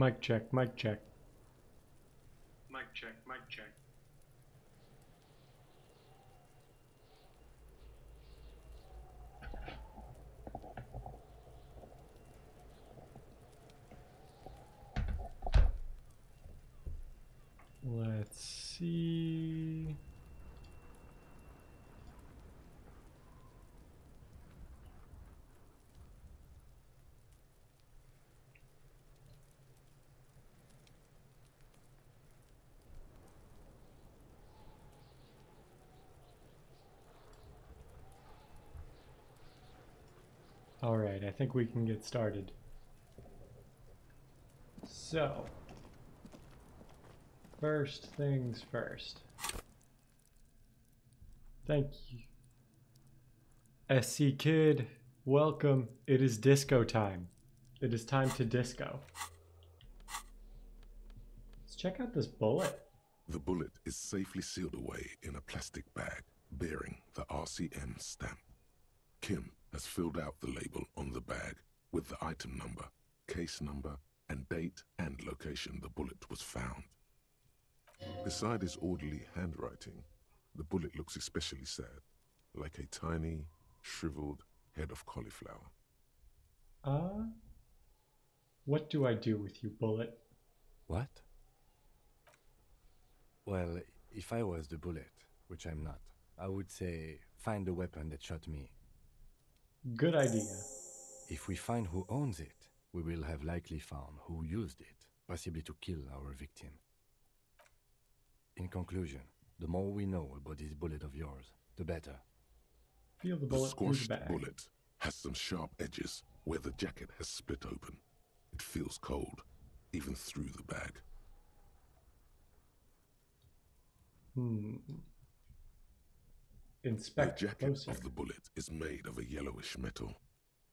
Mic check, mic check. Mic check, mic check. Let's see. All right, I think we can get started. So, first things first. Thank you. SC Kid, welcome. It is disco time. It is time to disco. Let's check out this bullet. The bullet is safely sealed away in a plastic bag bearing the RCM stamp. Kim has filled out the label on the bag with the item number, case number, and date and location the bullet was found. Beside his orderly handwriting, the bullet looks especially sad, like a tiny, shriveled head of cauliflower. Uh, what do I do with you, bullet? What? Well, if I was the bullet, which I'm not, I would say find the weapon that shot me. Good idea. If we find who owns it, we will have likely found who used it, possibly to kill our victim. In conclusion, the more we know about this bullet of yours, the better. Feel the The bullet the squashed bag. bullet has some sharp edges where the jacket has split open. It feels cold, even through the bag. Hmm. The Inspect jacket closer. of the bullet is made of a yellowish metal.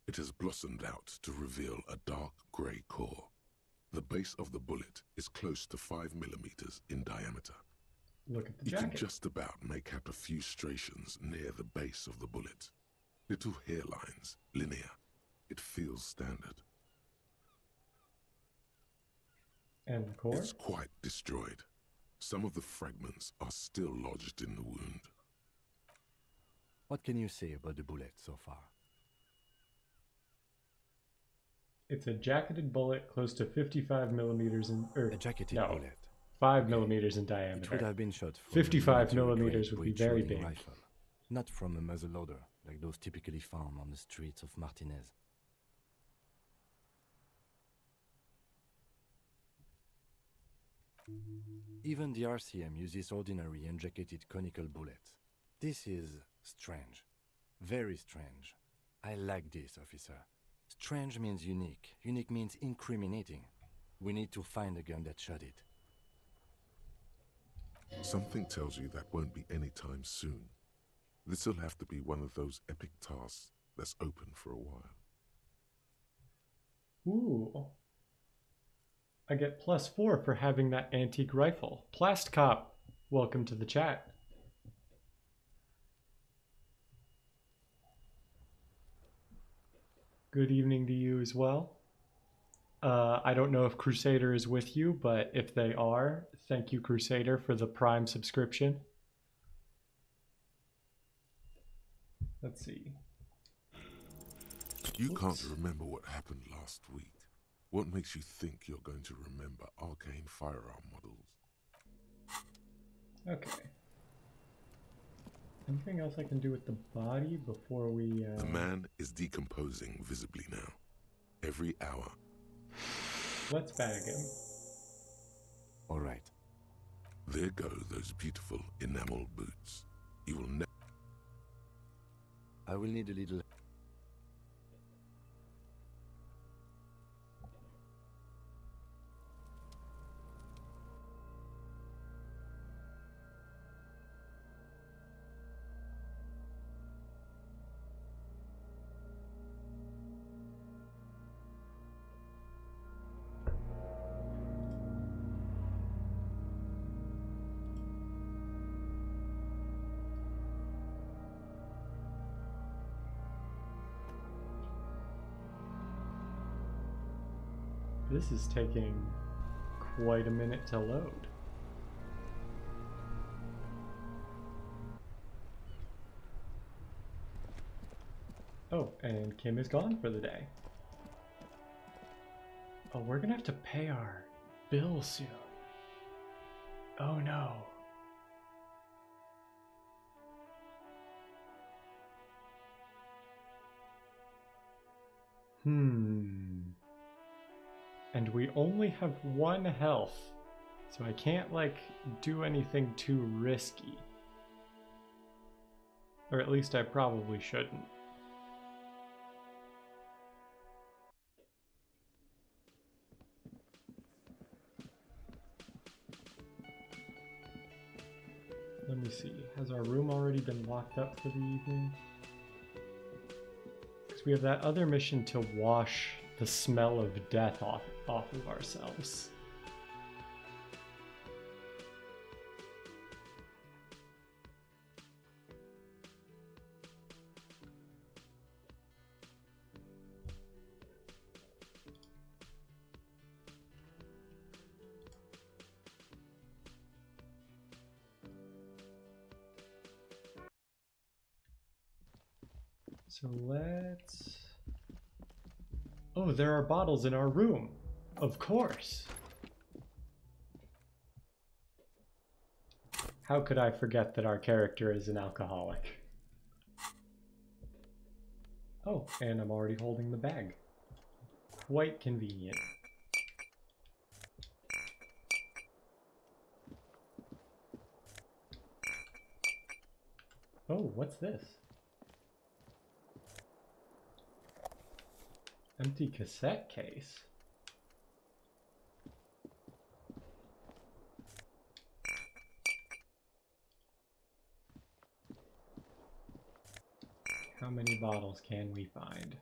It has blossomed out to reveal a dark grey core. The base of the bullet is close to 5 millimeters in diameter. Look at the You can just about make out a few striations near the base of the bullet. Little hairlines, linear. It feels standard. And the core? It's quite destroyed. Some of the fragments are still lodged in the wound. What can you say about the bullet so far? It's a jacketed bullet close to 55 millimeters in, A jacketed no, bullet. 5 millimeters in It would diameter. have been shot from 55 millimeters would be very big. Rifle, not from a muzzleloader like those typically found on the streets of Martinaise. Even the RCM uses ordinary unjacketed conical bullets. This is strange. Very strange. I like this, officer. Strange means unique. Unique means incriminating. We need to find the gun that shot it. Something tells you that won't be any time soon. This'll have to be one of those epic tasks that's open for a while. Ooh. I get plus 4 for having that antique rifle. Plastcop, welcome to the chat. Good evening to you as well. Uh, I don't know if Crusader is with you, but if they are, thank you, Crusader, for the Prime subscription. Let's see. You can't remember what happened last week. What makes you think you're going to remember arcane firearm models? Okay. Anything else I can do with the body before we? Uh... The man is decomposing visibly now. Every hour, Let's bag him. All right. there go those beautiful enamel boots. You will never. I will need a little. This is taking quite a minute to load. Oh, and Kim is gone for the day. Oh, we're gonna have to pay our bill soon. Oh no. Hmm. And we only have one health, so I can't, like, do anything too risky. Or at least I probably shouldn't. Let me see. Has our room already been locked up for the evening? Because we have that other mission to wash the smell of death off, off of ourselves. So let's. Oh, there are bottles in our room. Of course. How could I forget that our character is an alcoholic? Oh, and I'm already holding the bag. Quite convenient. Oh, what's this? Empty cassette case. How many bottles can we find?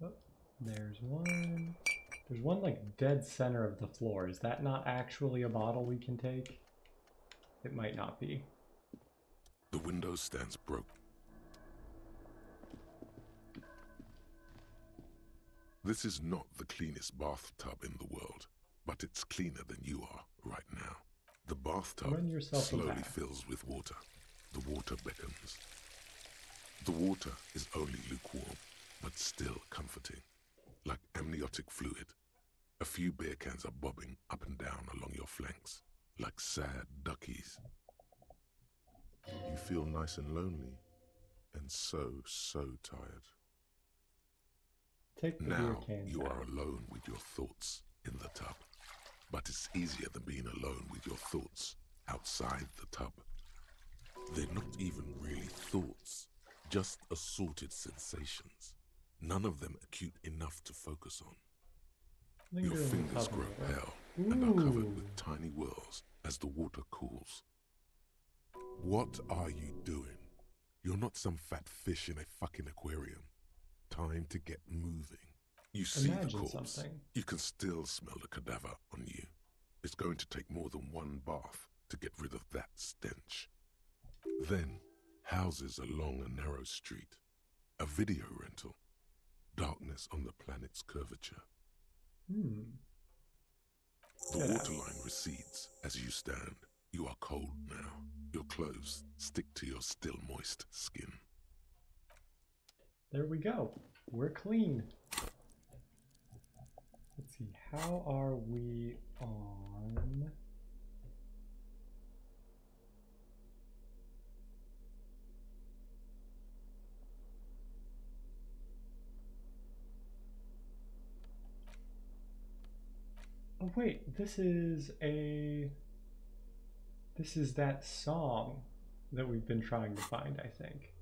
Oh, there's one. There's one like dead center of the floor. Is that not actually a bottle we can take? It might not be. The window stands broke. This is not the cleanest bathtub in the world, but it's cleaner than you are right now. The bathtub slowly fills with water. The water beckons. The water is only lukewarm, but still comforting, like amniotic fluid. A few beer cans are bobbing up and down along your flanks, like sad duckies. You feel nice and lonely, and so, so tired. Take the beer Now cans you out. are alone with your thoughts in the tub. But it's easier than being alone with your thoughts outside the tub. They're not even really thoughts, just assorted sensations. None of them acute enough to focus on. Your fingers grow pale and are covered with tiny whirls as the water cools. What are you doing? You're not some fat fish in a fucking aquarium. Time to get moving. You see Imagine the corpse. something. You can still smell the cadaver on you. It's going to take more than one bath to get rid of that stench. Then, houses along a narrow street, a video rental, darkness on the planet's curvature. Hmm. The Yeah. waterline recedes as you stand. You are cold now. Your clothes stick to your still moist skin. There we go. We're clean. Let's see. How are we on? Oh wait, this is a this is that song that we've been trying to find, I think.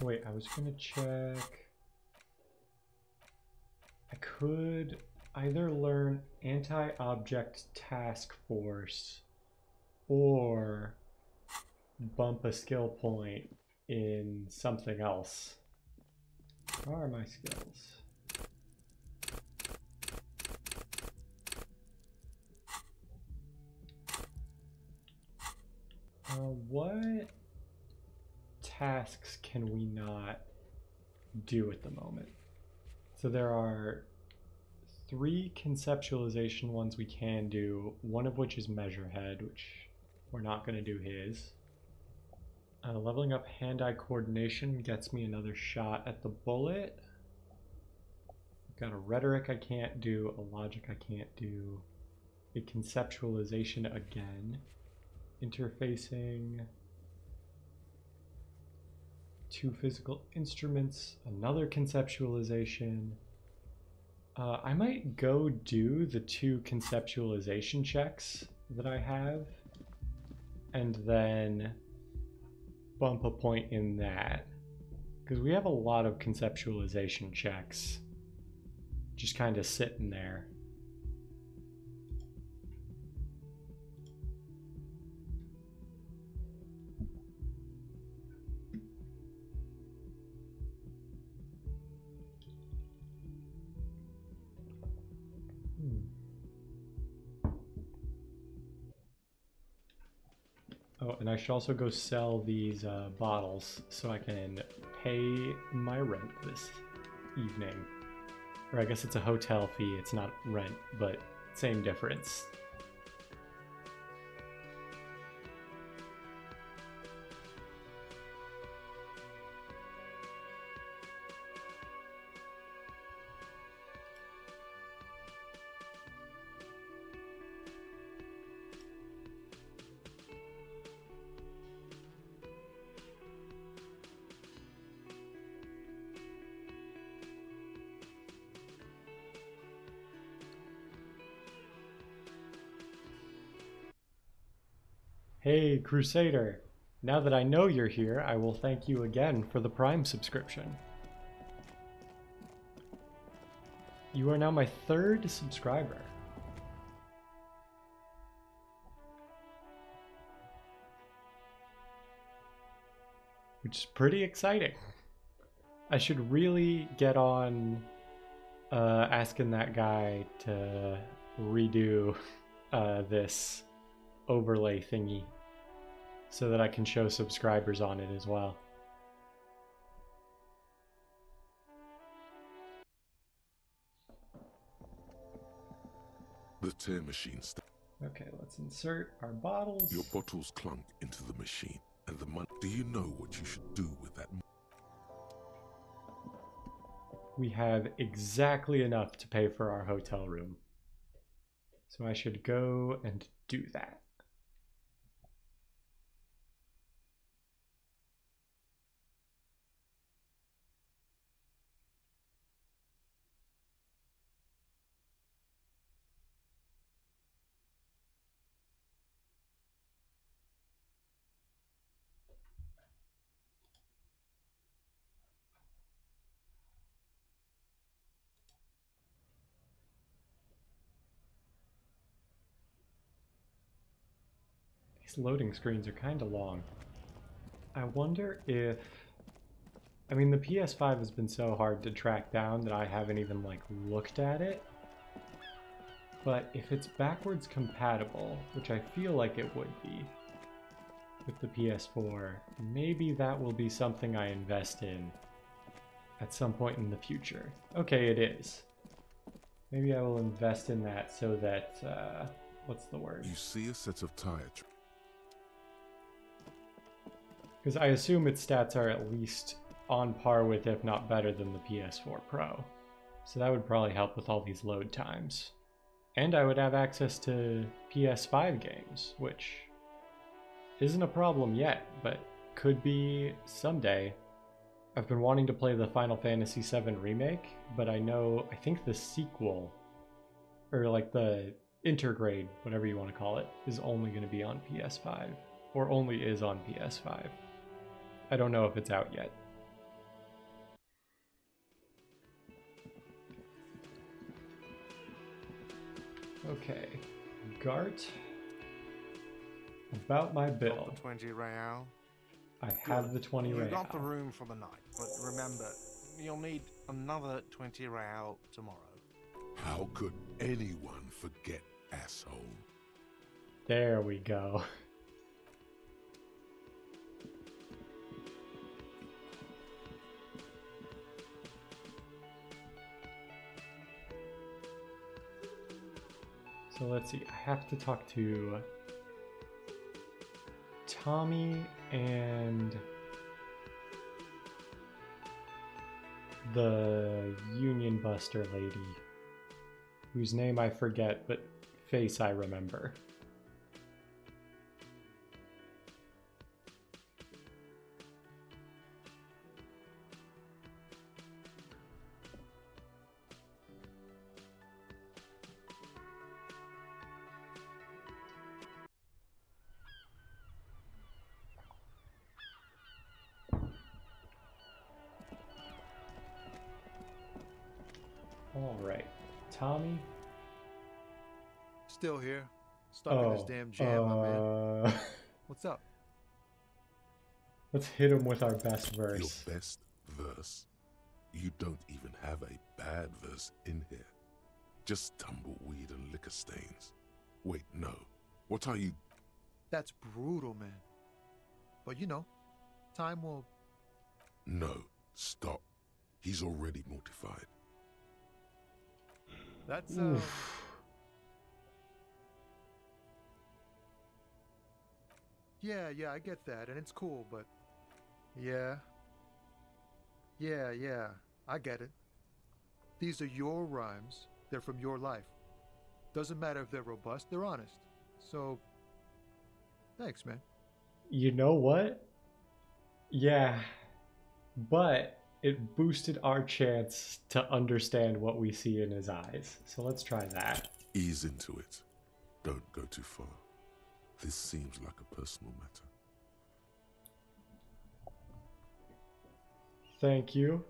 Wait, I was gonna check. I could either learn anti-object task force or bump a skill point in something else. Where are my skills? Uh, what tasks can we not do at the moment? So there are three conceptualization ones we can do, one of which is measurehead, which we're not going to do his. Uh, leveling up hand-eye coordination gets me another shot at the bullet. Got a rhetoric I can't do, a logic I can't do, a conceptualization again, interfacing, two physical instruments, another conceptualization. Uh, I might go do the two conceptualization checks that I have, and then bump a point in that. Because we have a lot of conceptualization checks just kind of sitting there. Oh, and I should also go sell these uh, bottles so I can pay my rent this evening. Or I guess it's a hotel fee, it's not rent, but same difference. Hey, Crusader! Now that I know you're here, I will thank you again for the Prime subscription. You are now my third subscriber. Which is pretty exciting. I should really get on uh, asking that guy to redo uh, this overlay thingy so that I can show subscribers on it as well. The tear machine Okay, let's insert our bottles. Your bottles clunk into the machine, and the money. Do you know what you should do with that? We have exactly enough to pay for our hotel room. So I should go and do that. Loading screens are kind of long. I wonder if... I mean, the PS5 has been so hard to track down that I haven't even, like, looked at it. But if it's backwards compatible, which I feel like it would be with the PS4, maybe that will be something I invest in at some point in the future. Okay, it is. Maybe I will invest in that so that, uh, what's the word? You see a set of tire tracks. Because I assume its stats are at least on par with, if not better than the PS4 Pro. So that would probably help with all these load times. And I would have access to PS5 games, which isn't a problem yet, but could be someday. I've been wanting to play the Final Fantasy VII Remake, but I know, I think the sequel, or like the intergrade, whatever you want to call it, is only going to be on PS5, or only is on PS5. I don't know if it's out yet. Okay, Gart. About my Got bill. the 20 real. I have the 20 You real. got the room for the night, but remember, you'll need another 20 real tomorrow. How could anyone forget, asshole? There we go. So let's see. I have to talk to Tommy and the Union Buster lady, whose name I forget, but face I remember. Stuck in this damn jam, my man. uh, What's up? Let's hit him with our best verse. Your best verse? You don't even have a bad verse in here. Just tumbleweed and liquor stains. Wait, no. What are you? That's brutal, man. But you know, time will. No, stop. He's already mortified. That's uh. Oof. Yeah, yeah, I get that, and it's cool, but. Yeah. Yeah, yeah, I get it. These are your rhymes. They're from your life. Doesn't matter if they're robust, they're honest. So. Thanks, man. You know what? Yeah, but it boosted our chance to understand what we see in his eyes. So let's try that. Ease into it. Don't go too far. This seems like a personal matter. Thank you.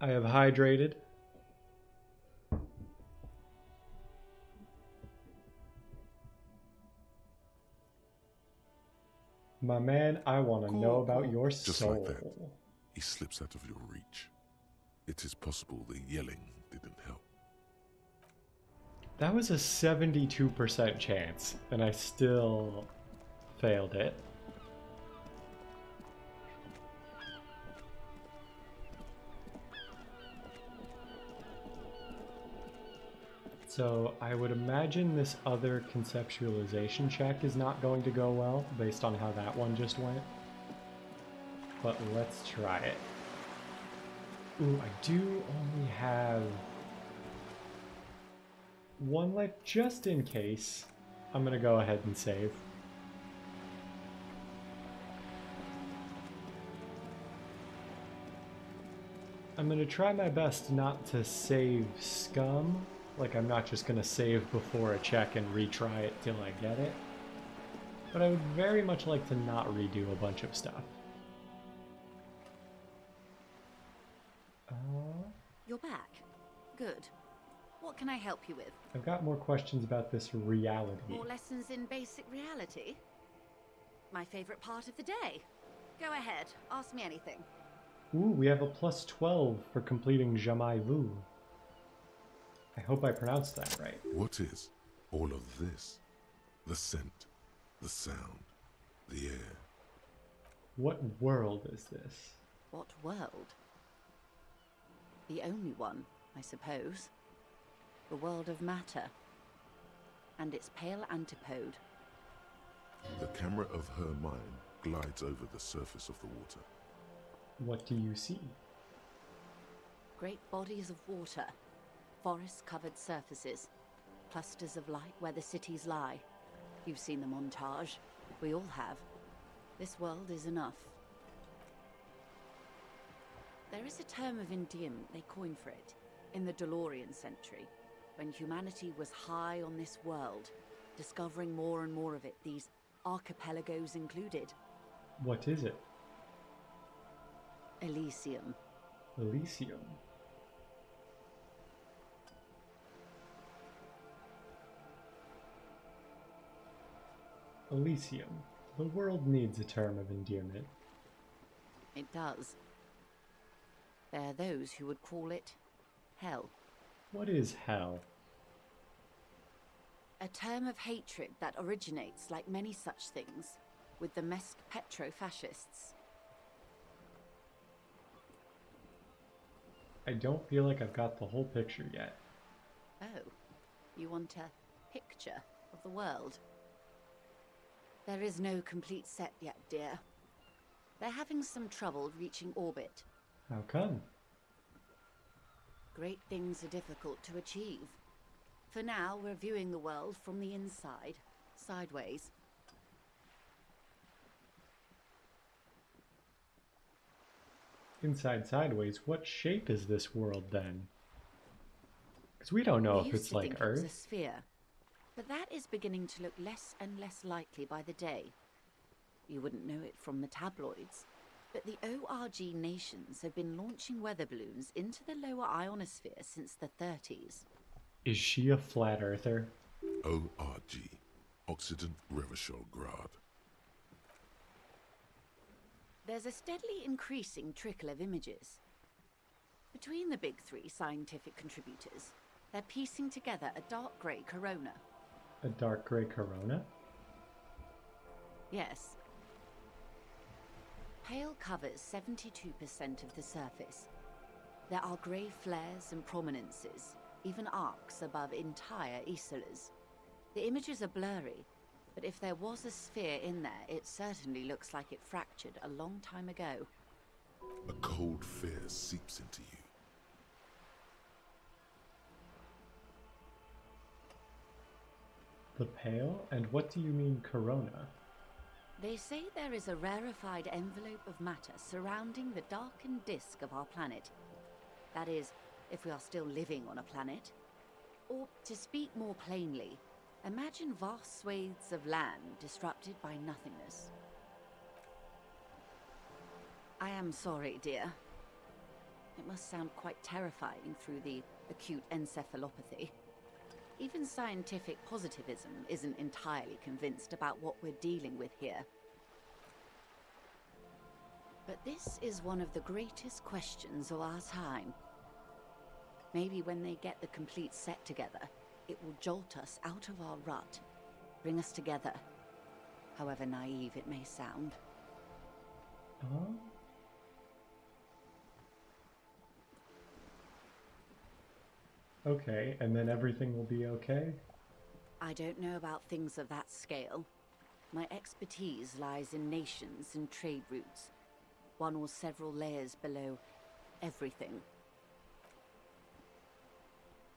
I have hydrated. My man, I want to know about your Just soul. like that. He slips out of your reach. It is possible the yelling didn't help. That was a 72% chance, and I still failed it. So I would imagine this other conceptualization check is not going to go well based on how that one just went. But let's try it. Ooh, I do only have one life just in case. I'm gonna go ahead and save. I'm gonna try my best not to save scum. Like, I'm not just gonna save before a check and retry it till I get it. But I would very much like to not redo a bunch of stuff. Uh, You're back. Good. What can I help you with? I've got more questions about this reality. More lessons in basic reality? My favorite part of the day. Go ahead, ask me anything. Ooh, we have a plus 12 for completing Jamais Vu. I hope I pronounced that right. What is all of this? The scent, the sound, the air. What world is this? What world? The only one, I suppose. The world of matter. And its pale antipode. The camera of her mind glides over the surface of the water. What do you see? Great bodies of water. Forest covered surfaces. Clusters of light where the cities lie. You've seen the montage. We all have. This world is enough. There is a term of endearment they coined for it in the Dolorian century, when humanity was high on this world, discovering more and more of it, these archipelagos included. What is it? Elysium. Elysium. Elysium. The world needs a term of endearment. It does. There are those who would call it hell. What is hell? A term of hatred that originates, like many such things, with the Mesque petro fascists. I don't feel like I've got the whole picture yet. Oh, you want a picture of the world? There is no complete set yet, dear. They're having some trouble reaching orbit. How come? Great things are difficult to achieve. For now, we're viewing the world from the inside, sideways. Inside sideways, what shape is this world then? Because we don't know we if used it's to like think it was a Earth. sphere, but that is beginning to look less and less likely by the day. You wouldn't know it from the tabloids, but the ORG nations have been launching weather balloons into the lower ionosphere since the 30s. Is she a flat earther? ORG, Occident Revachol Graad. There's a steadily increasing trickle of images. Between the big three scientific contributors, they're piecing together a dark grey corona. A dark gray corona? Yes. Pale covers 72% of the surface. There are grey flares and prominences, even arcs above entire isolas. The images are blurry, but if there was a sphere in there, it certainly looks like it fractured a long time ago. A cold fear seeps into you. The pale? And what do you mean corona? They say there is a rarefied envelope of matter surrounding the darkened disk of our planet. That is, if we are still living on a planet. Or, to speak more plainly, imagine vast swathes of land disrupted by nothingness. I am sorry, dear. It must sound quite terrifying through the acute encephalopathy. Even scientific positivism isn't entirely convinced about what we're dealing with here. But this is one of the greatest questions of our time. Maybe when they get the complete set together, it will jolt us out of our rut, bring us together, however naive it may sound. Huh? Okay, and then everything will be okay? I don't know about things of that scale. My expertise lies in nations and trade routes, one or several layers below everything.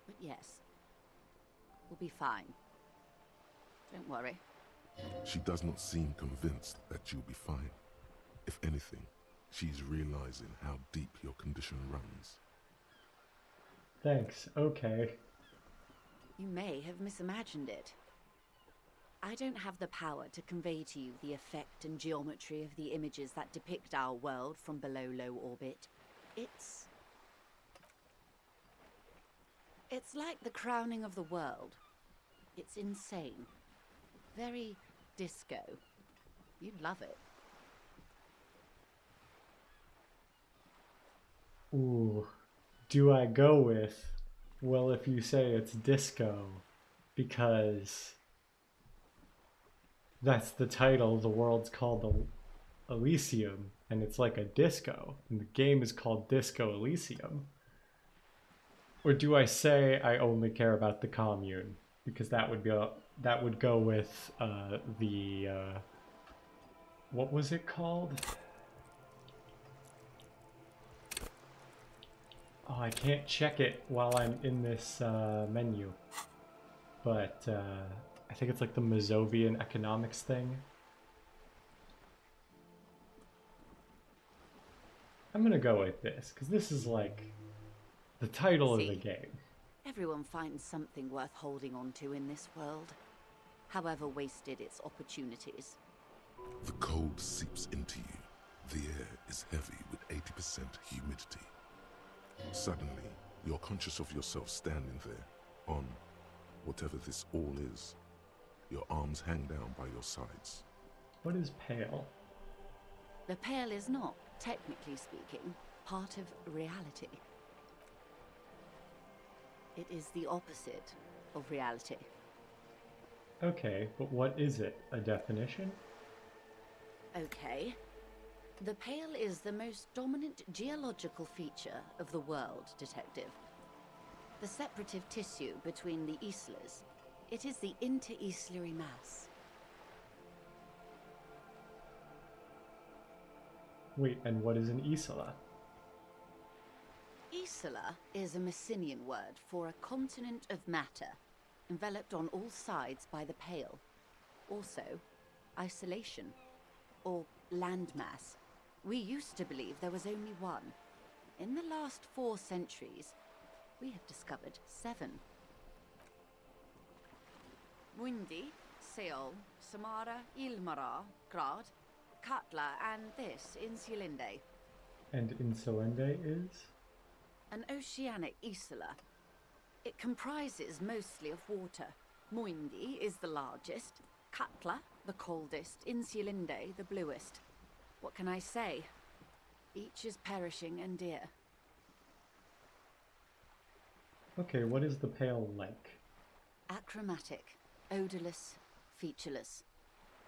But yes, we'll be fine. Don't worry. She does not seem convinced that you'll be fine. If anything, she's realizing how deep your condition runs. Thanks, okay. You may have misimagined it. I don't have the power to convey to you the effect and geometry of the images that depict our world from below low orbit. It's. It's like the crowning of the world. It's insane. Very disco. You'd love it. Ooh. Do I go with, well, if you say it's disco, because that's the title, the world's called El- Elysium, and it's like a disco, and the game is called Disco Elysium? Or do I say I only care about the commune? Because that would be a, that would go with uh, the uh, what was it called? Oh, I can't check it while I'm in this uh, menu. But uh, I think it's like the Mazovian economics thing. I'm gonna go with this, because this is like the title of the game. Everyone finds something worth holding on to in this world, however wasted its opportunities. The cold seeps into you. The air is heavy with 80% humidity. Suddenly, you're conscious of yourself standing there, on whatever this all is. Your arms hang down by your sides. What is pale? The Pale is not, technically speaking, part of reality. It is the opposite of reality. Okay, but what is it? A definition? Okay. The Pale is the most dominant geological feature of the world, Detective. The separative tissue between the islas. It is the inter-islary mass. Wait, and what is an Isla? Isla is a Messinian word for a continent of matter, enveloped on all sides by the Pale. Also, isolation, or landmass. We used to believe there was only one. In the last four centuries, we have discovered seven. Windy, Seol, Samara, Iilmaraa, Graad, Katla, and this, Insulinde. And Insulinde is? An oceanic isla. It comprises mostly of water. Mundi is the largest, Katla the coldest, Insulinde the bluest. What can I say? Each is perishing and dear. Okay, what is the Pale like? Achromatic, odorless, featureless.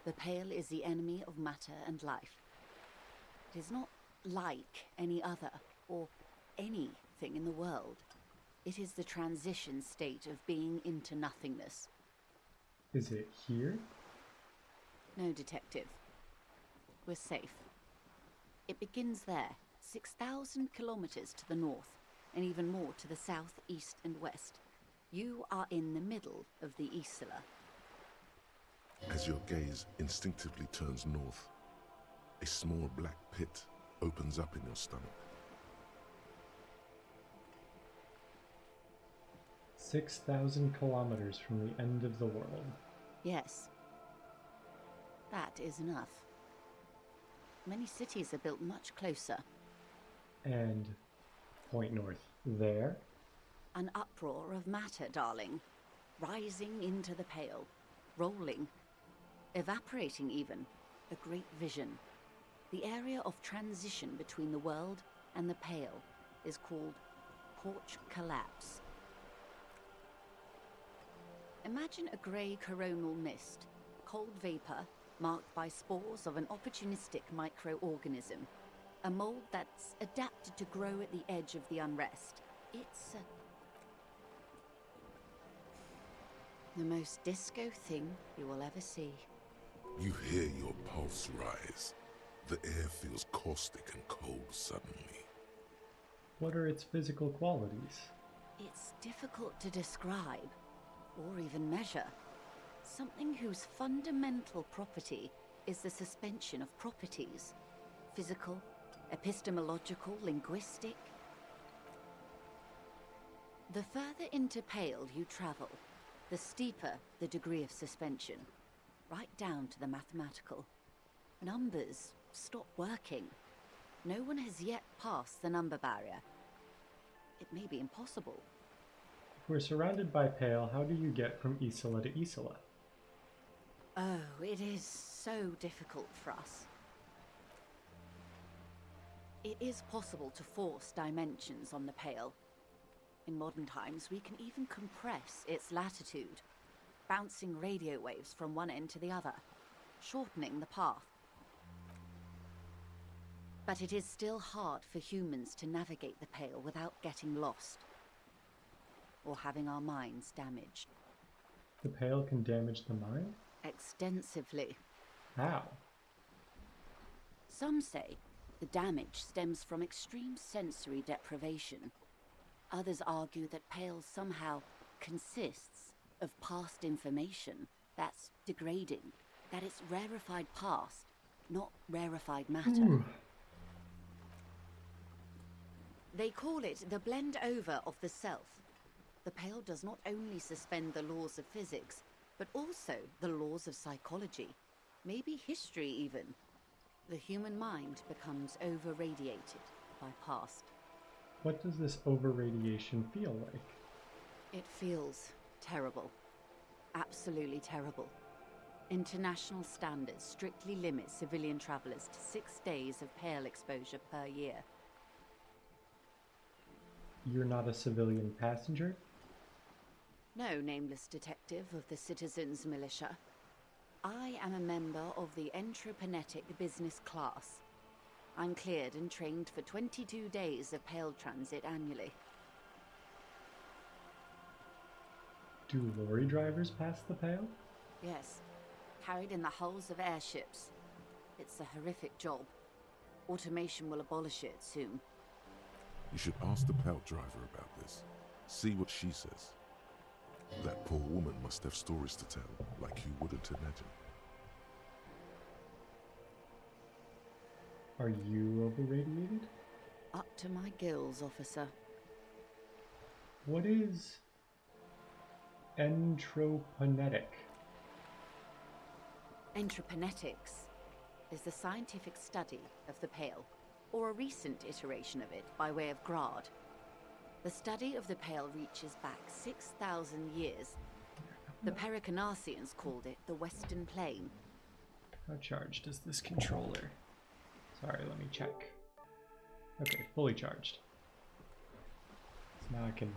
The pale is the enemy of matter and life. It is not like any other, or anything in the world. It is the transition state of being into nothingness. Is it here? No, detective. We're safe. It begins there, 6,000 kilometers to the north, and even more to the south, east, and west. You are in the middle of the Isla. As your gaze instinctively turns north, a small black pit opens up in your stomach. 6,000 kilometers from the end of the world. Yes. That is enough. Many cities are built much closer. And point north there? An uproar of matter, darling. Rising into the pale. Rolling. Evaporating, even. A great vision. The area of transition between the world and the pale is called Porch Collapse. Imagine a grey coronal mist, cold vapor marked by spores of an opportunistic microorganism, a mold that's adapted to grow at the edge of the unrest. It's uh, the most disco thing you will ever see. You hear your pulse rise. The air feels caustic and cold suddenly. What are its physical qualities? It's difficult to describe, or even measure. Something whose fundamental property is the suspension of properties physical, epistemological, linguistic. The further into Pale you travel, the steeper the degree of suspension, right down to the mathematical. Numbers stop working. No one has yet passed the number barrier. It may be impossible. If we're surrounded by Pale, how do you get from Isola to Isola? Oh, it is so difficult for us. It is possible to force dimensions on the Pale. In modern times, we can even compress its latitude, bouncing radio waves from one end to the other, shortening the path. But it is still hard for humans to navigate the Pale without getting lost or having our minds damaged. The Pale can damage the mind? Extensively. How? Some say the damage stems from extreme sensory deprivation. Others argue that Pale somehow consists of past information that's degrading, that it's rarefied past, not rarefied matter. They call it the blend over of the self. The Pale does not only suspend the laws of physics, but also the laws of psychology, maybe history even. The human mind becomes over radiated by past. What does this over-radiation feel like? It feels terrible. Absolutely terrible. International standards strictly limit civilian travelers to six days of pale exposure per year. You're not a civilian passenger? No, nameless detective of the Citizens Militia. I am a member of the Entroponetic Business Class. I'm cleared and trained for 22 days of Pale transit annually. Do lorry drivers pass the pale? Yes, carried in the hulls of airships. It's a horrific job. Automation will abolish it soon. You should ask the pelt driver about this. See what she says. That poor woman must have stories to tell, like you wouldn't imagine. Are you overradiated? Up to my gills, officer. What is entroponetic? Entroponetics is the scientific study of the Pale, or a recent iteration of it by way of Graad. The study of the Pale reaches back 6,000 years. The Perikarnassians called it the Western Plain. How charged is this controller? Sorry, let me check. Okay, fully charged. So now I can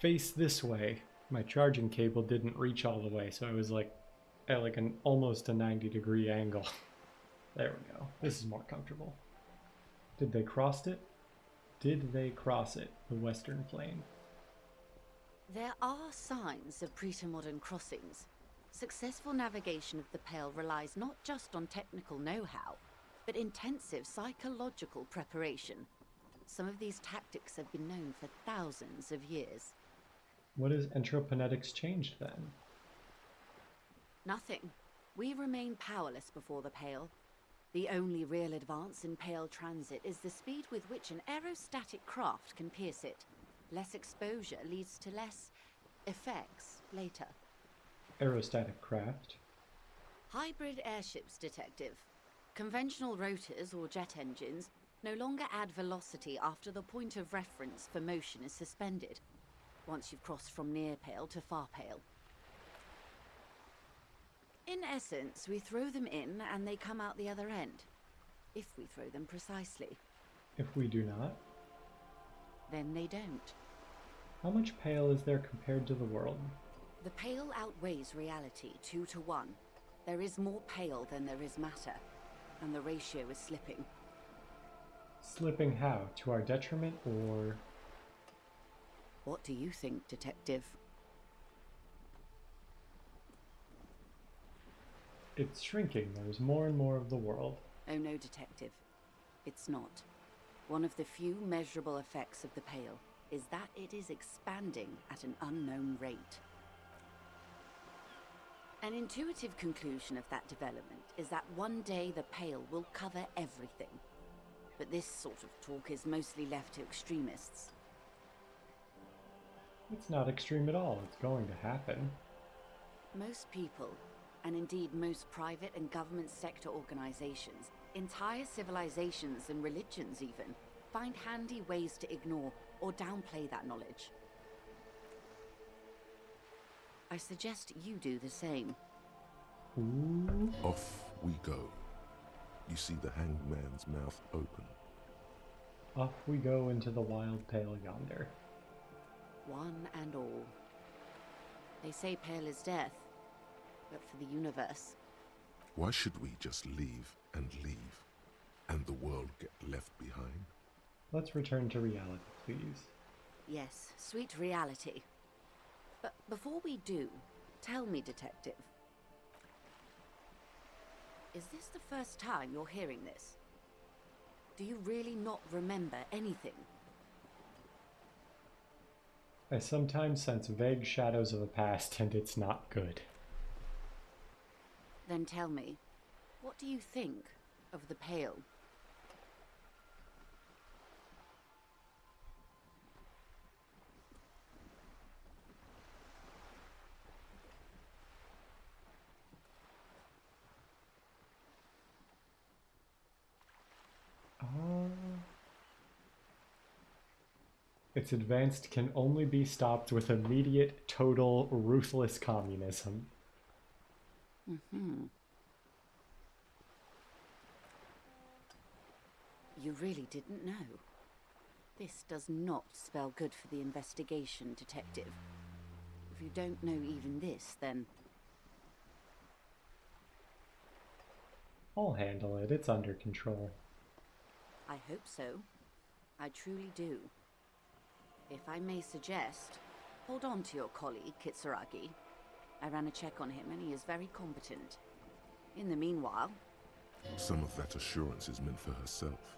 face this way. My charging cable didn't reach all the way, so I was like at like an almost a 90 degree angle. there we go. This is more comfortable. Did they cross it? Did they cross it, the Western Plain? There are signs of pre-modern crossings. Successful navigation of the Pale relies not just on technical know-how, but intensive psychological preparation. Some of these tactics have been known for thousands of years. What has entroponetics changed then? Nothing. We remain powerless before the Pale. The only real advance in Pale transit is the speed with which an aerostatic craft can pierce it. Less exposure leads to less effects later. Aerostatic craft. Hybrid airships, Detective. Conventional rotors or jet engines no longer add velocity after the point of reference for motion is suspended, once you've crossed from near pale to far pale. In essence, we throw them in and they come out the other end. If we throw them precisely, If we do not, then they don't. how much pale is there compared to the world? The pale outweighs reality two to one. There is more pale than there is matter, and the ratio is slipping. Slipping how? To our detriment or What do you think, Detective? It's shrinking? There's more and more of the world. Oh no, Detective. It's not. One of the few measurable effects of the Pale is that it is expanding at an unknown rate. An intuitive conclusion of that development is that one day the Pale will cover everything. But this sort of talk is mostly left to extremists. It's not extreme at all. It's going to happen. Most people, and indeed most private and government sector organizations, entire civilizations and religions even, find handy ways to ignore or downplay that knowledge. I suggest you do the same. Ooh. Off we go. You see the hangman's mouth open. Off we go into the wild pale yonder. One and all. They say pale is death, but for the universe, Why should we just leave and leave, and the world get left behind? Let's return to reality, please. yes, sweet reality. But before we do, tell me, Detective. Is this the first time you're hearing this? Do you really not remember anything? I sometimes sense vague shadows of the past, and it's not good. Then tell me, what do you think of the Pale? Uh, its advanced can only be stopped with immediate, total, ruthless communism. Hmm. You really didn't know. This does not spell good for the investigation, Detective. If you don't know even this, then I'll handle it, it's under control. I hope so. I truly do. If I may suggest, hold on to your colleague, Kitsuragi. I ran a check on him and he is very competent. In the meanwhile, Some of that assurance is meant for herself,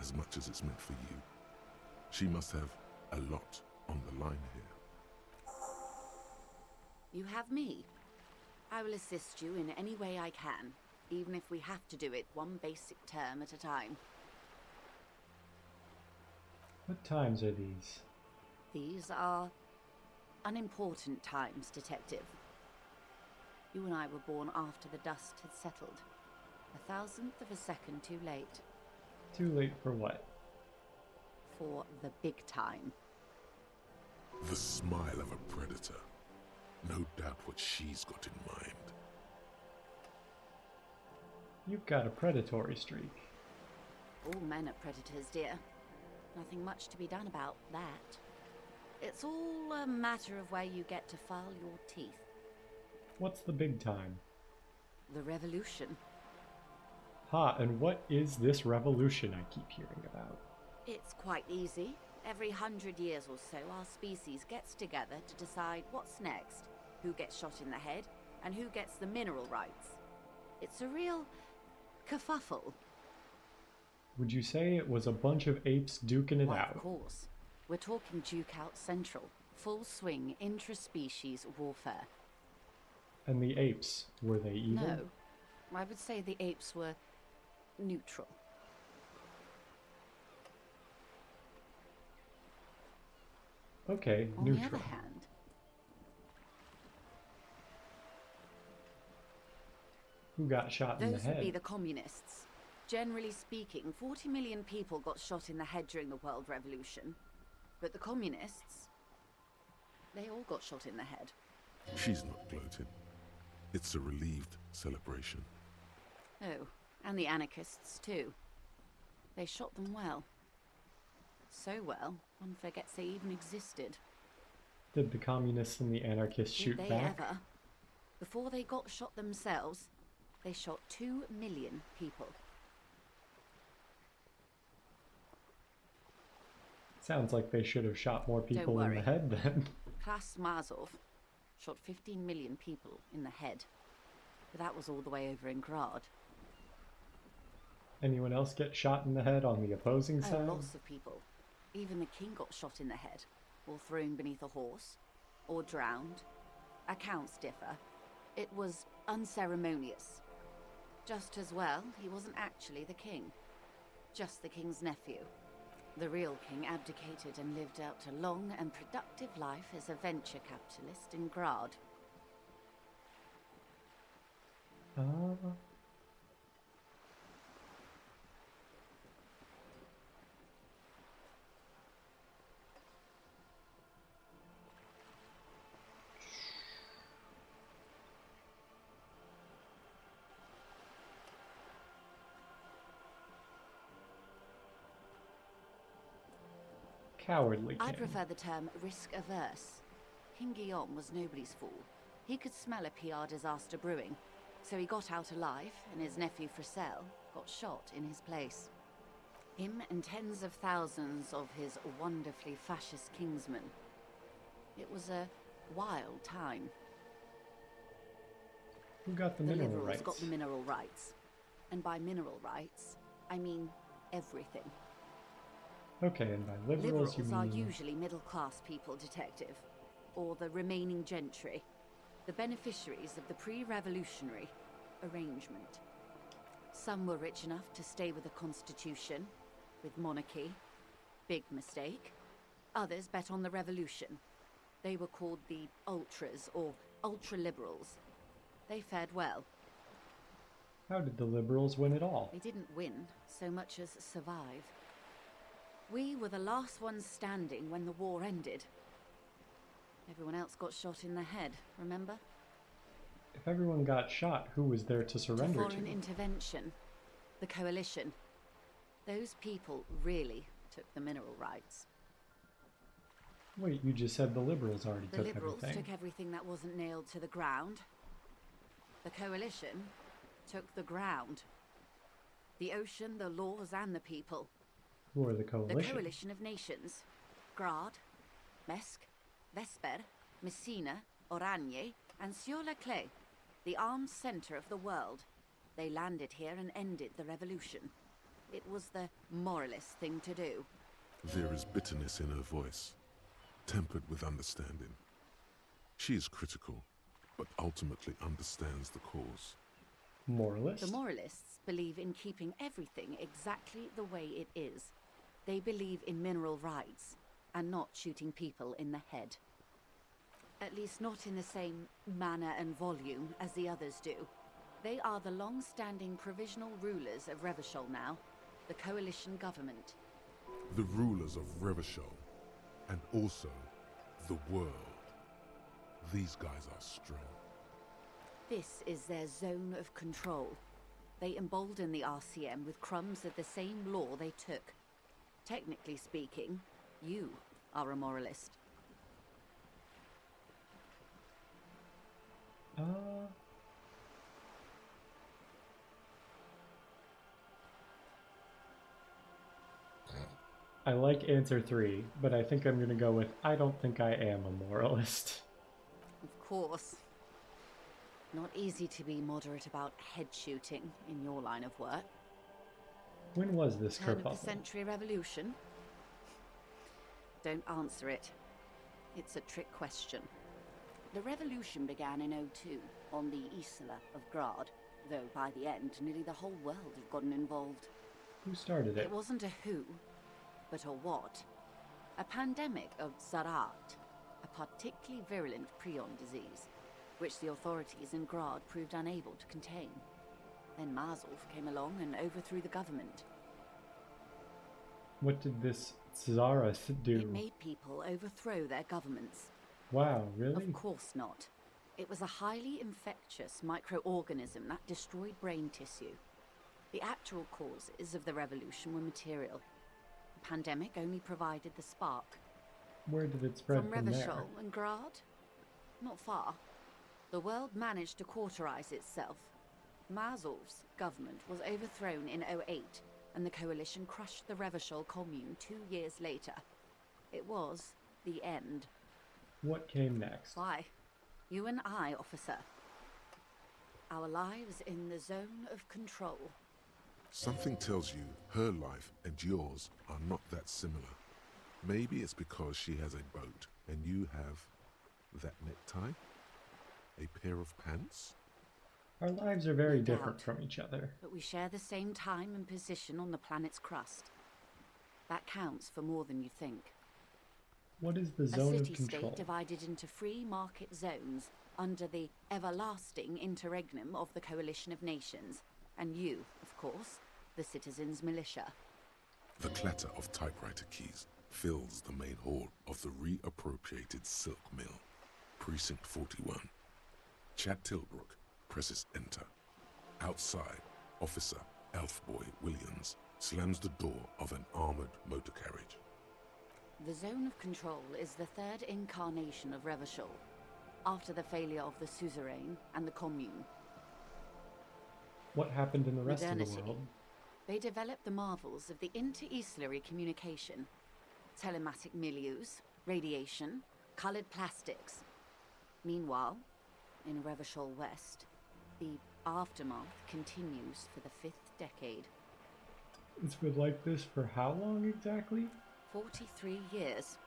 as much as it's meant for you. She must have a lot on the line here. you have me. I will assist you in any way I can, even if we have to do it one basic term at a time. What times are these? These are unimportant times, Detective. You and I were born after the dust had settled. A thousandth of a second too late Too late for what? for the big time. The smile of a predator. No doubt what she's got in mind. You've got a predatory streak. All men are predators, dear. Nothing much to be done about that. It's all a matter of where you get to file your teeth. What's the big time? The revolution. Ha, and what is this revolution I keep hearing about? It's quite easy. Every hundred years or so, our species gets together to decide what's next, who gets shot in the head, and who gets the mineral rights. It's a real kerfuffle. Would you say it was a bunch of apes duking it out? of course. We're talking Duke Out Central. Full swing intraspecies warfare. And the apes, were they evil? No. I would say the apes were neutral. Okay, On neutral. the other hand, Who got shot in the head? those would be the communists. Generally speaking, 40 million people got shot in the head during the World Revolution. But the communists, they all got shot in the head. She's not gloating. It's a relieved celebration. Oh, and the anarchists too. They shot them well. So well, one forgets they even existed. Did the communists and the anarchists Did shoot they back? ever? Before they got shot themselves, they shot two million people. Sounds like they should have shot more people in the head then. Kras Mazov shot 15 million people in the head. But that was all the way over in Graad. Anyone else get shot in the head on the opposing Oh, side? lots of people. Even the king got shot in the head, or thrown beneath a horse, or drowned. Accounts differ. It was unceremonious. Just as well, he wasn't actually the king. Just the king's nephew. The real king abdicated and lived out a long and productive life as a venture capitalist in Graad. Ah. Cowardly king. I prefer the term risk averse. King Guillaume was nobody's fool. He could smell a PR disaster brewing, so he got out alive, and his nephew Fricelle got shot in his place. Him and tens of thousands of his wonderfully fascist kingsmen. It was a wild time. Who got the The mineral liberals rights? got the mineral rights. And by mineral rights, I mean everything. Okay, and by liberals, Liberals are usually middle class people, Detective, or the remaining gentry, the beneficiaries of the pre revolutionary arrangement. Some were rich enough to stay with the Constitution, with monarchy. Big mistake. Others bet on the revolution. They were called the Ultras or Ultra Liberals. They fared well. how did the liberals win it all? They didn't win so much as survive. We were the last ones standing when the war ended. Everyone else got shot in the head, remember? If everyone got shot, who was there to surrender To foreign to? intervention. The coalition. Those people really took the mineral rights. Wait, you just said the liberals already The took liberals everything. The Liberals took everything that wasn't nailed to the ground. The coalition took the ground. The ocean, the laws, and the people. Who are the The coalition? Coalition of Nations. Graad, Mesque, Vesper, Messina, Oranje, and Sur-la-Clef, the armed center of the world. They landed here and ended the revolution. It was the moralist thing to do. There is bitterness in her voice, tempered with understanding. She is critical, but ultimately understands the cause. Moralist? The moralists believe in keeping everything exactly the way it is. They believe in mineral rights and not shooting people in the head. At least not in the same manner and volume as the others do. They are the long-standing provisional rulers of Revachol now, the coalition government. The rulers of Revachol, and also the world. These guys are strong. This is their zone of control. They embolden the RCM with crumbs of the same law they took. Technically speaking, you are a moralist. Uh, I like answer three, but I think I'm gonna go with I don't think I am a moralist. Of course. Not easy to be moderate about head shooting in your line of work. When was this Turn of the kerfuffle? century revolution? Don't answer it. It's a trick question. The revolution began in 02 on the Isola of Graad, though by the end nearly the whole world had gotten involved. Who started it? It wasn't a who, but a what. A pandemic of Zarat, a particularly virulent prion disease, which the authorities in Graad proved unable to contain. Then Mazov came along and overthrew the government. What did this Czareth do? It made people overthrow their governments. Wow, really? Of course not. It was a highly infectious microorganism that destroyed brain tissue. The actual causes of the revolution were material. The pandemic only provided the spark. Where did it spread From from? Revachol and Graad? Not far. The world managed to cauterize itself. Mazov's government was overthrown in 08, and the coalition crushed the Revachol commune two years later. It was the end. What came next? Why? You and I, officer. Our lives in the zone of control. Something tells you her life and yours are not that similar. Maybe it's because she has a boat and you have that necktie? A pair of pants? Our lives are very No different doubt. from each other. But we share the same time and position on the planet's crust. That counts for more than you think. What is the zone of city-state divided into free market zones under the everlasting interregnum of the Coalition of Nations. And you, of course, the citizens' militia. The clatter of typewriter keys fills the main hall of the reappropriated silk mill. Precinct 41. Chad Tilbrook presses enter. Outside, Officer Elfboy Williams slams the door of an armored motor carriage. The zone of control is the third incarnation of Revachol, after the failure of the suzerain and the commune. What happened in the rest of the world? They developed the marvels of the interisolary communication, telematic milieus, radiation, colored plastics. Meanwhile, in Revachol West, the aftermath continues for the fifth decade. It's been like this for how long exactly? 43 years.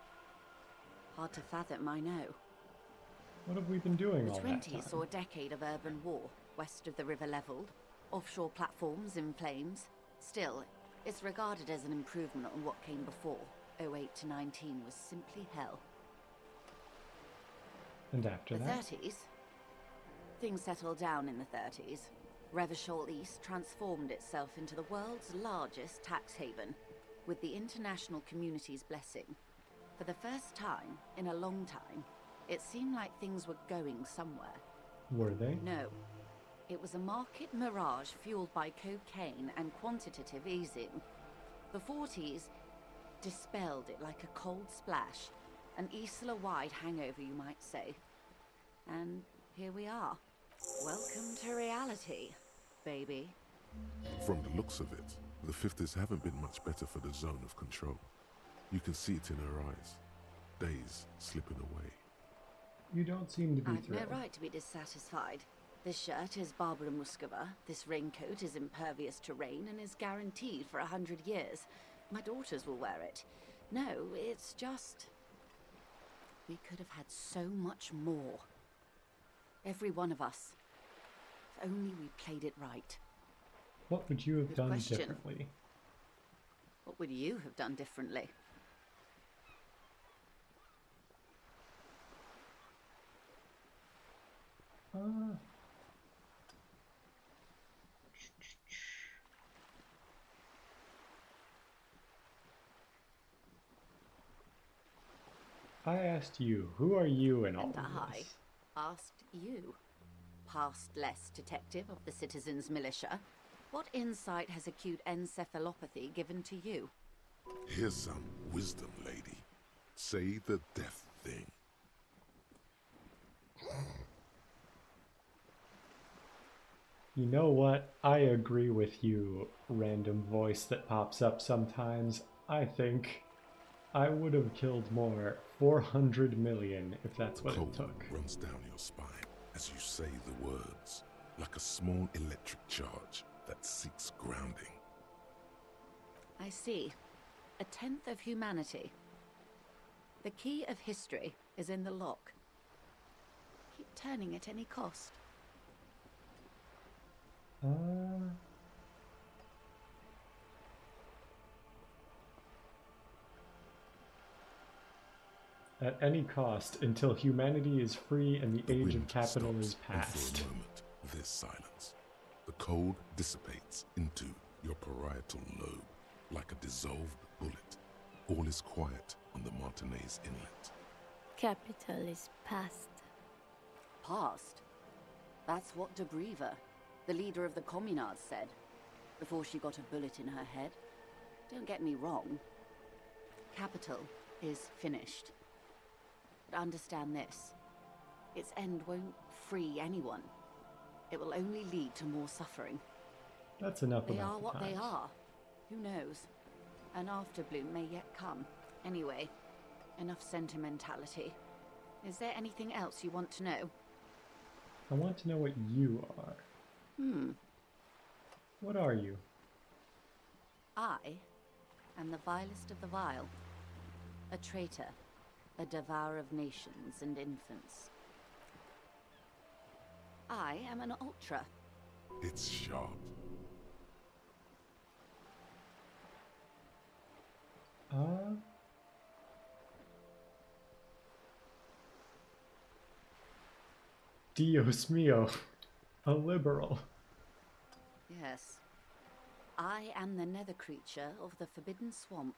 Hard to fathom, I know. What have we been doing The all that 20s time? saw a decade of urban war, west of the river leveled, offshore platforms in flames. Still, it's regarded as an improvement on what came before. 08 to 19 was simply hell. And after The that? 30s? Things settled down in the 30s. Revachol East transformed itself into the world's largest tax haven, with the international community's blessing. For the first time in a long time, it seemed like things were going somewhere. Were they? No. It was a market mirage fueled by cocaine and quantitative easing. The 40s dispelled it like a cold splash, an Isola wide hangover, you might say. And here we are. Welcome to reality, baby. From the looks of it, The Fifthers haven't been much better for the zone of control. You can see it in her eyes. Days slipping away. You don't seem to be I've no right to be dissatisfied. This shirt is Barbara Muscova, this raincoat is impervious to rain and is guaranteed for a hundred years. My daughters will wear it. No, it's just. We could have had so much more. Every one of us. If only we played it right. What would you have Good done question. differently? What would you have done differently? Uh, I asked you, who are you in all And of I this? Asked you, past less detective of the citizens' militia, what insight has acute encephalopathy given to you? Here's some wisdom, lady. Say the death thing. You know what? I agree with you, random voice that pops up sometimes. I think I would have killed more. 400 million, if that's what it Cold took. runs down your spine as you say the words, like a small electric charge that seeks grounding. I see. A tenth of humanity. The key of history is in the lock. Keep turning at any cost. Uh, at any cost until humanity is free and the The age of capital is past. for a moment, there's silence. The cold dissipates into your parietal lobe like a dissolved bullet. All is quiet on the Martinaise Inlet. Capital is past. Past. That's what de Briever, the leader of the Communards, said before she got a bullet in her head. Don't get me wrong. Capital is finished. Understand this its end won't free anyone, it will only lead to more suffering. That's enough They about are the what they are. Who knows? An afterbloom may yet come. Anyway, enough sentimentality. Is there anything else you want to know? I want to know what you are. Hmm. What are you? I am the vilest of the vile. A traitor, a devourer of nations and infants. I am an ultra. It's sharp. Uh, Dios mio, a liberal. Yes. I am the nether creature of the Forbidden Swamp.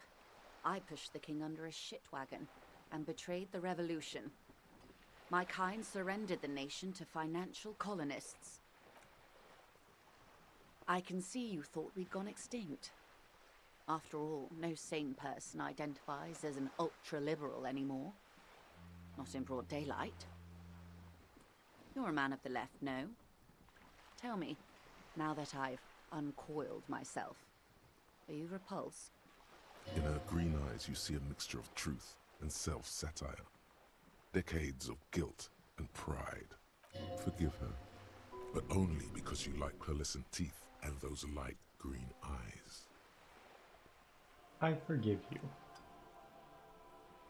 I pushed the king under a shit wagon and betrayed the revolution. My kind surrendered the nation to financial colonists. I can see you thought we'd gone extinct. After all, no sane person identifies as an ultra liberal anymore. Not in broad daylight. You're a man of the left, no? Tell me, now that I've uncoiled myself, are you repulsed? In her green eyes, you see a mixture of truth and self satire. Decades of guilt and pride. Forgive her, but only because you like her pearlescent teeth and those light green eyes. I forgive you.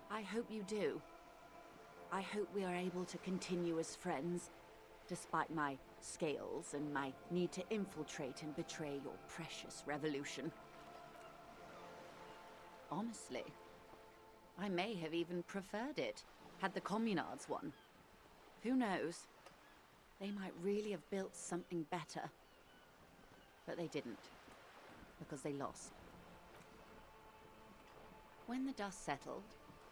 I hope you do. I hope we are able to continue as friends, despite my scales and my need to infiltrate and betray your precious revolution. Honestly, I may have even preferred it had the Communards won. Who knows? They might really have built something better. But they didn't, because they lost. When the dust settled,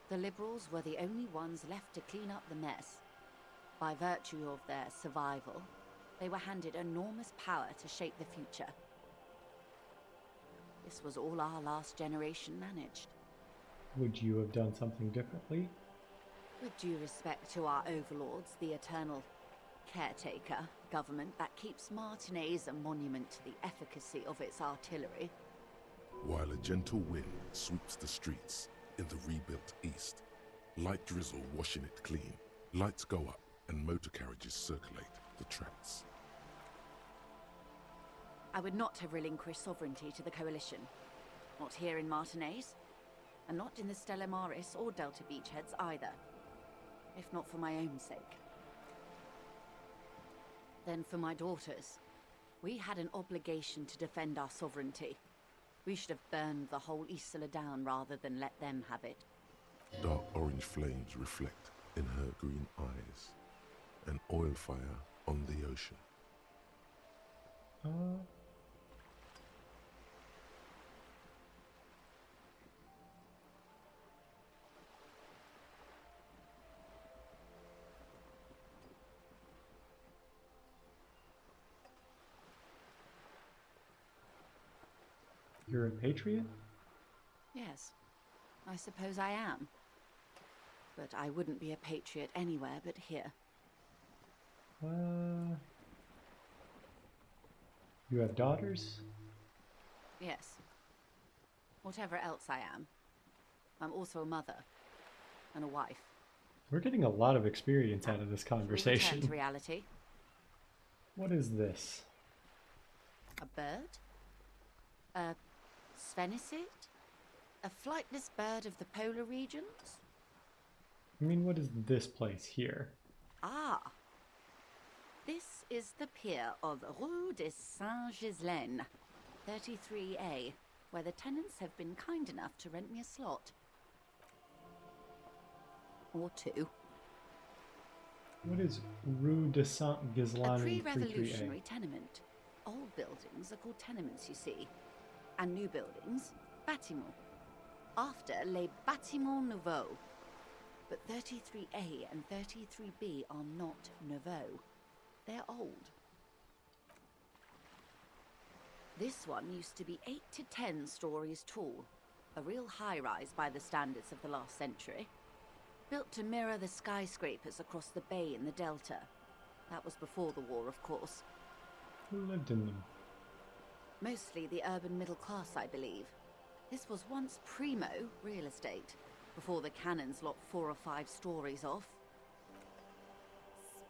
the Liberals were the only ones left to clean up the mess. By virtue of their survival, they were handed enormous power to shape the future. This was all our last generation managed. Would you have done something differently? With due respect to our overlords, the eternal caretaker government that keeps Martinaise a monument to the efficacy of its artillery, while a gentle wind sweeps the streets in the rebuilt east. Light drizzle washing it clean. Lights go up and motor carriages circulate the tracks. I would not have relinquished sovereignty to the Coalition. Not here in Martinaise, and not in the Stella Maris or Delta Beachheads either. If not for my own sake. Then for my daughters. We had an obligation to defend our sovereignty. We should have burned the whole Isola down rather than let them have it. Dark orange flames reflect in her green eyes. An oil fire on the ocean. Uh, You're a patriot? Yes, I suppose I am. But I wouldn't be a patriot anywhere but here. Uh, you have daughters? Yes. Whatever else I am, I'm also a mother and a wife. We're getting a lot of experience out of this conversation. reality. What is this? A bird? A spheniscid? A flightless bird of the polar regions? I mean, what is this place here? Ah. This is the pier of Rue de Saint-Ghislaine, 33A, where the tenants have been kind enough to rent me a slot. Or two. What is Rue de Saint A Ghislaine 33A? pre-revolutionary tenement. Old buildings are called tenements, you see. And new buildings, bâtiments. After les bâtiments nouveaux. But 33A and 33B are not nouveau. They're old. This one used to be 8 to 10 stories tall. A real high-rise by the standards of the last century. Built to mirror the skyscrapers across the bay in the Delta. That was before the war, of course. Who lived in them? Mostly the urban middle class, I believe. This was once primo real estate, before the cannons lopped four or five stories off.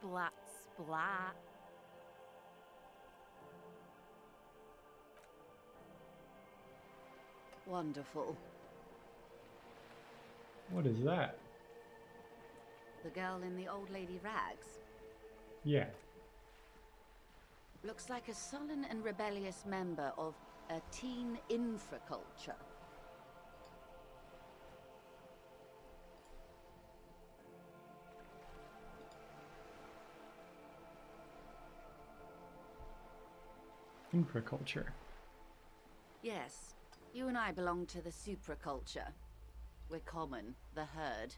Splat, splat. Wonderful. What is that? The girl in the old lady rags. Yeah. Looks like a sullen and rebellious member of a teen infraculture. Infraculture. Yes, you and I belong to the supraculture. We're common, the herd.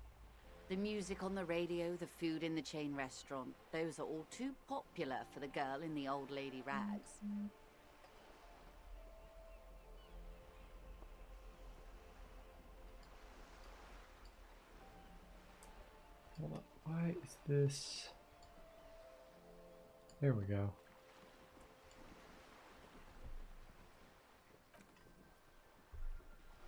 The music on the radio, the food in the chain restaurant, those are all too popular for the girl in the old lady rags. Hold on. Why is this? There we go.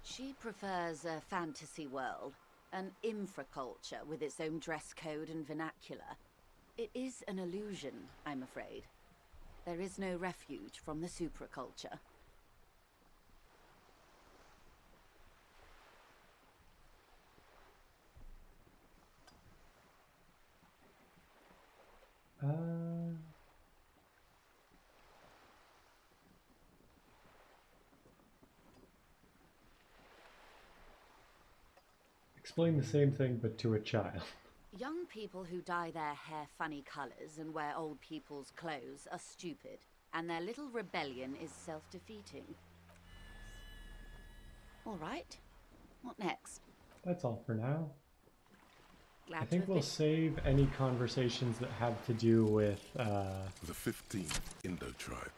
She prefers a fantasy world, an infraculture with its own dress code and vernacular. It is an illusion, I'm afraid. There is no refuge from the supraculture. Explain the same thing, but to a child. Young people who dye their hair funny colours and wear old people's clothes are stupid, and their little rebellion is self defeating. All right. What next? That's all for now. Glad I think we'll been- save any conversations that have to do with uh, The 15th Indo tribe.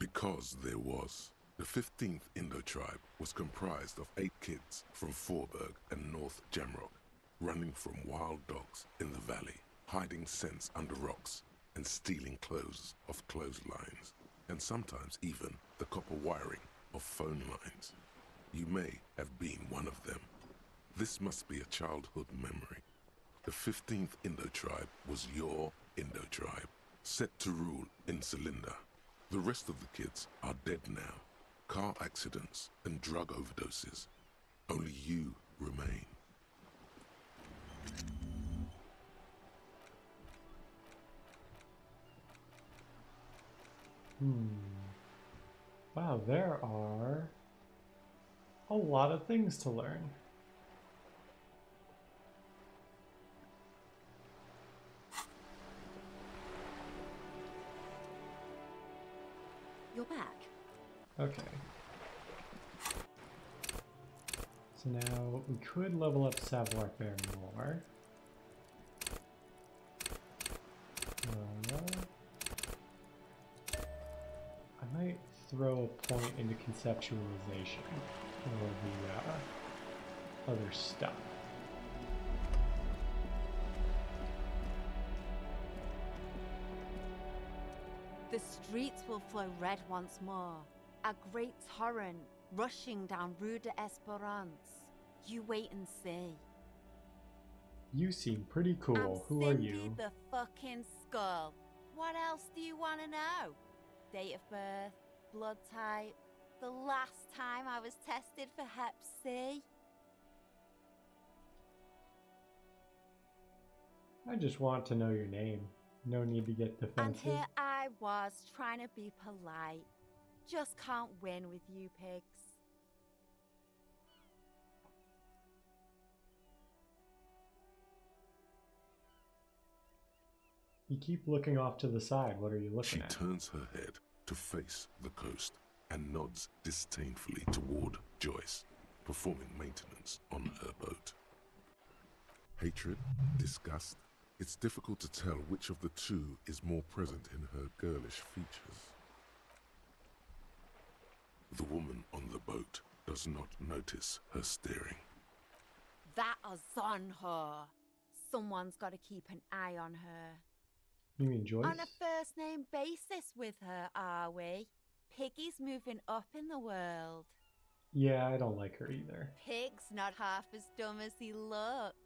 Because there was. The 15th Indo tribe was comprised of eight kids from Forberg and North Jamrock, running from wild dogs in the valley, hiding scents under rocks, and stealing clothes off clotheslines. and sometimes even the copper wiring of phone lines. You may have been one of them. This must be a childhood memory. The 15th Indo tribe was your Indo tribe, set to rule in Celinda. The rest of the kids are dead now. Car accidents and drug overdoses. Only you remain. Hmm. Wow, there are a lot of things to learn. You're back. Okay. So now we could level up Savoir Faire more. I might throw a point into conceptualization for the uh, other stuff. The streets will flow red once more. A great torrent rushing down Rue de Esperance. You wait and see. You seem pretty cool. I'm Who are Cindy you? the fucking skull. What else do you want to know? Date of birth, blood type, the last time I was tested for Hep C. I just want to know your name. No need to get And defensive. here I was trying to be polite. Just can't win with you pigs. You keep looking off to the side. What are you looking She at? turns her head to face the coast and nods disdainfully toward Joyce, performing maintenance on her boat. Hatred, disgust, it's difficult to tell which of the two is more present in her girlish features. The woman on the boat does not notice her staring. That is on her. Someone's got to keep an eye on her. You mean Joyce? On a first name basis with her, are we? Piggy's moving up in the world. Yeah, I don't like her either. Pig's not half as dumb as he looks.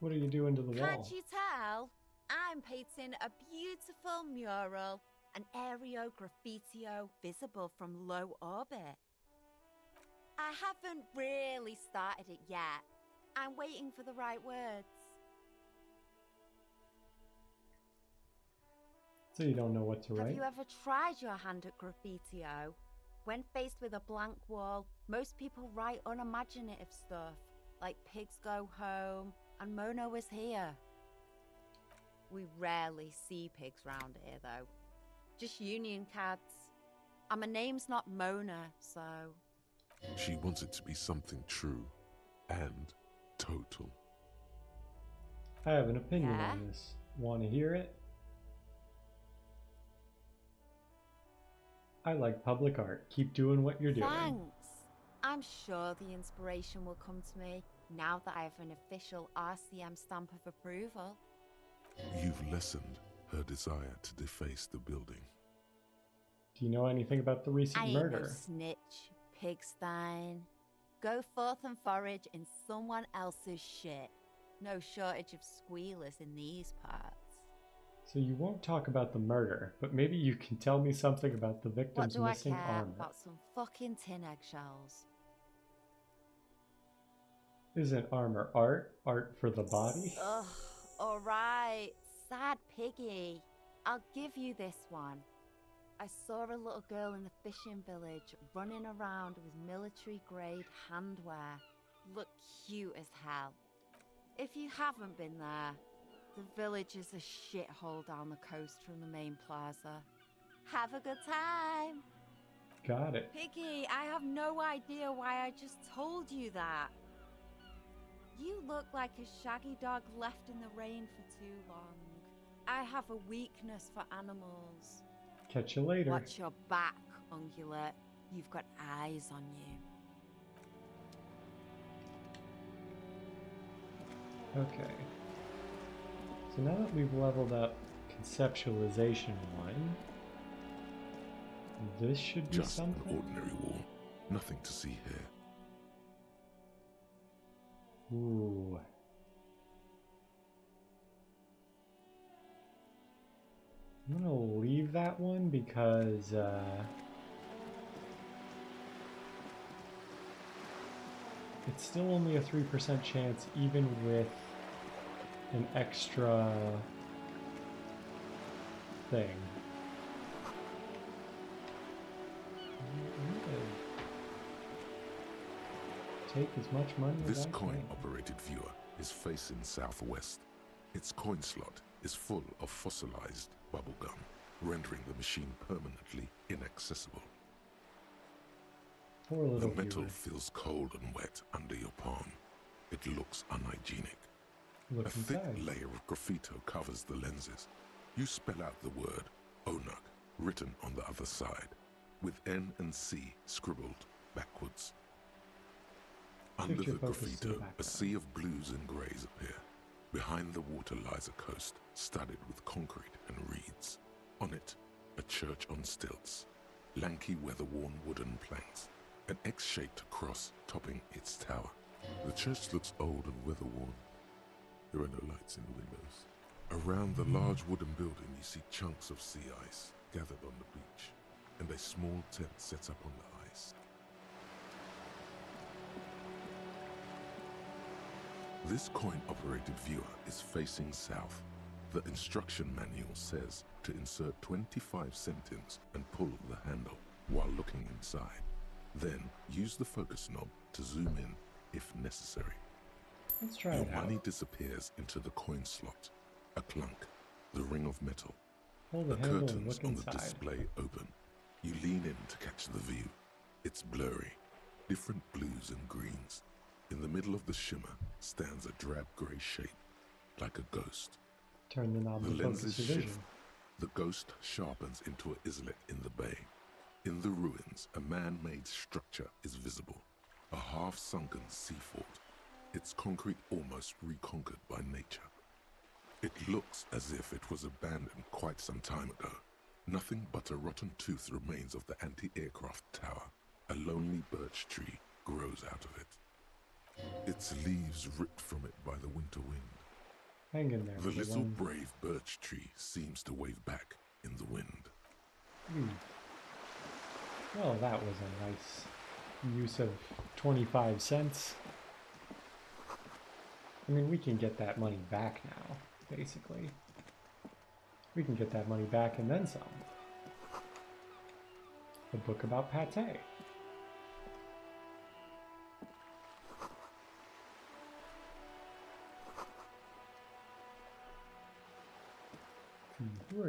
What are you doing to the wall? Can't you tell? I'm painting a beautiful mural, an aereo graffitio visible from low orbit. I haven't really started it yet. I'm waiting for the right words. So you don't know what to Have write? Have you ever tried your hand at graffitio? When faced with a blank wall, most people write unimaginative stuff, like pigs go home and Mono is here. We rarely see pigs round here, though. Just union cads. And my name's not Mona, so. She wants it to be something true and total. I have an opinion Yeah? on this. Want to hear it? I like public art. Keep doing what you're doing. Thanks. I'm sure the inspiration will come to me now that I have an official RCM stamp of approval. You've lessened her desire to deface the building. Do you know anything about the recent I ain't no murder? snitch, pigstein. Go forth and forage in someone else's shit. No shortage of squealers in these parts. So you won't talk about the murder, but maybe you can tell me something about the What victim's do I missing care armor. about some fucking tin eggshells? Isn't armor art? Art for the body? Ugh, alright. Sad piggy. I'll give you this one. I saw a little girl in the fishing village running around with military grade handwear. Look cute as hell. If you haven't been there, the village is a shithole down the coast from the main plaza. Have a good time. Got it. Piggy, I have no idea why I just told you that. You look like a shaggy dog left in the rain for too long. I have a weakness for animals. Catch you later. Watch your back, ungulate. You've got eyes on you. Okay. So now that we've leveled up conceptualization one. This should be Just something. an ordinary wall. Nothing to see here. Ooh. I'm gonna leave that one because uh, it's still only a 3% chance, even with an extra thing. Take as much money as This coin operated viewer is facing southwest. Its coin slot is full of fossilized bubblegum, rendering the machine permanently inaccessible. The metal viewer. feels cold and wet under your palm. It looks unhygienic. Look a thick layer of graffito covers the lenses. You spell out the word Onuk written on the other side, with N and C scribbled backwards. Under the graffito, a sea of blues and greys appear. Behind the water lies a coast studded with concrete and reeds. On it, a church on stilts, lanky weather-worn wooden planks, an X-shaped cross topping its tower. The church looks old and weather-worn. There are no lights in the windows. Around the large wooden building, you see chunks of sea ice gathered on the beach, and a small tent set up on the ice. This coin-operated viewer is facing south. The instruction manual says to insert 25 centimes and pull the handle while looking inside. Then use the focus knob to zoom in if necessary. Let's try Your money disappears into the coin slot. A clunk, the ring of metal. Pull the The curtains on the display open. You lean in to catch the view. It's blurry, different blues and greens. In the middle of the shimmer stands a drab grey shape, like a ghost. Turn the knob The to focus lenses your vision. shift. The ghost sharpens into an islet in the bay. In the ruins, a man-made structure is visible. A half-sunken sea fort. Its concrete almost reconquered by nature. It looks as if it was abandoned quite some time ago. Nothing but a rotten tooth remains of the anti-aircraft tower. A lonely birch tree grows out of it. Its leaves ripped from it by the winter wind. Hang in there. The little one. brave birch tree seems to wave back in the wind. Hmm. Well, that was a nice use of 25 cents. I mean, we can get that money back now, basically. We can get that money back and then some. A book about pate.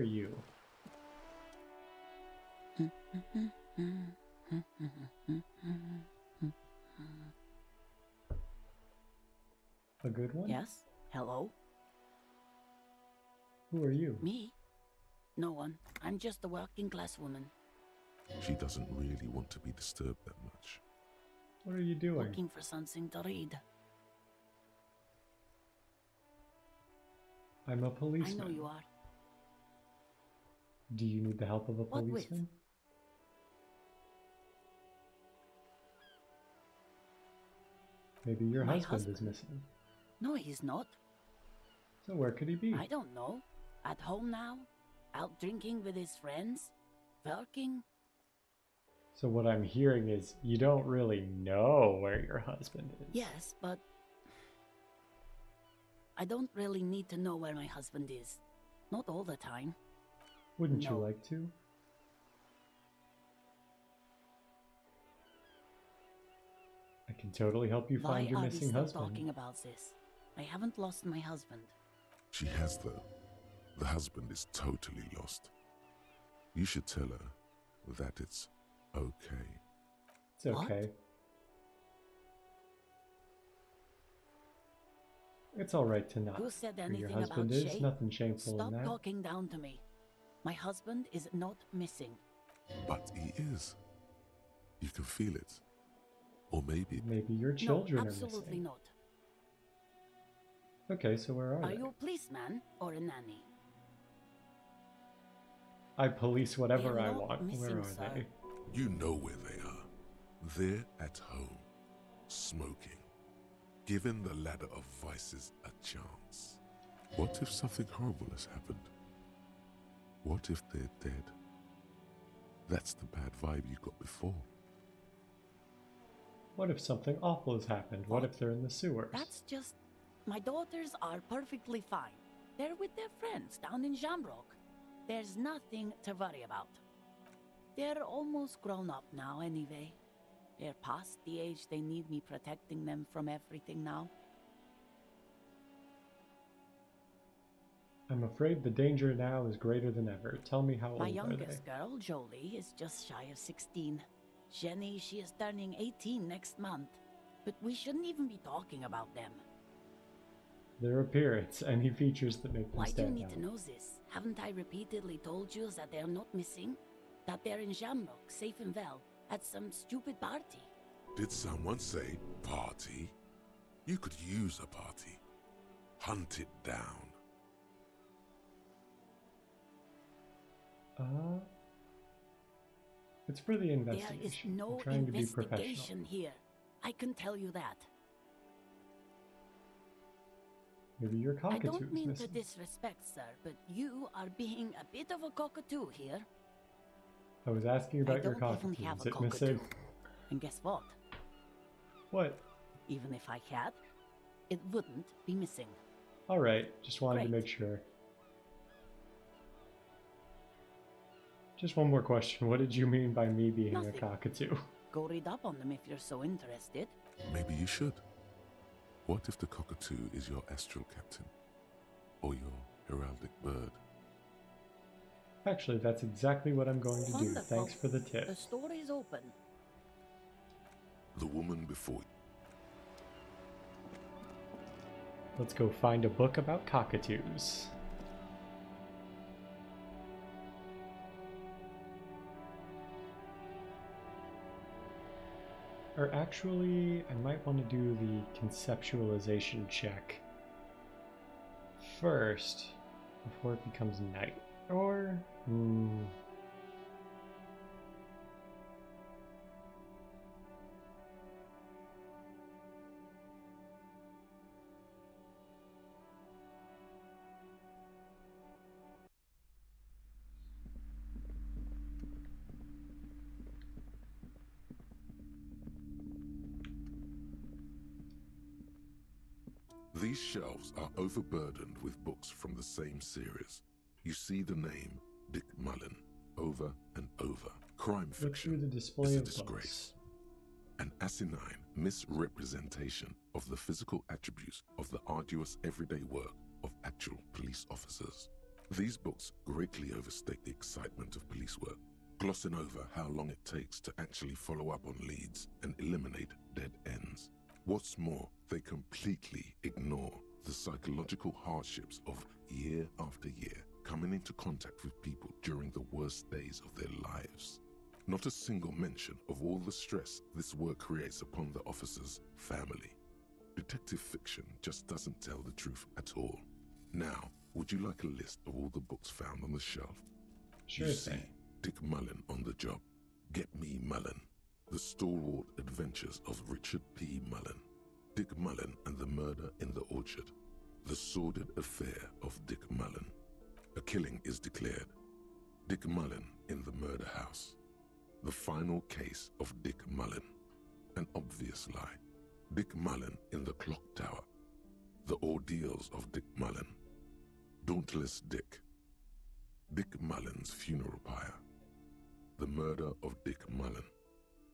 You? A good one? Yes? Hello? Who are you? Me? No one. I'm just a working class woman. She doesn't really want to be disturbed that much. What are you doing? Looking for something to read. I'm a policeman. I know you are. Do you need the help of a What with? policeman? Maybe your My husband, is missing. No, he's not. So where could he be? I don't know. At home now? Out drinking with his friends? Working? So what I'm hearing is you don't really know where your husband is. Yes, but. I don't really need to know where my husband is. Not all the time. Wouldn't you like to? I can totally help you Why find your are we missing still husband. talking about this? I haven't lost my husband. She has, though. The husband is totally lost. You should tell her that it's okay. It's okay. It's alright to not. Who said who anything your husband about is. shame? Nothing shameful Stop in that. talking down to me. My husband is not missing. But he is. You can feel it. Or maybe Maybe your children no, are absolutely missing. not. Okay, so where are, Are they? you a policeman or a nanny? I police whatever I want. missing, Where are sir. they? You know where they are. They're at home, smoking, giving the ladder of vices a chance. What if something horrible has happened? What if they're dead? That's the bad vibe you got before. What if something awful has happened? What if they're in the sewers? That's just. My daughters are perfectly fine. They're with their friends down in Shamrock. There's nothing to worry about. They're almost grown up now, anyway. They're past the age they need me protecting them from everything now. I'm afraid the danger now is greater than ever. Tell me how old are they? My are youngest they? girl, Jolie, is just shy of 16. Jenny, she is turning 18 next month. But we shouldn't even be talking about them. Their appearance, any features that make them Why do you stand need out. to know this? Haven't I repeatedly told you that they're not missing? That they're in Shamrock, safe and well, at some stupid party? Did someone say party? You could use a party. Hunt it down. Uh, it's for the There is investigation. no I'm trying to be professional. investigation here. I can tell you that. Maybe your I cockatoo's don't mean to disrespect, sir, but you are being a bit of a cockatoo here. I was asking about your cockatoo. Is it missing? cockatoo. And guess what? What? Even if I had, it wouldn't be missing. All right, just wanted to make sure. Just one more question. What did you mean by me being Nothing. a cockatoo? Go read up on them if you're so interested. Maybe you should. What if the cockatoo is your astral captain? Or your heraldic bird? Actually, that's exactly what I'm going to do. Wonderful. Thanks for the tip. The store is open. The woman before you. Let's go find a book about cockatoos. Or actually, I might want to do the conceptualization check first before it becomes night. Or, hmm, shelves are overburdened with books from the same series. You see the name Dick Mullen over and over. Crime fiction is a disgrace. books. An asinine misrepresentation of the physical attributes of the arduous everyday work of actual police officers. These books greatly overstate the excitement of police work, glossing over how long it takes to actually follow up on leads and eliminate dead ends. What's more, they completely ignore the psychological hardships of year after year coming into contact with people during the worst days of their lives. Not a single mention of all the stress this work creates upon the officer's family. Detective fiction just doesn't tell the truth at all. Now, would you like a list of all the books found on the shelf? Sure you thing. see Dick Mullen on the job. Get Me Mullen. The Stalwart Adventures of Richard P. Mullen. Dick Mullen and the Murder in the Orchard. The Sordid Affair of Dick Mullen. A killing is declared. Dick Mullen in the Murder House. The Final Case of Dick Mullen. An Obvious Lie. Dick Mullen in the Clock Tower. The Ordeals of Dick Mullen. Dauntless Dick. Dick Mullen's Funeral Pyre. The Murder of Dick Mullen.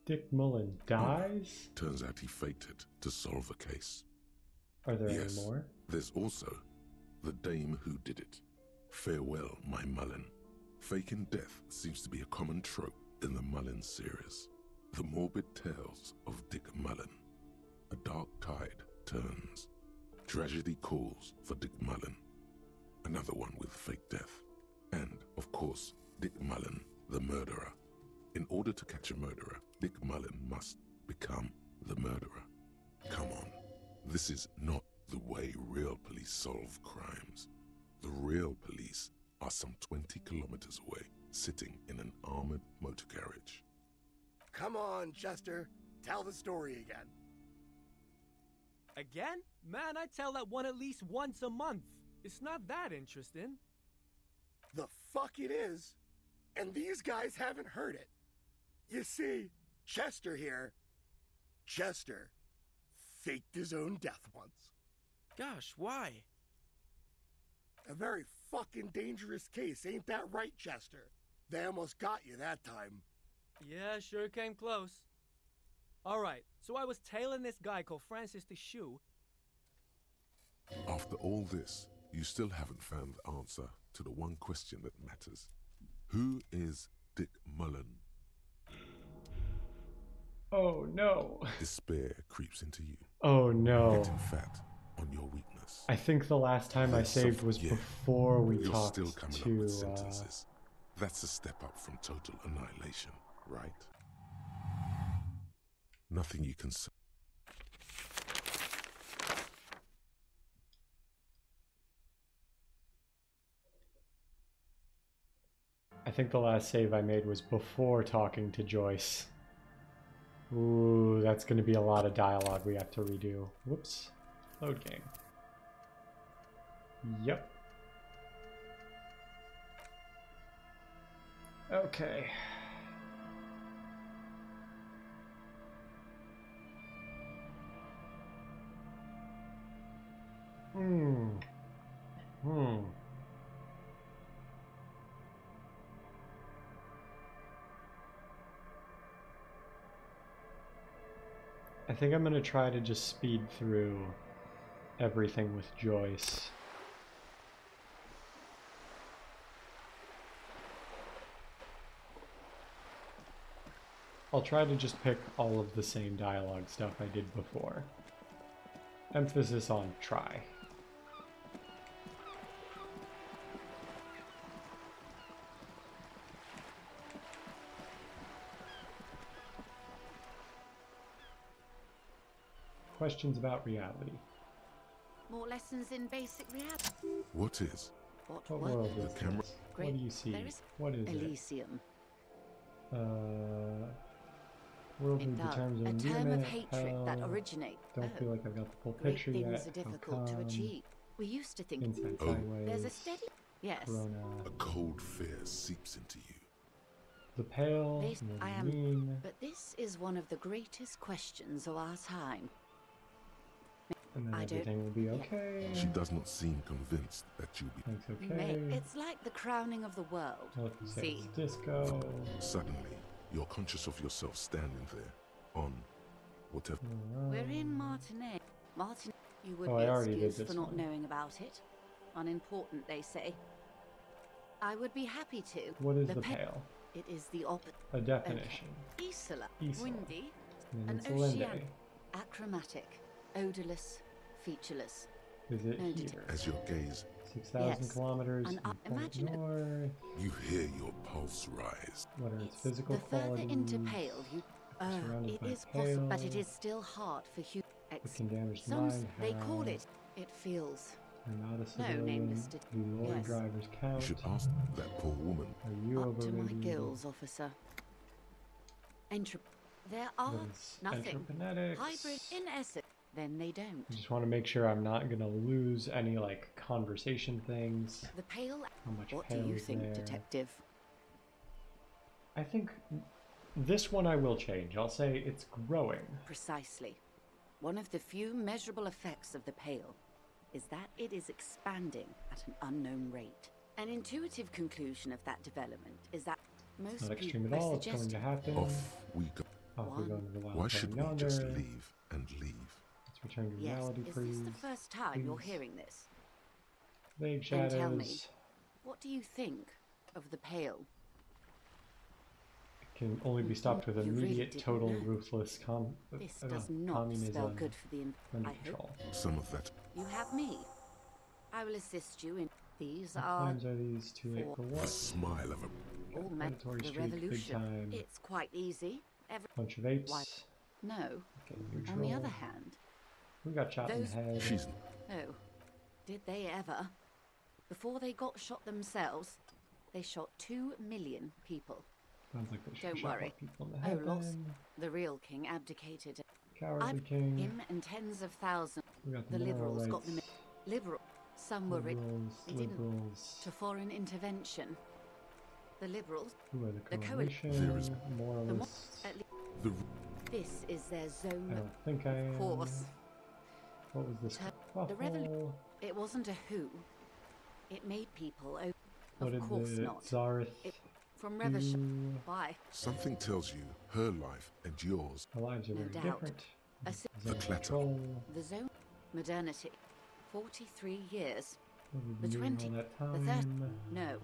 Dick Mullen dies? Turns out he faked it to solve a case. Are there yes, any more? there's also the dame who did it. Farewell, my Mullen. Faking death seems to be a common trope in the Mullen series. The morbid tales of Dick Mullen. A dark tide turns. Tragedy calls for Dick Mullen. Another one with fake death. And, of course, Dick Mullen, the murderer. In order to catch a murderer, Dick Mullen must become the murderer. Come on. This is not the way real police solve crimes. The real police are some 20 kilometers away, sitting in an armored motor carriage. Come on, Chester. Tell the story again. Again? Man, I tell that one at least once a month. It's not that interesting. The fuck it is. And these guys haven't heard it. You see, Chester here, Chester faked his own death once. Gosh, why? A very fucking dangerous case, ain't that right, Chester? They almost got you that time. Yeah, sure came close. Alright, so I was tailing this guy called Francis the Shoe. After all this, you still haven't found the answer to the one question that matters. Who is Dick Mullen? Oh no. Despair creeps into you. Oh no. Getting fat on your weakness. I think the last time I saved was yeah, before we You're talked still coming to. up with uh, sentences. That's a step up from total annihilation, right? Nothing you can say. I think the last save I made was before talking to Joyce. Ooh, that's going to be a lot of dialogue we have to redo. Whoops. Load game. Yep. Okay. Hmm. Hmm. I think I'm gonna try to just speed through everything with Joyce. I'll try to just pick all of the same dialogue stuff I did before. Emphasis on try. Questions about reality. More lessons in basic reality. What is? What, What world world is is camera- this? Great. What do you see? There is What is it? Elysium. Uh, world It in does. terms of A term of endearment, hatred that hell, originate. Don't oh, feel like I've got the full great picture things yet. are difficult to achieve. We used to think Inside Oh. sideways. there's a steady. Yes. Corona. A cold fear seeps into you. The pale. This what do I am. mean? But this is one of the greatest questions of our time. And then I don't- everything will be okay. She does not seem convinced that you'll be. Thanks, May- okay. It's like the crowning of the world. Let's say See, disco. Suddenly, you're conscious of yourself standing there on whatever. we're in Martinaise. Martin, you would Oh, be I excused for not one. knowing about it. Unimportant, they say. I would be happy to. What is the, pa- pale? It is the opposite. A definition. Isola. Isola. Windy. And An it's a Linde. oceanic. Achromatic. Odorless. Featureless. Is it No here? As your gaze, 6,000 Yes. kilometers. And, imagine a- you hear your pulse rise. What are its It's physical the further qualities? into pale you. Uh, surrounded it by is possible, but it is still hard for human. It can damage the Some s- mind. they call it. It feels. You're not a No, civilian. nameless did- Do lorry yes. drivers You should ask that poor woman. Are you Up to my overrated? gills, officer. Entrop. There are nothing. Hybrid in essence. Then they don't. I just want to make sure I'm not gonna lose any like conversation things. The pale. How much What do you think, there? detective? I think this one I will change. I'll say it's growing. Precisely. One of the few measurable effects of the pale is that it is expanding at an unknown rate. An intuitive conclusion of that development is that most Not extreme people at all. It's going suggest to happen. Off we go. Off we go into the wild Why should we yonder. just leave and leave? Let's return to Yes, reality, is please. this the first time you're hearing this? Vague Then tell me, what do you think of the pale? It Can only be stopped with You really immediate, total, know. ruthless com- This uh, does not communism spell good for the. In- under I hope control. Some of that you have me. I will assist you in. These What are times are these too late for- for the smile of a all men. The streak, big revolution. time. It's quite easy. Every Bunch of apes. Why? no. Okay, On the other hand, Who got shot in the those- head? she's oh, did they ever? Before they got shot themselves, They shot two million people. Sounds like they should Don't shot worry. people in the Oh, lost. The real king abdicated. Cowardly I've- king. Him and tens of thousands. We got The the moral liberals got them. rights. Liberal. Some were ri- Liberals, they liberals. to foreign intervention. The liberals. Who are the The coalition? There is- The mo- moralists. at le- The this is their I zone don't think I am. force. What was this? Uh, Ter- the revolu- It wasn't a who. It made people. O- What of course not. Tsareth It, from revolution. Why? something tells you her life and yours. Our lives are No very doubt. different. A The that clatter. the zone. Modernity. Forty-three years. What have we The 20, the 30. No.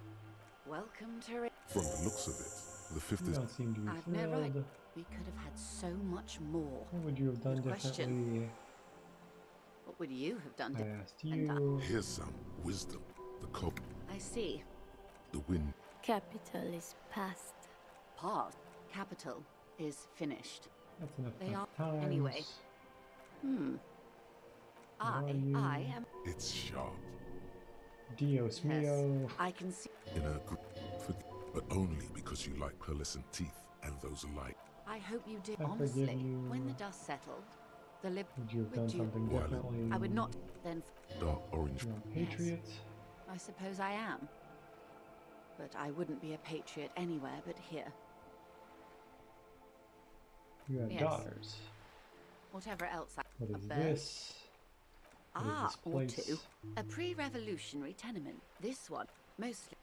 Welcome to it. From the looks of it, the fifth is don't seem to be I've no right. We could have had so much more. What would you have done Good question. Differently? What would you have done? To- asked and done? you. here's some wisdom. The cob, I see. the wind, Capital is past. Past. Capital is finished. That's enough They are- times. anyway. Hmm. I, you- I am. it's sharp Dios mio. I can see. in a group, for, but only because you like pearlescent teeth and those alike. I hope you did. I Honestly, you. when the dust settled, the lib. Would you have would done you- something Well, differently? I would not. Then The orange, You're a Yes. patriot. I suppose I am. But I wouldn't be a patriot anywhere but here. You have Yes. daughters. Whatever else I. What a is bird. this? What is Ah, this or two. A pre-revolutionary tenement. This one, mostly.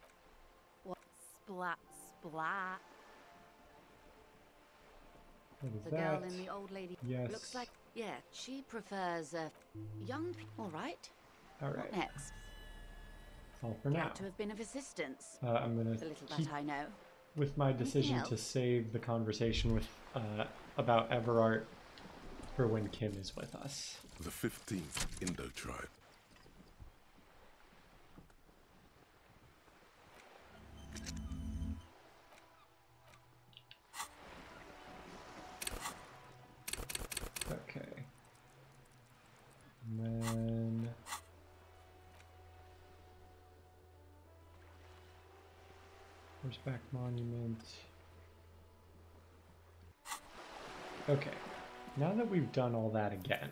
What? Splat, splat. What is The that? girl in the old lady. Yes. Looks like. Yeah, she prefers uh, young people. All right. All What next? That's all for now. To have been of assistance. Uh, I'm gonna The little keep that I know. with my decision to save the conversation with uh, about Evrart for when Kim is with us. the fifteenth Indo tribe. Okay. And then horseback monument. Okay. Now that we've done all that again,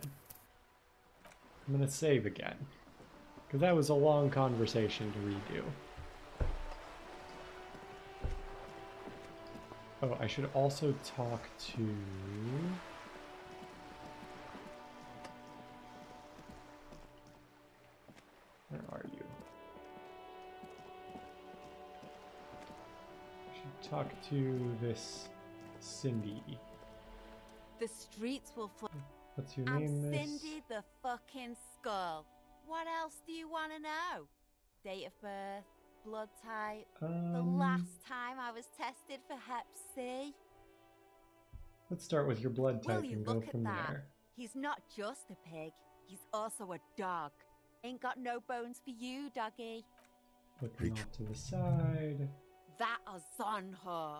I'm gonna save again. Because that was a long conversation to redo. Oh, I should also talk to... talk to this Cindy. The streets will fall. What's your name, I'm miss? Cindy the fucking skull. What else do you want to know? Date of birth, blood type. the Um, last time I was tested for Hep C. Let's start with your blood Will type you and go look at from that? there. He's not just a pig. He's also a dog. Ain't got no bones for you, doggy. Looking off to the side. That is on her.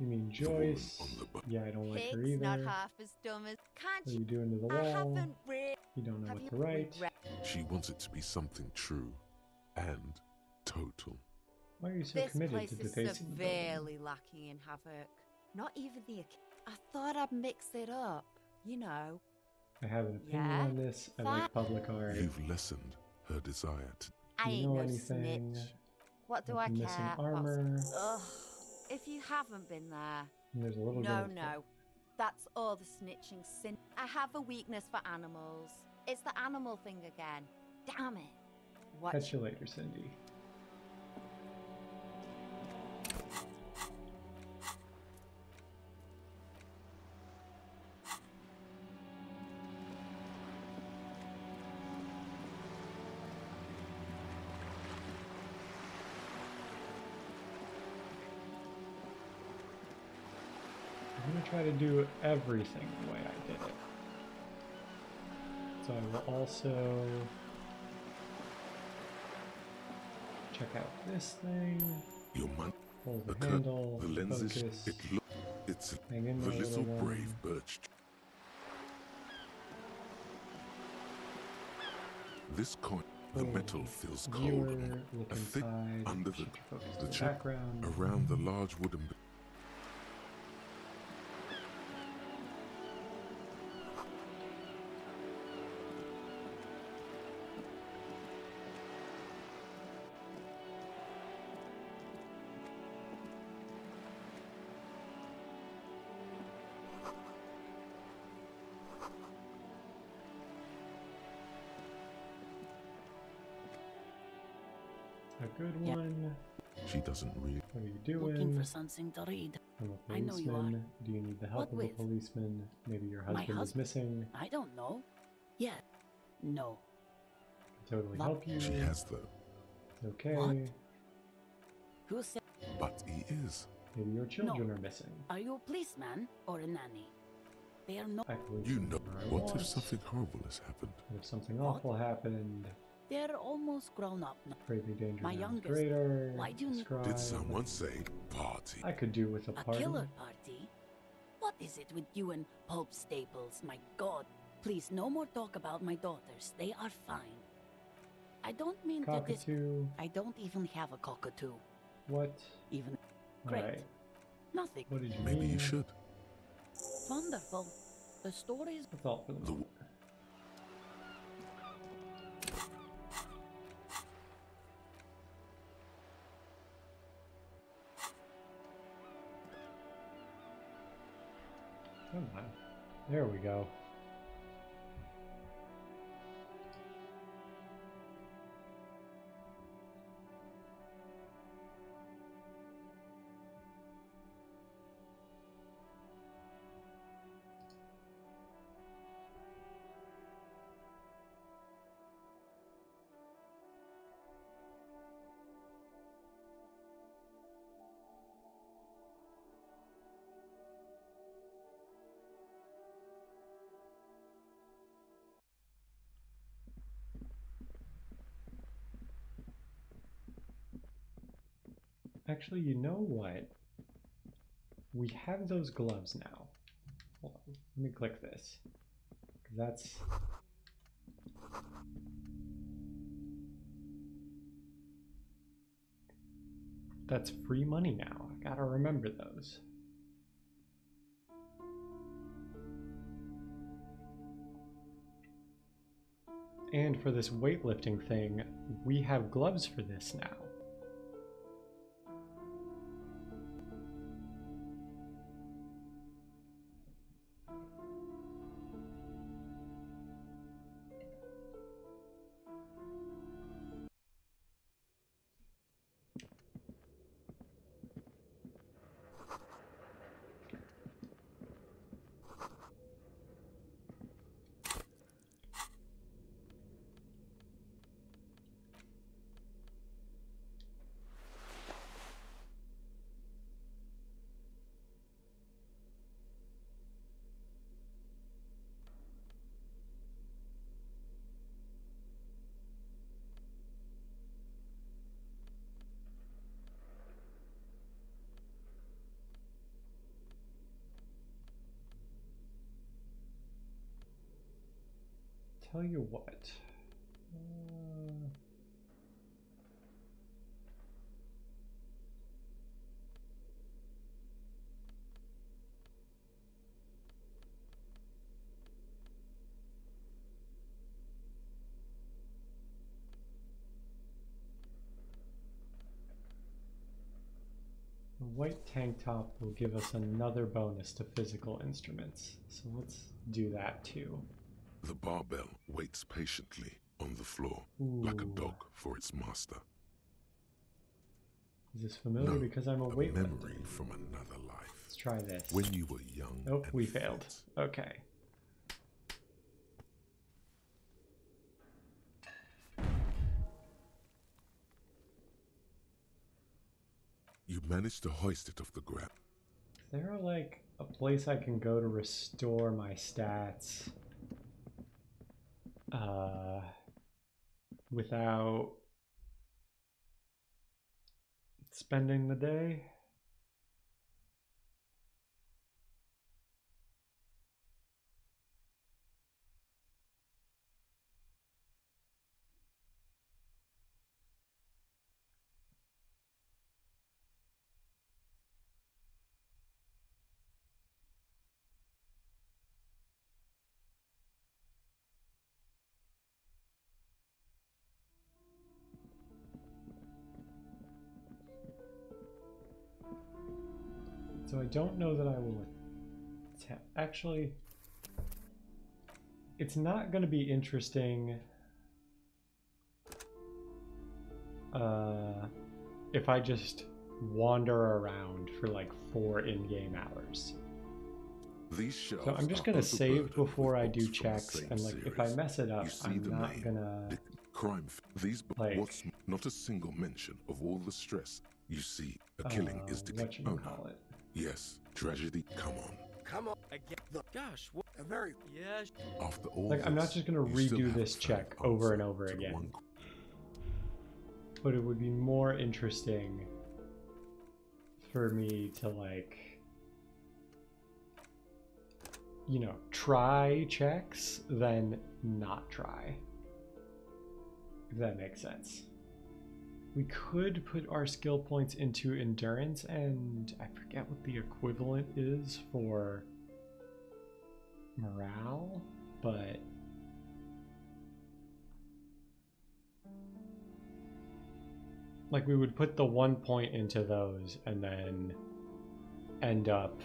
You mean Joyce? Yeah, I don't like her Pig's either. not half as dumb as. Can't What are you? you doing to the wall? haven't. You don't know Have what to write. regret- She wants it to be something true and total. Why are you so This committed place to is defacing the building? severely lacking in havoc. Not even the. I thought I'd mix it up. You know. I have an opinion Yeah? on this. I like public art. You've lessened her desire to. I Do you ain't know no anything? snitch. What do I care? armor? Ugh. If you haven't been there. There's a little No, no. That's all the snitching sin. I have a weakness for animals. It's the animal thing again. Damn it. What? Catch you later, Cindy. I'm gonna try to do everything the way I did it. So I will also check out this thing. Your man, Hold the the handle. the lenses. focus. It look. It's Hang in the little little brave birch. This coin. The oh, metal feels cold. A thick under the, the to the background. around the large wooden. What are you doing? Looking for something to read. I'm a I know you are. policeman. Do you need the help What of a with? policeman? Maybe your My husband is missing. I don't know. Yeah. No. Can totally Not- help you. She has the. Okay. What? Who said? But he is. Maybe your children are missing. Are you a policeman or a nanny? They are not. You know. What if something horrible has happened? What if something What? awful happened? They're almost grown up now. Greatly danger My now is youngest. greater. Why do you need Describe. Did someone say party? I could do with a a party. killer party? What is it with you and Pope Staples? My God! Please, no more talk about my daughters. They are fine. I don't mean to dis. Cockatoo. I don't even have a cockatoo. What? Even. Great. Alright. Nothing. What did you Maybe mean? you should. Wonderful. The stories. That's all for the There we go. Actually, you know what? We have those gloves now. Hold on. Let me click this. that's. That's free money now. I gotta remember those. And for this weightlifting thing, we have gloves for this now. Tell you what. Uh, The white tank top will give us another bonus to physical instruments, so let's do that too. The barbell waits patiently on the floor, like a dog for its master. Is this familiar? No, because I'm a a memory from another life. Let's try this. When you were young. Nope, and we fit. failed. Okay. You managed to hoist it off the ground. Is there like a place I can go to restore my stats? Uh, without spending the day? Don't know that I will. Actually, it's not going to be interesting uh, if I just wander around for like four in-game hours. So I'm just gonna save before I do checks, and like if I mess it up, I'm the not name, gonna. Dick Crime. These. Like- What's not a single mention of all the stress you see. A killing uh, is declared. Oh whatchamacallit. no. Yes, tragedy. Come on. Come on. Again. The, Gosh, what? a very Yeah. sh- After all Like I'm not just gonna redo this check over and over again. one But it would be more interesting for me to like you know, try checks than not try. If that makes sense. We could put our skill points into endurance and I forget what the equivalent is for morale, but like we would put the one point into those and then end up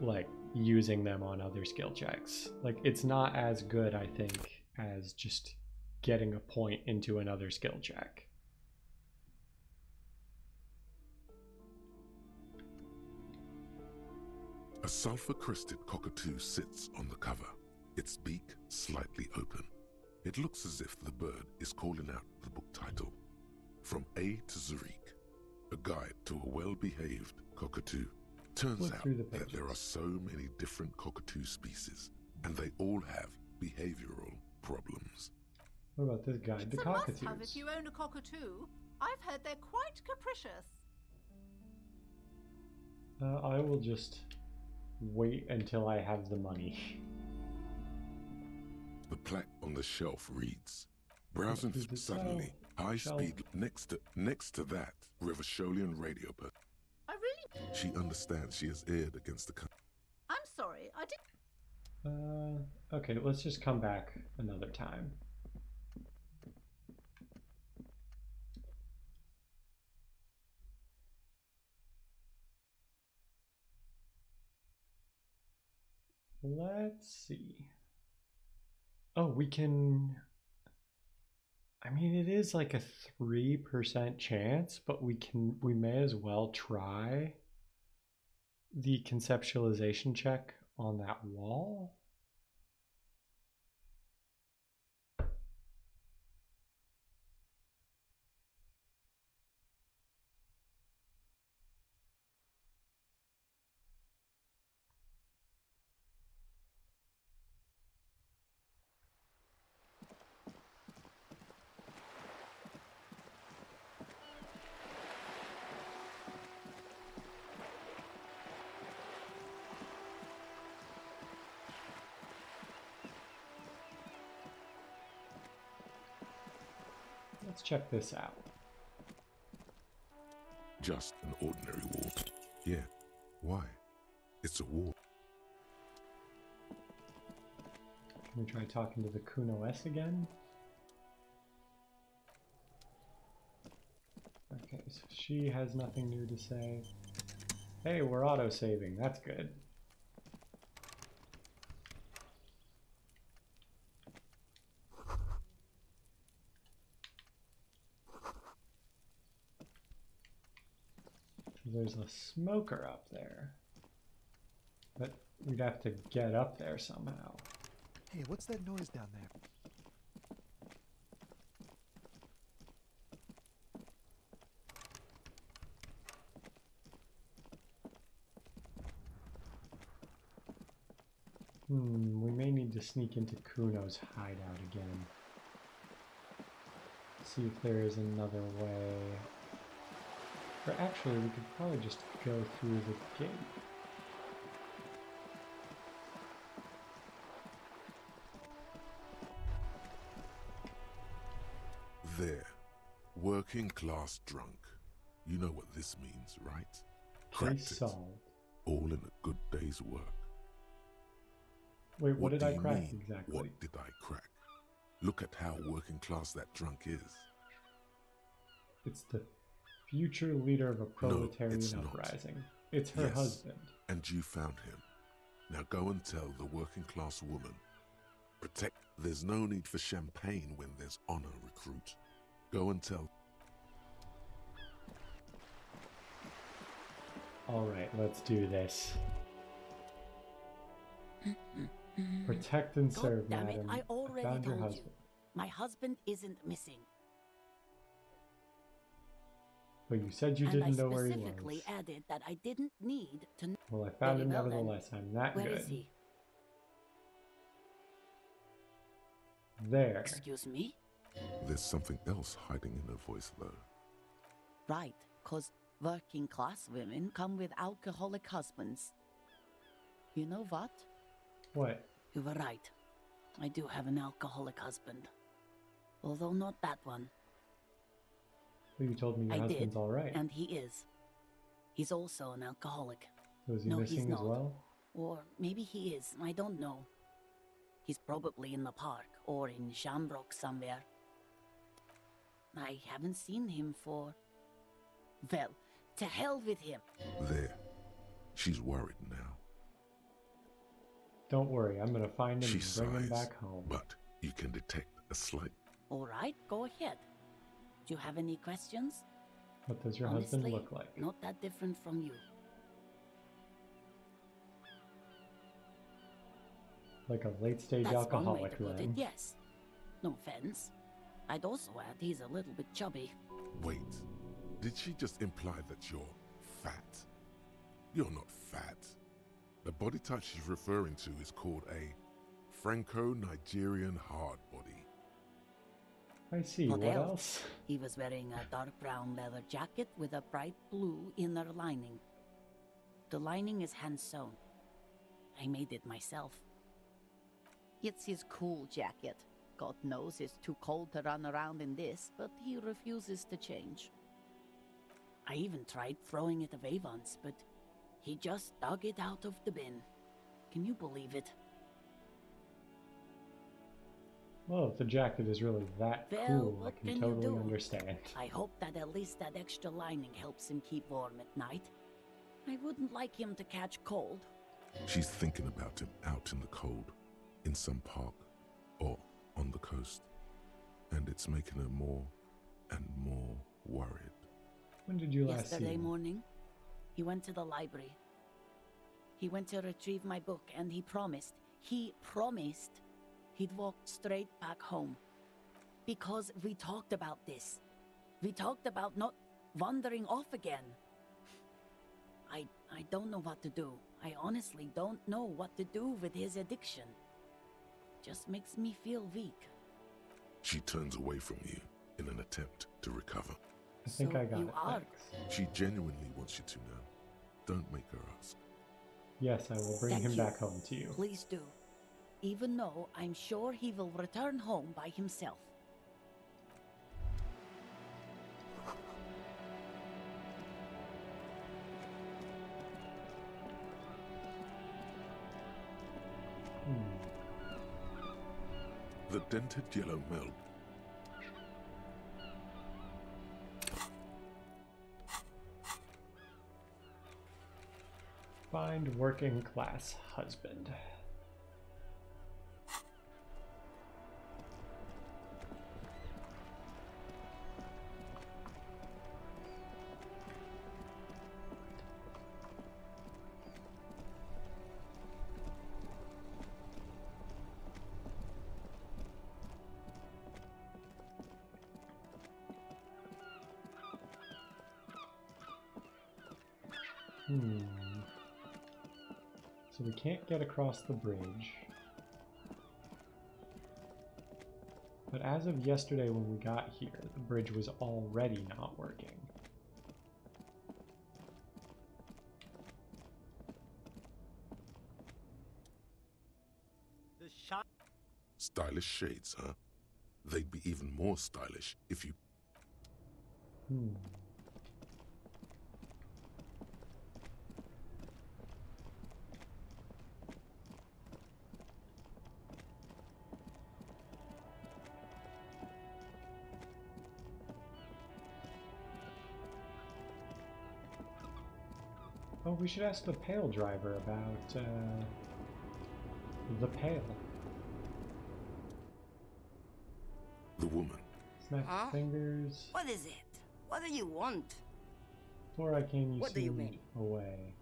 like using them on other skill checks. Like it's not as good, I think, as just getting a point into another skill check. A sulfur crested cockatoo sits on the cover, its beak slightly open. It looks as if the bird is calling out the book title From A to Zurich, a guide to a well behaved cockatoo. Turns Flip out the that there are so many different cockatoo species, and they all have behavioral problems. What about this guide? The It's a must-have if you own a cockatoo. I've heard they're quite capricious. Uh, I will just wait until I have the money. The plaque on the shelf reads, Browsing Is it suddenly, so? high Shelf. speed next to next to that, Revacholian radio per I really. She understands she has aired against the country. I'm sorry. I did. Uh, okay, let's just come back another time. Let's see. Oh, we can. I mean, it is like a 3% chance, but we can, we may as well try the conceptualization check on that wall. Check this out. Just an ordinary wall. Yeah. Why? It's a wall. Can we try talking to the Cunoesse again? Okay, so she has nothing new to say. Hey, we're auto-saving. That's good. There's a smoker up there. But we'd have to get up there somehow. Hey, what's that noise down there? Hmm, we may need to sneak into Cuno's hideout again. See if there is another way. Or actually, we could probably just go through the gate. There. Working class drunk. You know what this means, right? Cracked it. solved. All in a good day's work. Wait, what, did I crack mean, exactly? What did I crack? Look at how working class that drunk is. It's the future leader of a proletarian it's not. uprising. It's her Yes. husband. And you found him. Now go and tell the working class woman. Protect. There's no need for champagne when there's honor, recruit. Go and tell. Alright, let's do this. Protect and God serve, damn it, madam. I already found your told you. My husband isn't missing. But you said you and didn't know where he was. specifically added that I didn't need to know. Well, I found him Very well then. nevertheless. I'm that Where good. is he? There. Excuse me? There's something else hiding in her voice, though. Right, cause working class women come with alcoholic husbands. You know what? What? You were right. I do have an alcoholic husband. Although not that one. Well, you told me your I husband's did, alright. and he is. He's also an alcoholic. So is he no, he's missing as not. well? Or maybe he is, I don't know. He's probably in the park or in Jamrock somewhere. I haven't seen him for. Well, to hell with him. There. She's worried now. Don't worry, I'm gonna find him She and bring him sighs, back home. But you can detect a slight. Alright, go ahead. Do you have any questions? What does your Honestly, husband look like? Not that different from you. Like a late stage That's one way alcoholic to put it, then. yes. No offense. I'd also add he's a little bit chubby. Wait. Did she just imply that you're fat? You're not fat. The body type she's referring to is called a Franco Nigerian hard body. I see. What, What else? else? He was wearing a dark brown leather jacket with a bright blue inner lining. The lining is hand sewn. I made it myself. It's his cool jacket. God knows it's too cold to run around in this, but he refuses to change. I even tried throwing it away once, but he just dug it out of the bin. Can you believe it? Well, if the jacket is really that Well, cool, I can can totally understand. I hope that at least that extra lining helps him keep warm at night. I wouldn't like him to catch cold. She's thinking about him out in the cold, in some park, or on the coast. And it's making her more and more worried. When did you last see Yesterday him? morning, he went to the library. He went to retrieve my book and he promised, he promised he'd walk straight back home. Because we talked about this. We talked about not wandering off again. I I don't know what to do. I honestly don't know what to do with his addiction. Just makes me feel weak. She turns away from you in an attempt to recover. I think So I got you it. are- She genuinely wants you to know. Don't make her ask. Yes, I will bring Thank him you. back home to you. Please do. Even though I'm sure he will return home by himself. Hmm. The dented yellow milk. Find working class husband. Can't get across the bridge. But as of yesterday when we got here, the bridge was already not working. The shot. Stylish shades, huh? They'd be even more stylish if you. Hmm. Oh, we should ask the Pale driver about uh, the Pale. The woman. Snap Huh? fingers. What is it? What do you want? Before I came, you What do you seemed mean? away.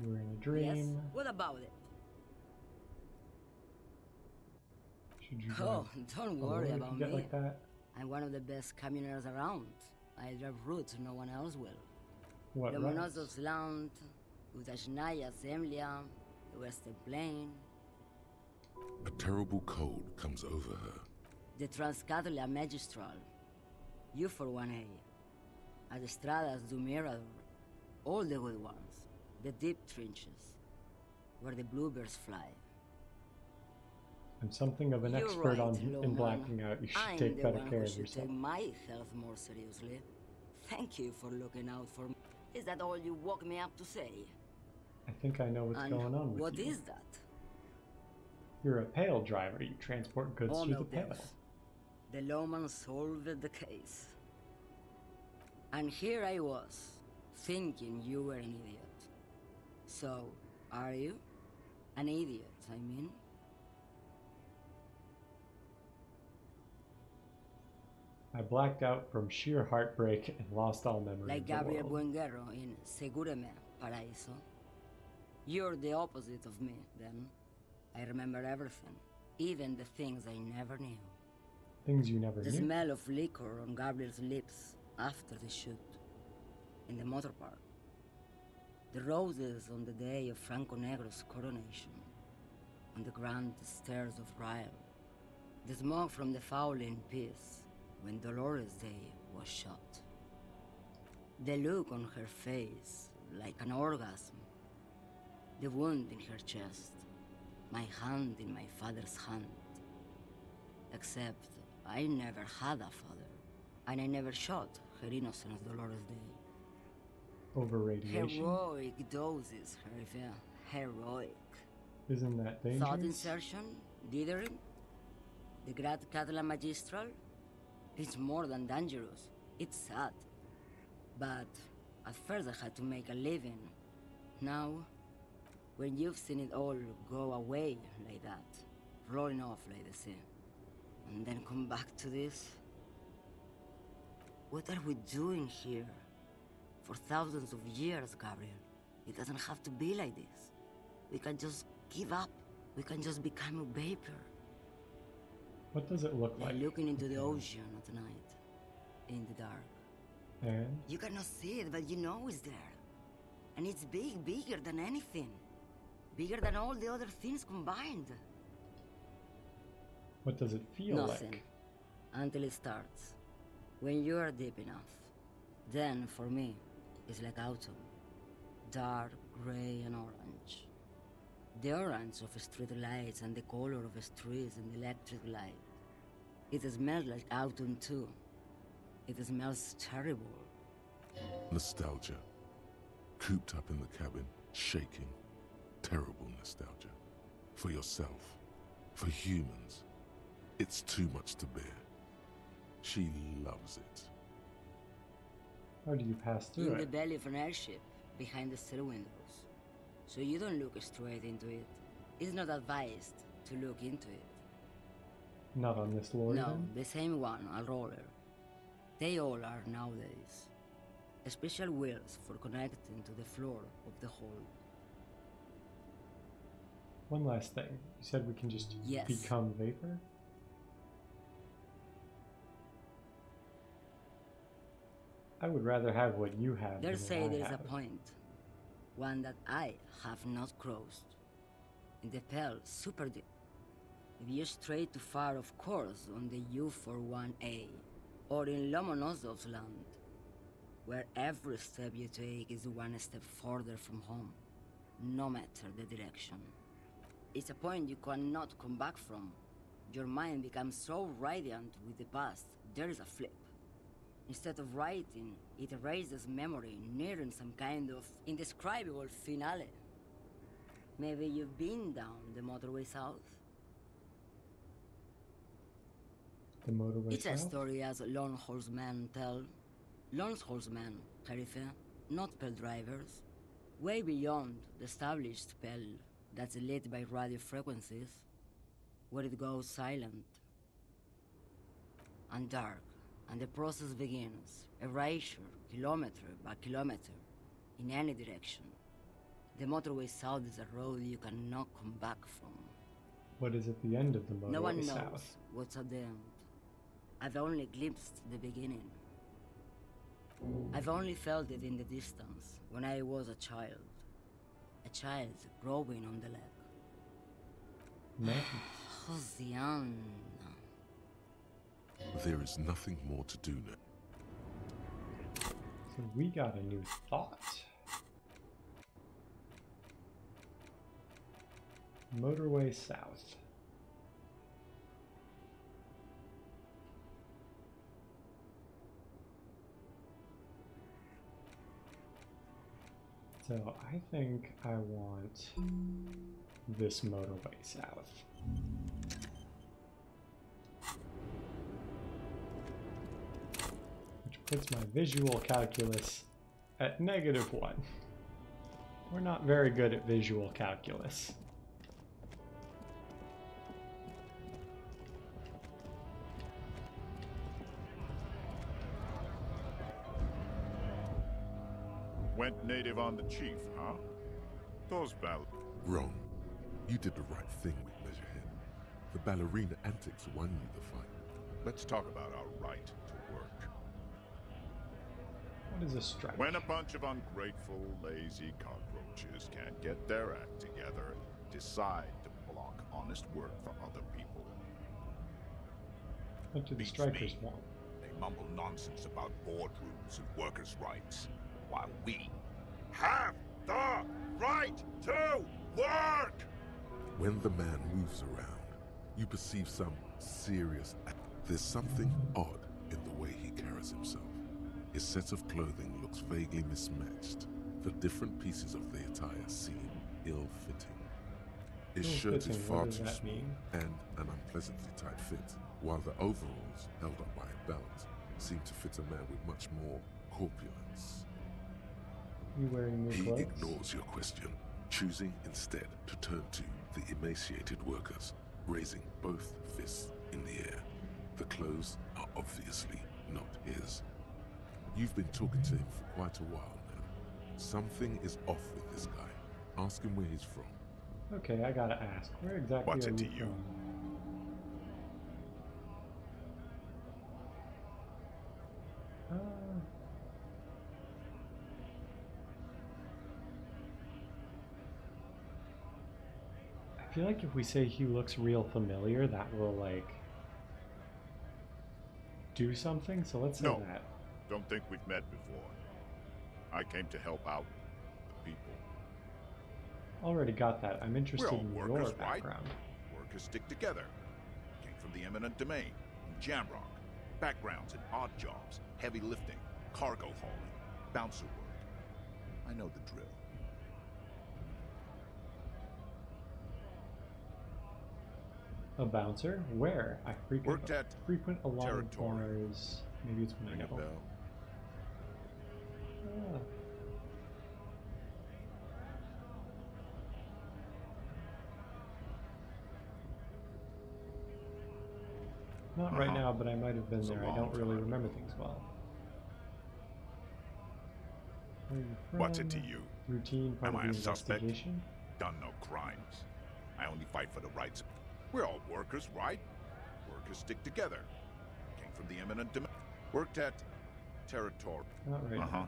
You were in a dream. Yes? dream. What about it? Should you Oh, don't worry about me. like that? I'm one of the best camioners around. I drive routes no one else will. What the routes? Monozov's Land, Udajnaya Zemlya, the Western Plain, A terrible cold comes over her. the Transcatolia Magistral. You for one A. Adestradas du Mirador. All the good ones. The deep trenches. Where the bluebirds fly. I'm something of an You're expert right, on in blacking out. You should I'm take better care of yourself. take my health more seriously. Thank you for looking out for me. Is that all you woke me up to say? I think I know what's and going on with what you. is that? You're a Pale driver. You transport goods All through the them. The lawman solved the case. And here I was, thinking you were an idiot. So, are you? An idiot, I mean? I blacked out from sheer heartbreak and lost all memory Like Gabriel world. Buenguerro in Segúreme, Paraíso. You're the opposite of me, then. I remember everything, even the things I never knew. Things you never The knew. The smell of liquor on Gabriel's lips after the shoot. In the motor park. The roses on the day of Franco Negro's coronation. On the grand stairs of Ryle. The smoke from the Fowling Peace when Dolores Dei was shot. The look on her face, like an orgasm. The wound in her chest. My hand in my father's hand. Except I never had a father, and I never shot her innocent Dolores Dei. Over radiation. Heroic doses, Hervia. Heroic. Isn't that Thought dangerous? insertion? Dithering? The Grad Catala Magistral? It's more than dangerous. It's sad. But at first I had to make a living. Now, when you've seen it all go away like that, rolling off like the sea, and then come back to this, what are we doing here? For thousands of years, Gabriel. It doesn't have to be like this. We can just give up. We can just become a vapor. What does it look Like like? looking into the ocean at night, in the dark. And You cannot see it, but you know it's there. And it's big, bigger than anything. Bigger than all the other things combined. what does it feel like? Nothing. like? Until it starts. When you are deep enough. Then, for me, it's like autumn. Dark, gray, and orange. The orange of street lights and the color of streets and electric light. It smells like autumn too. It smells terrible. Nostalgia. Cooped up in the cabin, shaking. Terrible nostalgia. For yourself. For humans. It's too much to bear. She loves it. How do you pass through in the belly of an airship, behind the stair windows. So you don't look straight into it. It's not advised to look into it. Not on this lorry. No, then? the same one, a roller. They all are nowadays. Special wheels for connecting to the floor of the hold. One last thing. You said we can just Yes. become vapor? I would rather have what you have They than say what I there is a point, one that I have not crossed. In the Pale, super deep. If you stray too far, of course, on the U41A, or in Lomonosov's land, where every step you take is one step further from home, no matter the direction. It's a point you cannot come back from. Your mind becomes so radiant with the past, there is a flip. Instead of writing, it erases memory, nearing some kind of indescribable finale. Maybe you've been down the motorway south? The motorway It's a story as lone horsemen tell. Lone horsemen Tarifin, not Pale drivers. Way beyond the established Pale that's lit by radio frequencies, where it goes silent and dark, and the process begins, erasure, kilometer by kilometer, in any direction. The motorway south is a road you cannot come back from. What is at the end of the motorway south? no one knows south? what's at the end. I've only glimpsed the beginning. I've only felt it in the distance when I was a child. A child growing on the leg. Man. Josiane. There is nothing more to do now. So we got a new thought. Motorway south. So I think I want this motorway south. Which puts my visual calculus at negative one. We're not very good at visual calculus. Went native on the chief, huh? Those ball. Wrong. You did the right thing with Measurehead. The ballerina antics won you the fight. Let's talk about our right to work. What is a strike? When a bunch of ungrateful, lazy cockroaches can't get their act together, decide to block honest work for other people. What do the Beats strikers me. want? They mumble nonsense about boardrooms and workers' rights, while we have the right to work! When the man moves around, you perceive some serious. a- There's something odd in the way he carries himself. His set of clothing looks vaguely mismatched. The different pieces of the attire seem ill-fitting. His shirt is far too small and an unpleasantly tight fit, while the overalls, held up by a belt, seem to fit a man with much more corpulence. You wearing new He clothes? ignores your question, choosing instead to turn to the emaciated workers, raising both fists in the air. The clothes are obviously not his. You've been talking to him for quite a while now. Something is off with this guy. Ask him where he's from. Okay, I gotta ask. Where exactly What's are it you to you? from? Uh, feel like if we say he looks real familiar, that will like do something. So let's say No. that. Don't think we've met before. I came to help out the people. Already got that. I'm interested all in your workers, right? background. Workers stick together. Came from the eminent domain, in Jamrock. Backgrounds in odd jobs, heavy lifting, cargo hauling, bouncer work. I know the drill. A bouncer? Where? I frequent Worked at frequent a lot of Territory. bars. Maybe it's Ring a bell. Ah. Not right Uh-huh. now, but I might have been It's there. I don't really remember things well. Where are you What's it to you? Routine part Am of I a suspect? Done no crimes. I only fight for the rights. We're all workers, right? Workers stick together. Came from the eminent domain. Worked at Territory. Not right Uh huh.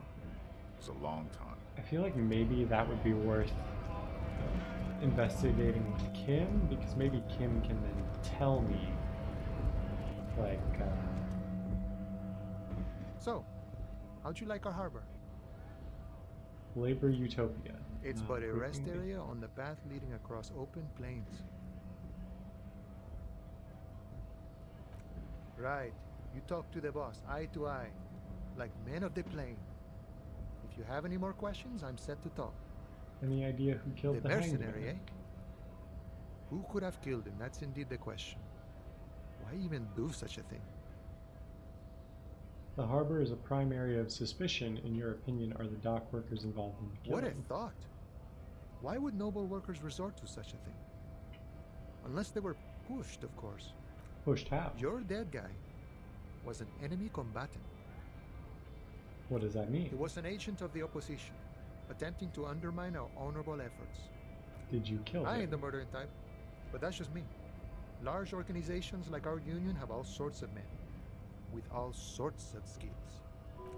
It's a long time. I feel like maybe that would be worth investigating with Kim because maybe Kim can then tell me, like, uh, So, how'd you like our harbor? labor utopia. It's Uh, but a rest area on the path leading across open plains. Right. You talk to the boss, eye to eye, like men of the plane. If you have any more questions, I'm set to talk. Any idea who killed the the, mercenary, hangman? eh? Who could have killed him? That's indeed the question. Why even do such a thing? The harbor is a prime area of suspicion. In your opinion, are the dock workers involved in the What killing? a thought. Why would noble workers resort to such a thing? Unless they were pushed, of course. Pushed how? Your dead guy was an enemy combatant. What does that mean? He was an agent of the opposition, attempting to undermine our honorable efforts. Did you kill him? I ain't the murdering type, but that's just me. Large organizations like our union have all sorts of men, with all sorts of skills.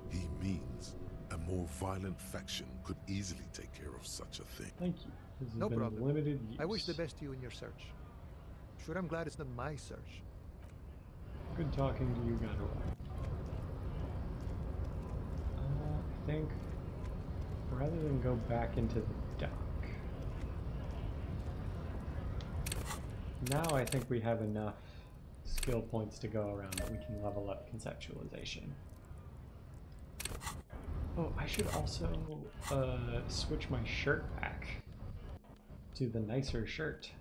He means a more violent faction could easily take care of such a thing. Thank you. This has No been problem. limited use. I wish the best to you in your search. Sure, I'm glad it's not my search. Good talking to you, Gadara. Uh, I think rather than go back into the dock, now I think we have enough skill points to go around that we can level up conceptualization. Oh, I should also uh, switch my shirt back to the nicer shirt.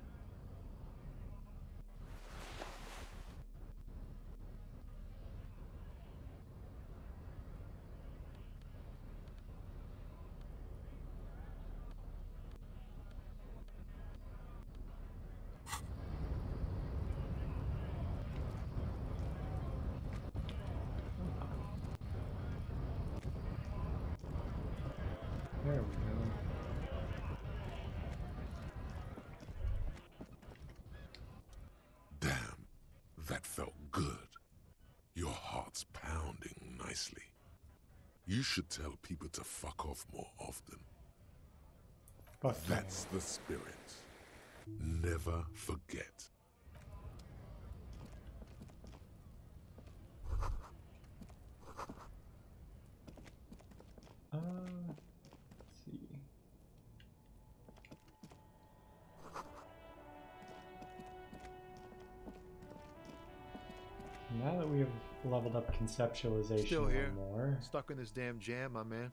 Conceptualization Still here. more, Stuck in this damn jam, my man.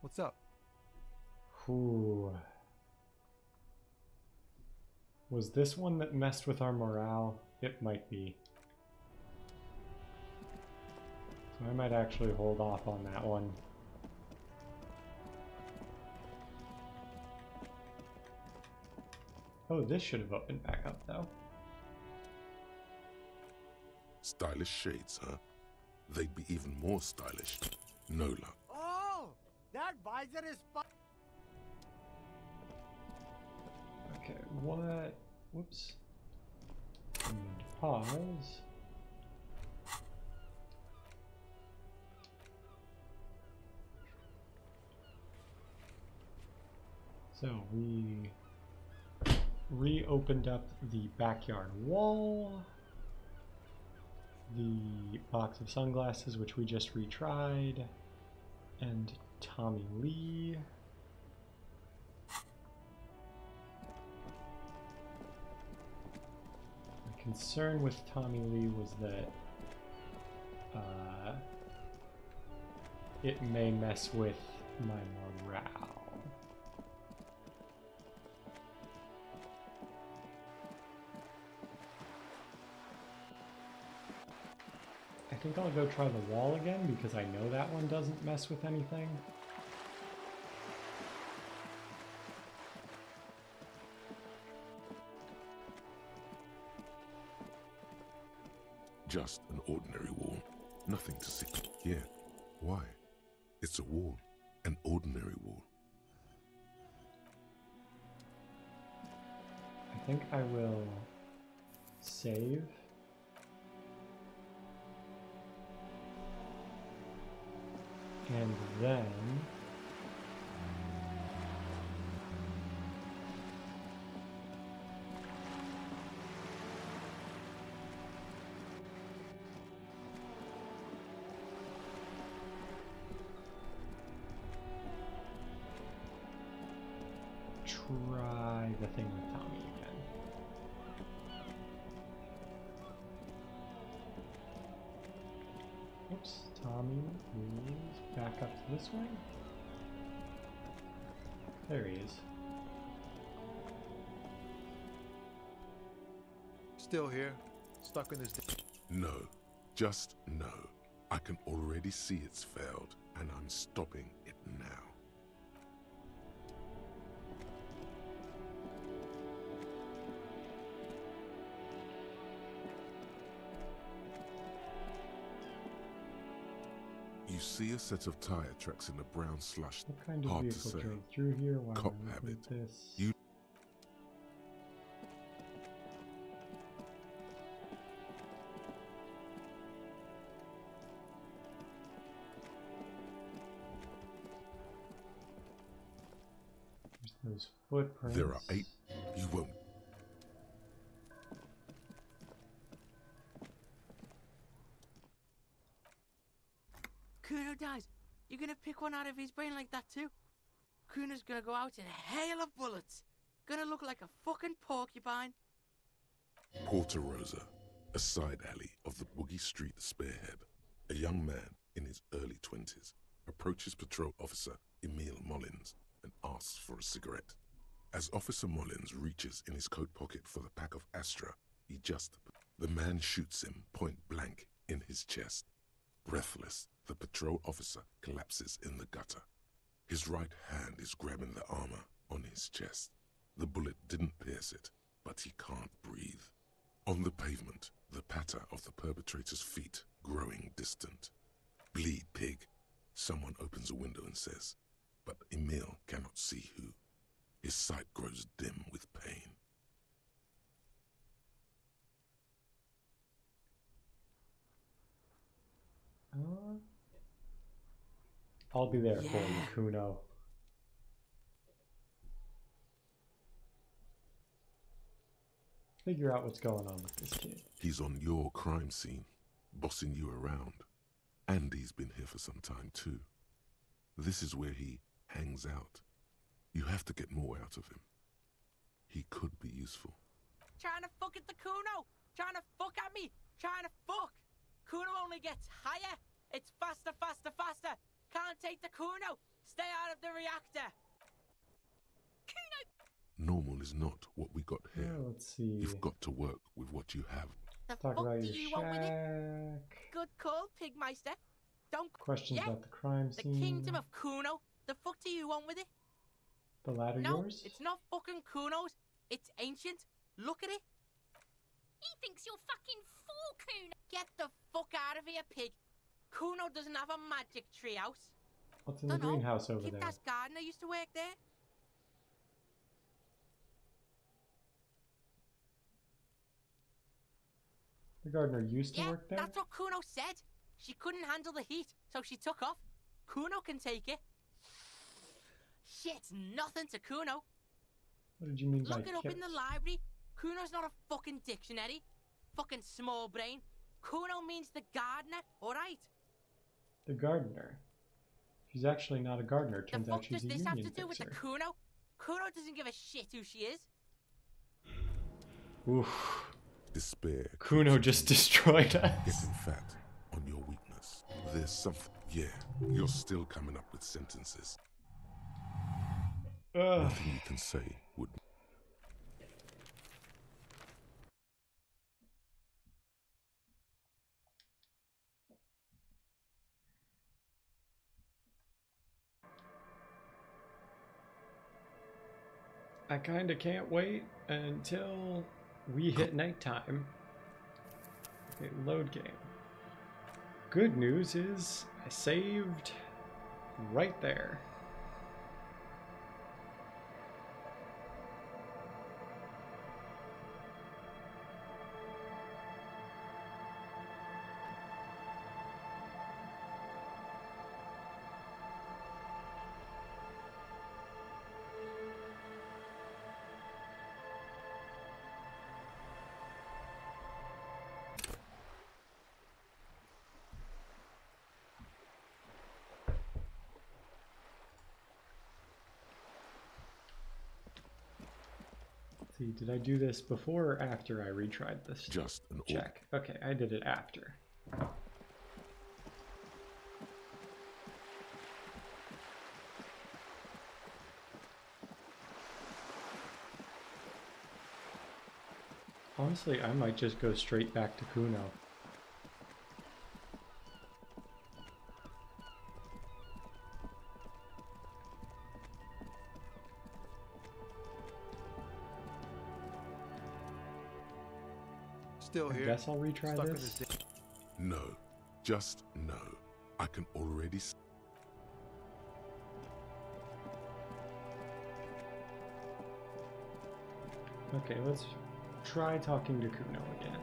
What's up? whew. Was this one that messed with our morale? It might be. So I might actually hold off on that one. Oh, this should have opened back up though. Stylish shades, huh? They'd be even more stylish. No luck. Oh, that visor is. fu- Okay, what? Whoops. I need to pause. So we reopened up the backyard wall, the box of sunglasses, which we just retried, and Tommy Lee. My concern with Tommy Lee was that uh, it may mess with my morale. Think I'll go try the wall again because I know that one doesn't mess with anything. Just an ordinary wall. Nothing to see. Yeah. Why? It's a wall. An ordinary wall. I think I will save. And then Still here, stuck in this. No. Just no. I can already see it's failed, and I'm stopping it now. You see a set of tire tracks in the brown slush. What kind of Hard to vehicle say. drove through here? Why Cop am I looking habit. this? You footprints. There are eight. You won't. Cuno dies. You're gonna pick one out of his brain like that too? Cuno's gonna go out in a hail of bullets. Gonna look like a fucking porcupine. Porta Rosa, a side alley of the Boogie Street Spearhead. A young man in his early 20s approaches patrol officer Emile Mullins and asks for a cigarette. As Officer Mullins reaches in his coat pocket for the pack of Astra, he just. The man shoots him point blank in his chest. Breathless, the patrol officer collapses in the gutter. His right hand is grabbing the armor on his chest. The bullet didn't pierce it, but he can't breathe. On the pavement, the patter of the perpetrator's feet growing distant. Bleed pig. Someone opens a window and says, but Emil cannot see who. His sight grows dim with pain. Uh, I'll be there for you, Cuno. Figure out what's going on with this kid. He's on your crime scene, bossing you around. And he's been here for some time too. This is where he hangs out. You have to get more out of him. He could be useful. Trying to fuck at the Cuno. Trying to fuck at me. Trying to fuck. Cuno only gets higher. It's faster, faster, faster. Can't take the Cuno. Stay out of the reactor. Cuno! Normal is not what we got here. Oh, let's see. You've got to work with what you have. The Talk fuck do your you want with it? Good call, Pigmeister. Don't Questions yeah, about the crime scene. the kingdom of Cuno. The fuck do you want with it? The ladder no, yours? it's not fucking Cuno's. It's ancient. Look at it. He thinks you're fucking fool, Cuno. Get the fuck out of here, pig. Cuno doesn't have a magic tree house. What's in the Dunno. greenhouse over Keep there? that gardener used to work there. The gardener used to work there? that's what Cuno said. She couldn't handle the heat, so she took off. Cuno can take it. Shit's nothing to Cuno. What did you mean Look by it up in the library. Cuno's not a fucking dictionary. Fucking small brain. Cuno means the gardener, alright? The gardener. She's actually not a gardener. The Turns out fuck she's does a this have union to do with the. Cuno? Cuno doesn't give a shit who she is. Oof. Despair. Cuno just destroyed us. It's in fact on your weakness. There's something. Yeah, you're still coming up with sentences. Ugh. Nothing you can say would. I kinda can't wait until we hit nighttime. Okay, load game. Good news is I saved right there. See, did I do this before or after I retried this? Just an check. Okay, I did it after. Honestly, I might just go straight back to Cuno. Guess I'll retry Stuck in this. No, just no. I can already s- Okay, let's try talking to Cuno again.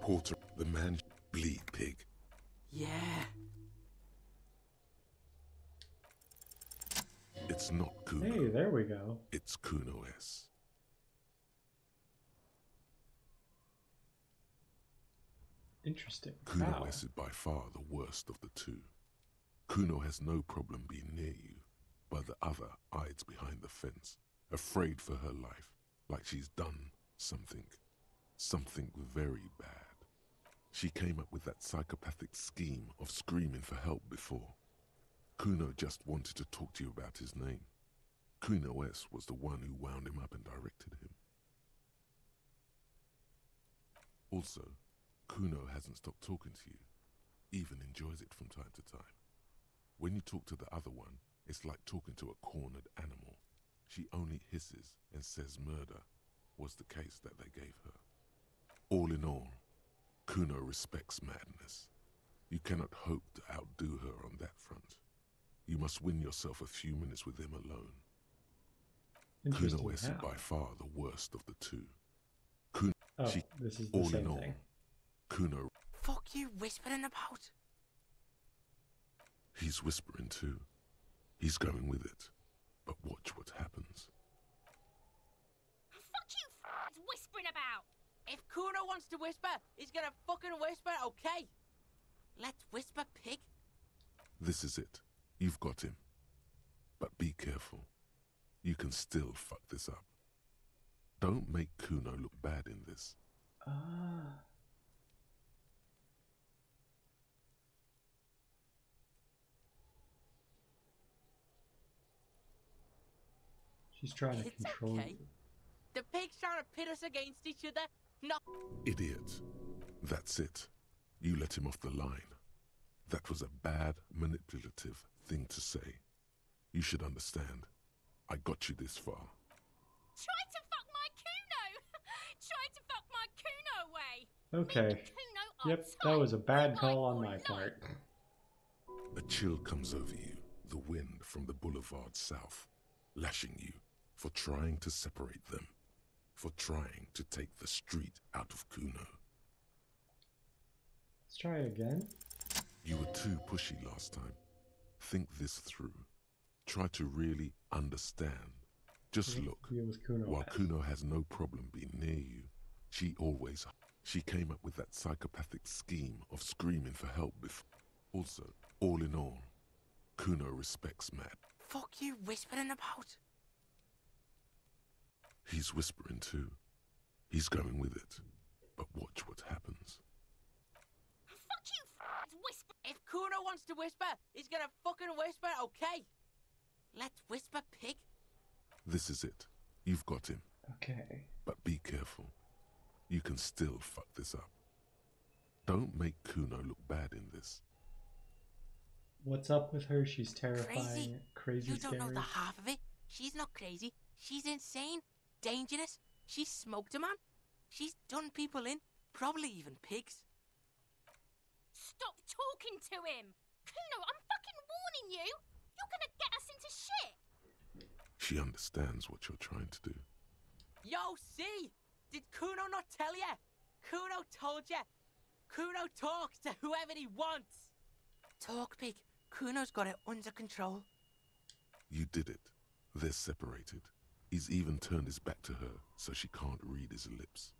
Porter, the man Interesting. Cuno Wow. S is by far the worst of the two. Cuno has no problem being near you, but the other hides behind the fence, afraid for her life, like she's done something, something very bad. She came up with that psychopathic scheme of screaming for help before. Cuno just wanted to talk to you about his name. Cunoesse was the one who wound him up and directed him. Also, Cuno hasn't stopped talking to you, even enjoys it from time to time. When you talk to the other one, it's like talking to a cornered animal. She only hisses and says murder was the case that they gave her. All in all, Cuno respects madness. You cannot hope to outdo her on that front. You must win yourself a few minutes with him alone. Cuno is by far the worst of the two. Cuno, Oh, she, this is the all same in all, thing. Cuno, Fuck you whispering about? he's whispering too. He's going with it. But watch what happens. Fuck you f***ers whispering about. If Cuno wants to whisper, he's gonna fucking whisper, okay? Let's whisper, pig. This is it. You've got him. But be careful. You can still fuck this up. Don't make Cuno look bad in this. Ah. She's trying to It's control okay. you. The pig's trying to pit us against each other. No. Idiot. That's it. You let him off the line. That was a bad, manipulative thing to say. You should understand. I got you this far. Try to fuck my Cuno. Try to fuck my Cuno way. Okay. Cuno Yep, that was a bad call on my part. A chill comes over you, the wind from the boulevard south, lashing you for trying to separate them, for trying to take the street out of Cuno. Let's try it again. You were too pushy last time. Think this through. Try to really understand. Just look. Cuno While S. Cuno has no problem being near you, she always she came up with that psychopathic scheme of screaming for help before. Also, all in all, Cuno respects Matt. Fuck you whispering about? He's whispering too. He's going with it. But watch what happens. Fuck you f***ers whisper. If Cuno wants to whisper, he's gonna fucking whisper, okay? Let's whisper, pig. This is it. You've got him. Okay. But be careful. You can still fuck this up. Don't make Cuno look bad in this. What's up with her? She's terrifying, Crazy. crazy, You don't scary. know the half of it. She's not crazy. She's insane, dangerous. She's smoked a man. She's done people in, probably even pigs. Stop talking to him. Cuno, I'm fucking warning you. You're gonna get us into shit. She understands what you're trying to do. Yo, see? Did Cuno not tell ya? Cuno told ya. Cuno talks to whoever he wants. Talk, pig. Cuno's got it under control. You did it. They're separated. He's even turned his back to her so she can't read his lips.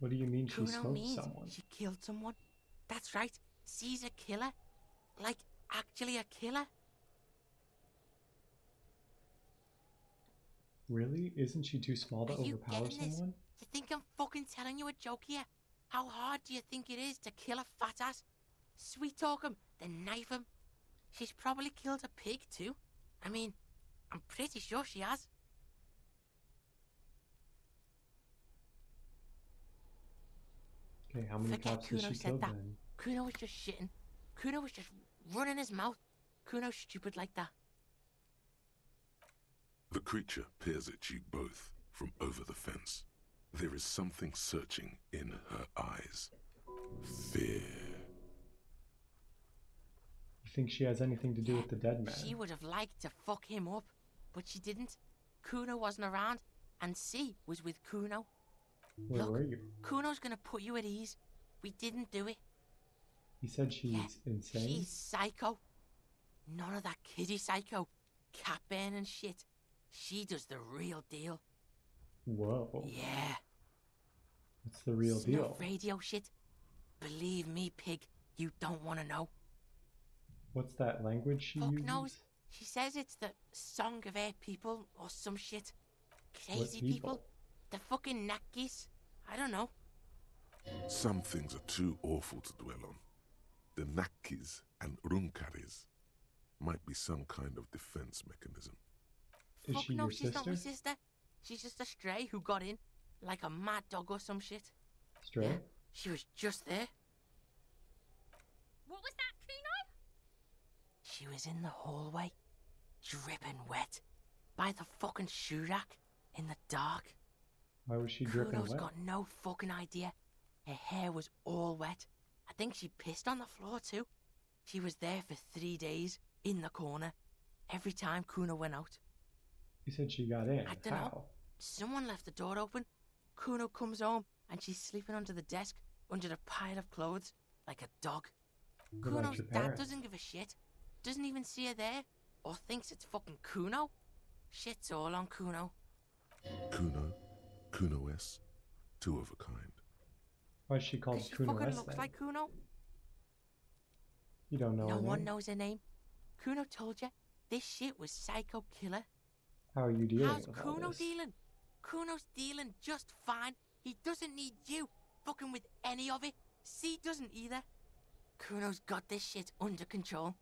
What do you mean she Cuno smoked means someone? she killed someone. That's right. She's a killer. Like, actually a killer. Really? Isn't she too small to Are you overpower getting this? someone? You think I'm fucking telling you a joke here? How hard do you think it is to kill a fat ass? Sweet talk him, then knife him. She's probably killed a pig too. I mean, I'm pretty sure she has. Okay, how many Forget cops did Cuno she said kill that. then? Cuno was just shitting. Cuno was just running his mouth. Cuno's stupid like that. The creature peers at you both from over the fence. There is something searching in her eyes. Fear. Think she has anything to do with the dead man? She would have liked to fuck him up, but she didn't. Cuno wasn't around, and C was with Cuno. Where Look, were you? Cuno's gonna put you at ease. We didn't do it. He said she's insane. She's psycho. None of that kiddie psycho. Cat and shit. She does the real deal. Whoa. Yeah. What's the real Snuff deal? radio shit. Believe me, pig, you don't want to know. What's that language she Fuck uses? knows. She says it's the song of her people or some shit. Crazy people? The fucking Nakis. I don't know. Some things are too awful to dwell on. The Nakis and Runkaris might be some kind of defense mechanism. Is Fuck she no, your she's not my sister? sister. She's just a stray who got in, like a mad dog or some shit. Stray? She was just there. What was that, Cuno? She was in the hallway, dripping wet, by the fucking shoe rack, in the dark. Why was she dripping Cuno's wet? got no fucking idea. Her hair was all wet. I think she pissed on the floor too. She was there for three days, in the corner, every time Cuno went out. You said she got in. I don't How? know. Someone left the door open. Cuno comes home and she's sleeping under the desk, under a pile of clothes, like a dog. What Cuno's dad doesn't give a shit. Doesn't even see her there, or thinks it's fucking Cuno. Shit's all on Cuno. Cuno, Kuno S, two of a kind. Why is she called She Cuno fucking S looks then? like Cuno. You don't know no her one name? knows her name. Cuno told you this shit was Psycho Killer. How are you dealing How's with all Cuno this? dealing? Cuno's dealing just fine. He doesn't need you fucking with any of it. C doesn't either. Cuno's got this shit under control.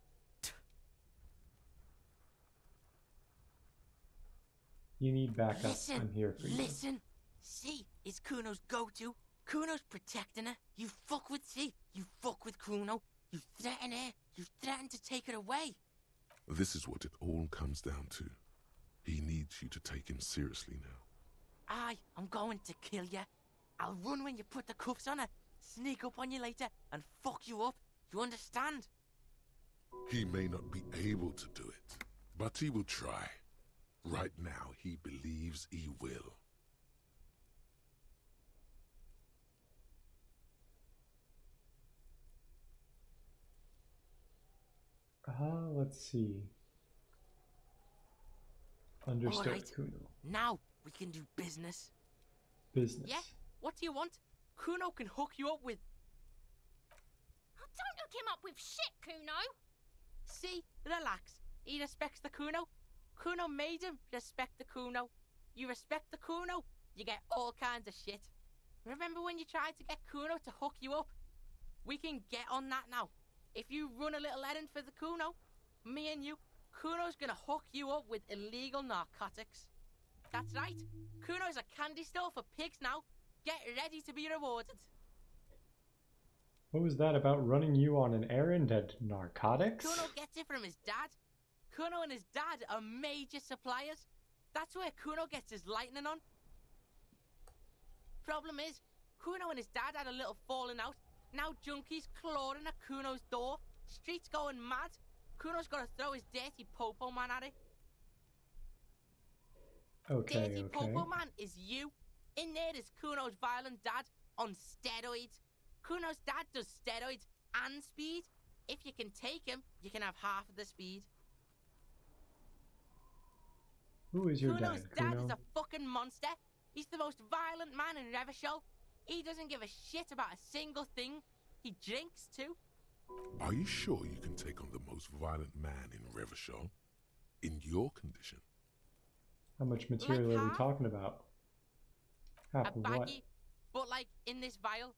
You need backup. Listen, I'm here for you. listen. C is Cuno's go-to. Cuno's protecting her. You fuck with C. You fuck with Cuno. You threaten her. You threaten to take her away. This is what it all comes down to. He needs you to take him seriously now. I am going to kill you. I'll run when you put the cuffs on her, sneak up on you later, and fuck you up. You understand? He may not be able to do it, but he will try. Right now, he believes he will. Uh, let's see. Understood, Alright. Cuno. Now we can do business. Business. Yeah? What do you want? Cuno can hook you up with. Oh, don't hook him up with shit, Cuno. See, relax. He respects the Cuno. Cuno made him respect the Cuno. You respect the Cuno, you get all kinds of shit. Remember when you tried to get Cuno to hook you up? We can get on that now. If you run a little errand for the Cuno, me and you, Cuno's gonna hook you up with illegal narcotics. That's right. Cuno's a candy store for pigs now. Get ready to be rewarded. What was that about running you on an errand and narcotics? Cuno gets it from his dad. Cuno and his dad are major suppliers. That's where Cuno gets his lightning on. Problem is, Cuno and his dad had a little falling out. Now junkies clawing at Cuno's door. Streets going mad. Cuno's got to throw his dirty popo man at it. Okay, dirty okay. popo man is you. In there is Cuno's violent dad on steroids. Cuno's dad does steroids and speed. If you can take him, you can have half of the speed. Who is your Cuno's dad, dad Cuno? is a fucking monster. He's the most violent man in Revachol. He doesn't give a shit about a single thing. He drinks too. Are you sure you can take on the most violent man in Revachol? In your condition? How much material are we half? talking about? Half a of what? baggie, but like in this vial.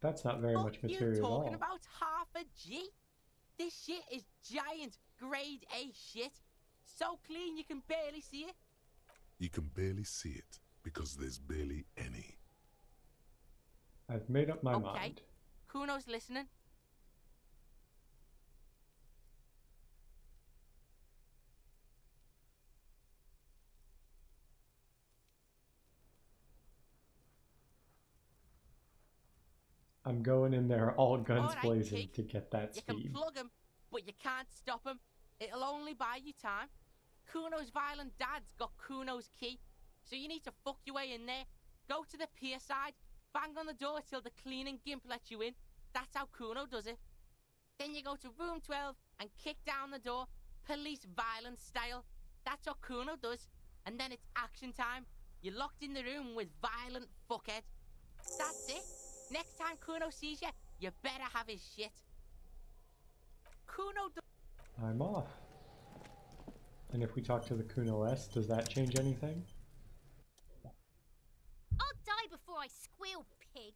That's not very much you material at talking all. about half a G? This shit is giant, grade A shit. So clean you can barely see it. You can barely see it because there's barely any. I've made up my okay. mind. Cuno's listening. I'm going in there all guns Alright, blazing Keith. to get that You can speed. plug him, but you can't stop him. It'll only buy you time. Cuno's violent dad's got Cuno's key, so you need to fuck your way in there. Go to the pier side, bang on the door till the cleaning gimp lets you in. That's how Cuno does it. Then you go to room 12 and kick down the door, police violence style. That's what Cuno does. And then it's action time. You're locked in the room with violent fuckhead. That's it. Next time Cuno sees you, you better have his shit. Cuno I'm off. And if we talk to the Cunoesse, does that change anything? I'll die before I squeal, pig.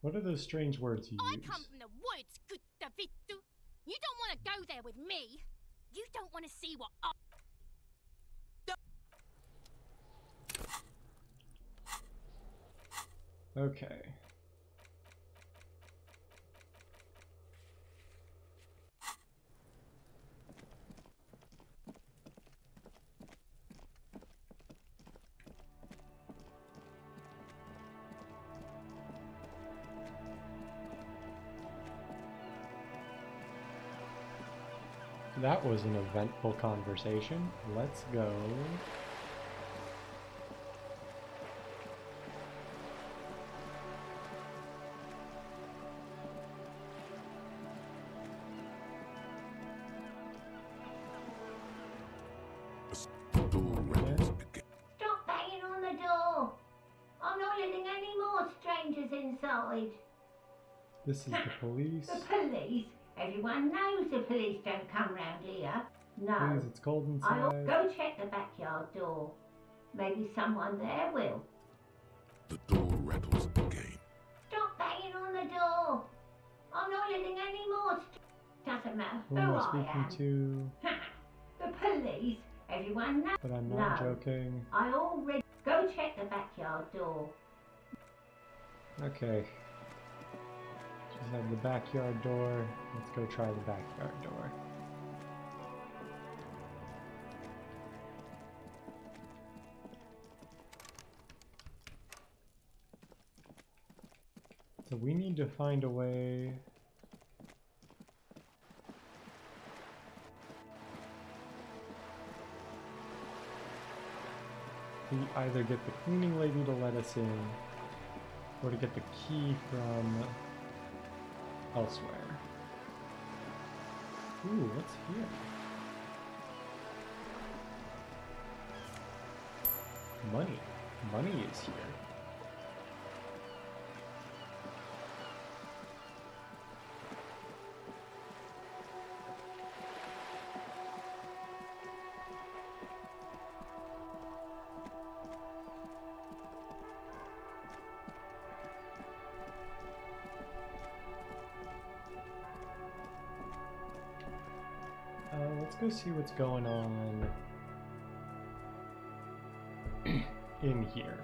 What are those strange words you I use? I come from the woods, good Davidu. You don't want to go there with me. You don't want to see what I. Okay. That was an eventful conversation. Let's go. Stop banging on the door. I'm not letting any more strangers inside. This is the police. The police? Everyone knows the police don't come round here. No. Please, it's cold inside. I'll go check the backyard door. Maybe someone there will. The door rattles again. Stop banging on the door. I'm not letting any more. St- Doesn't matter Who who am I I speaking am. to? the police. Everyone knows. But I'm not no. joking. I already go check the backyard door. Okay. Just have the backyard door. Let's go try the backyard door. So we need to find a way. We either get the cleaning lady to let us in, or to get the key from elsewhere. Ooh, what's here? Money. Money is here. Let's go see what's going on in here.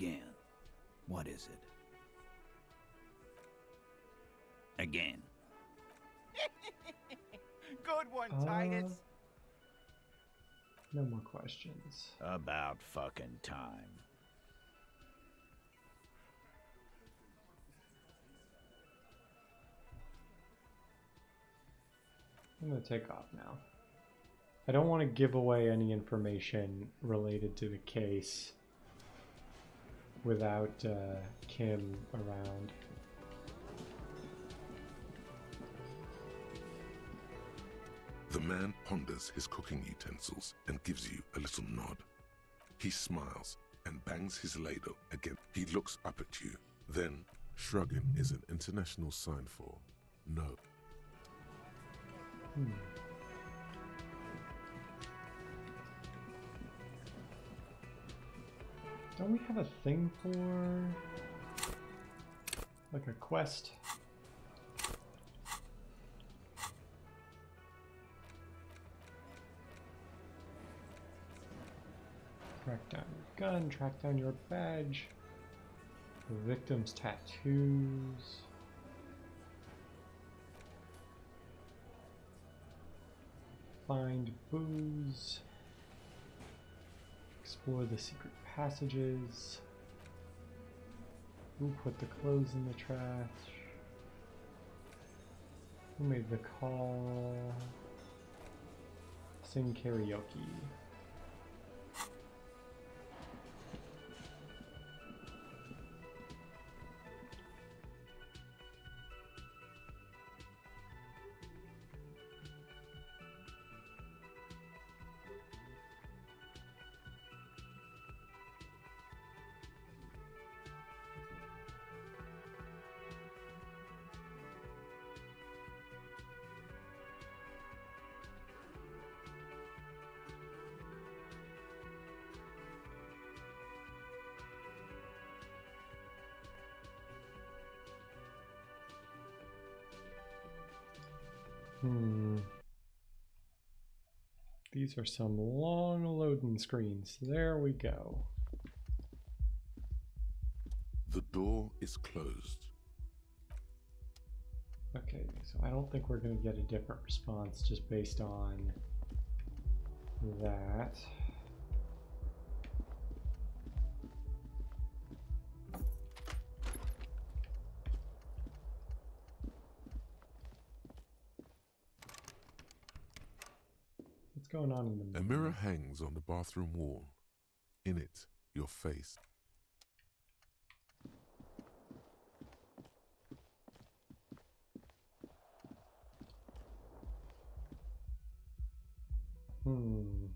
Again. What is it? Again. Good one, Uh, Titus. No more questions. About fucking time. I'm gonna take off now. I don't want to give away any information related to the case without uh, Kim around. The man ponders his cooking utensils and gives you a little nod. He smiles and bangs his ladle again. He looks up at you. Then, shrugging is an international sign for no. Hmm. Don't we have a thing for like a quest? Track down your gun, track down your badge, the victim's tattoos. Find booze. Explore the secret passages. Who put the clothes in the trash? Who made the call? Sing karaoke. These are some long loading screens. There we go. The door is closed. Okay, so I don't think we're going to get a different response just based on that. Going on in the mirror? A mirror hangs on the bathroom wall. In it, your face. Hmm.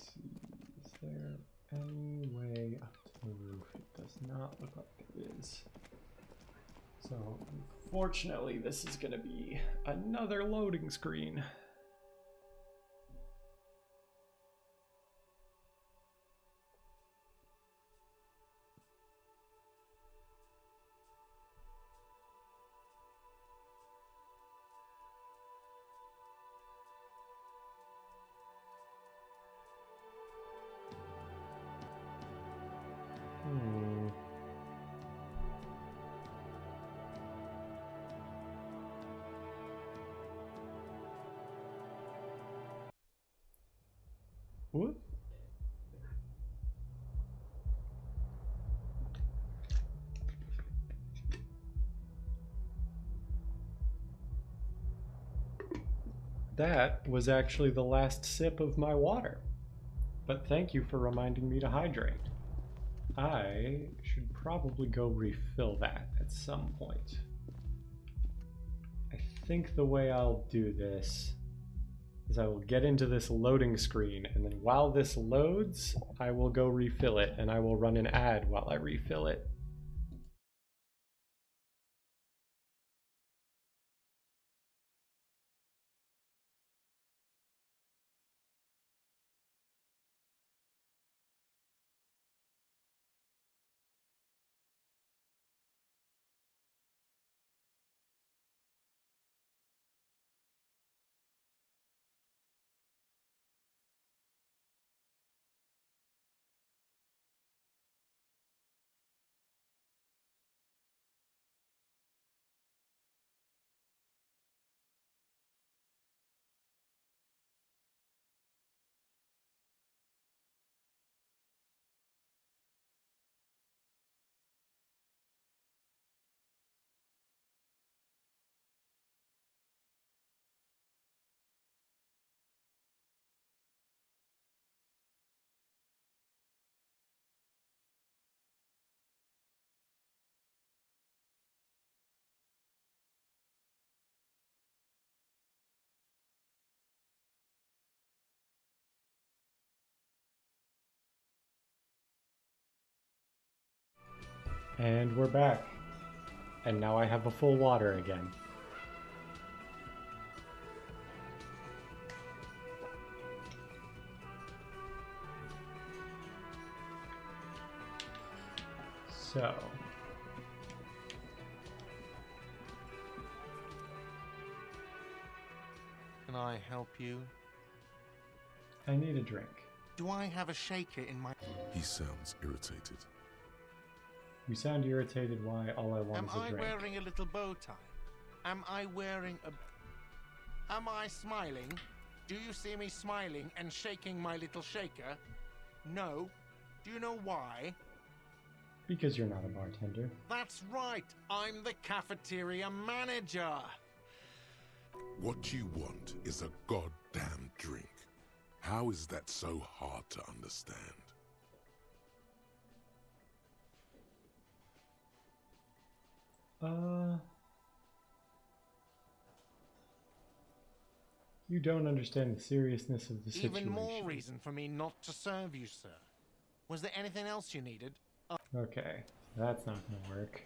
See. Is there any way up to the roof? It does not look like there is. So, unfortunately, this is going to be another loading screen. Was actually the last sip of my water. But thank you for reminding me to hydrate. I should probably go refill that at some point. I think the way I'll do this is I will get into this loading screen, and then while this loads, I will go refill it, and I will run an ad while I refill it. And we're back. And now I have a full water again. So. Can I help you? I need a drink. Do I have a shaker in my. He sounds irritated. You sound irritated why all I want Am is a I drink. Am I wearing a little bow tie? Am I wearing a. Am I smiling? Do you see me smiling and shaking my little shaker? No. Do you know why? Because you're not a bartender. That's right. I'm the cafeteria manager. What you want is a goddamn drink. How is that so hard to understand? Uh. You don't understand the seriousness of the situation. Even more reason for me not to serve you, sir. Was there anything else you needed? Uh, Okay, that's not gonna work.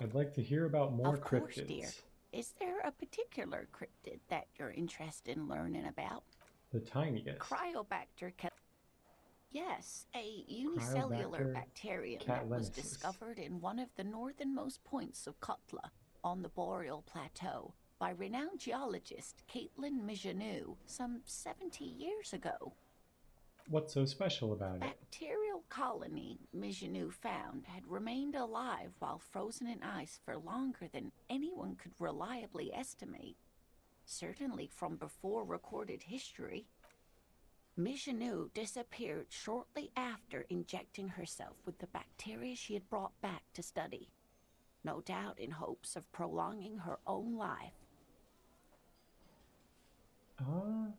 I'd like to hear about more of course, cryptids. dear. Is there a particular cryptid that you're interested in learning about? The tiniest. Cryobacter ca- Yes, a unicellular bacterium that was discovered in one of the northernmost points of Kotla on the Boreal Plateau by renowned geologist Caitlin Mijanou some 70 years ago. What's so special about it? Bacterial colony Mijanou found had remained alive while frozen in ice for longer than anyone could reliably estimate, certainly from before recorded history. Mijanou disappeared shortly after injecting herself with the bacteria she had brought back to study, no doubt in hopes of prolonging her own life. Uh,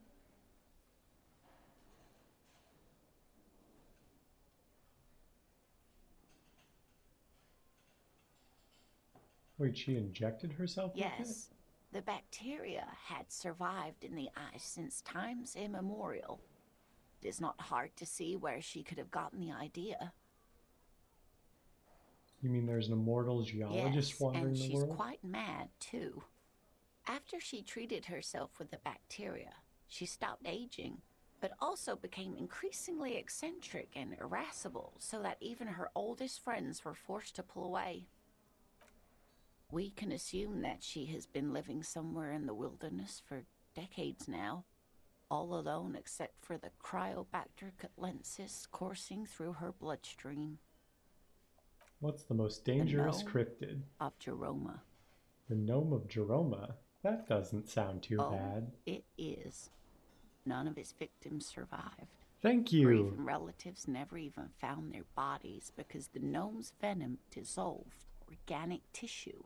wait, she injected herself with it? Yes, the bacteria had survived in the ice since times immemorial. It is not hard to see where she could have gotten the idea. You mean there's an immortal geologist yes, wandering and the she's world? She's quite mad too. After she treated herself with the bacteria, she stopped aging, but also became increasingly eccentric and irascible, so that even her oldest friends were forced to pull away. We can assume that she has been living somewhere in the wilderness for decades now, all alone except for the Cryobacter catlensis coursing through her bloodstream What's the most dangerous gnome cryptid? of Jeroma. The gnome of Jeroma? That doesn't sound too oh, bad. it is. None of his victims survived. Thank you. even relatives never even found their bodies because the gnome's venom dissolved organic tissue.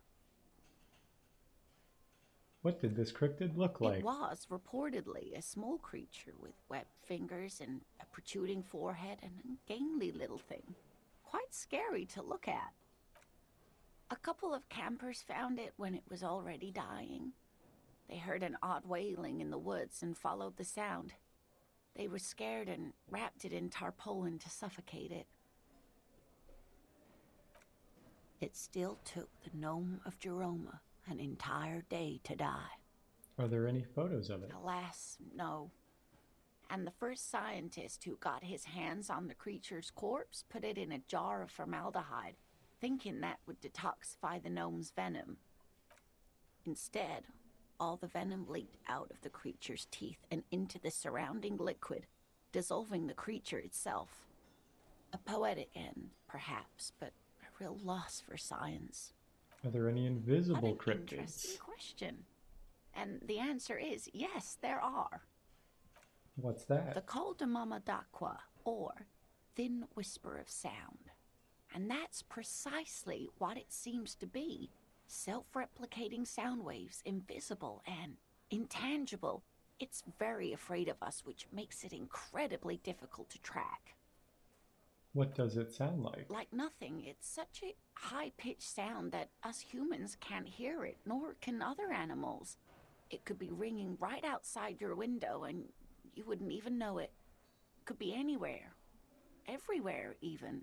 What did this cryptid look like? It was reportedly a small creature with webbed fingers and a protruding forehead and a gangly little thing. Quite scary to look at. A couple of campers found it when it was already dying. They heard an odd wailing in the woods and followed the sound. They were scared and wrapped it in tarpaulin to suffocate it. It still took the gnome of Jeroma an entire day to die. Are there any photos of it? Alas, no. And the first scientist who got his hands on the creature's corpse put it in a jar of formaldehyde, thinking that would detoxify the gnome's venom. Instead, all the venom leaked out of the creature's teeth and into the surrounding liquid, dissolving the creature itself. A poetic end, perhaps, but a real loss for science. Are there any invisible cryptids? interesting question. And the answer is yes, there are. What's that? The Caldamama d'Aqua, or Thin Whisper of Sound. And that's precisely what it seems to be self replicating sound waves, invisible and intangible. It's very afraid of us, which makes it incredibly difficult to track. What does it sound like? Like nothing, it's such a high pitched sound that us humans can't hear it, nor can other animals. It could be ringing right outside your window and you wouldn't even know it. could be anywhere. Everywhere, even.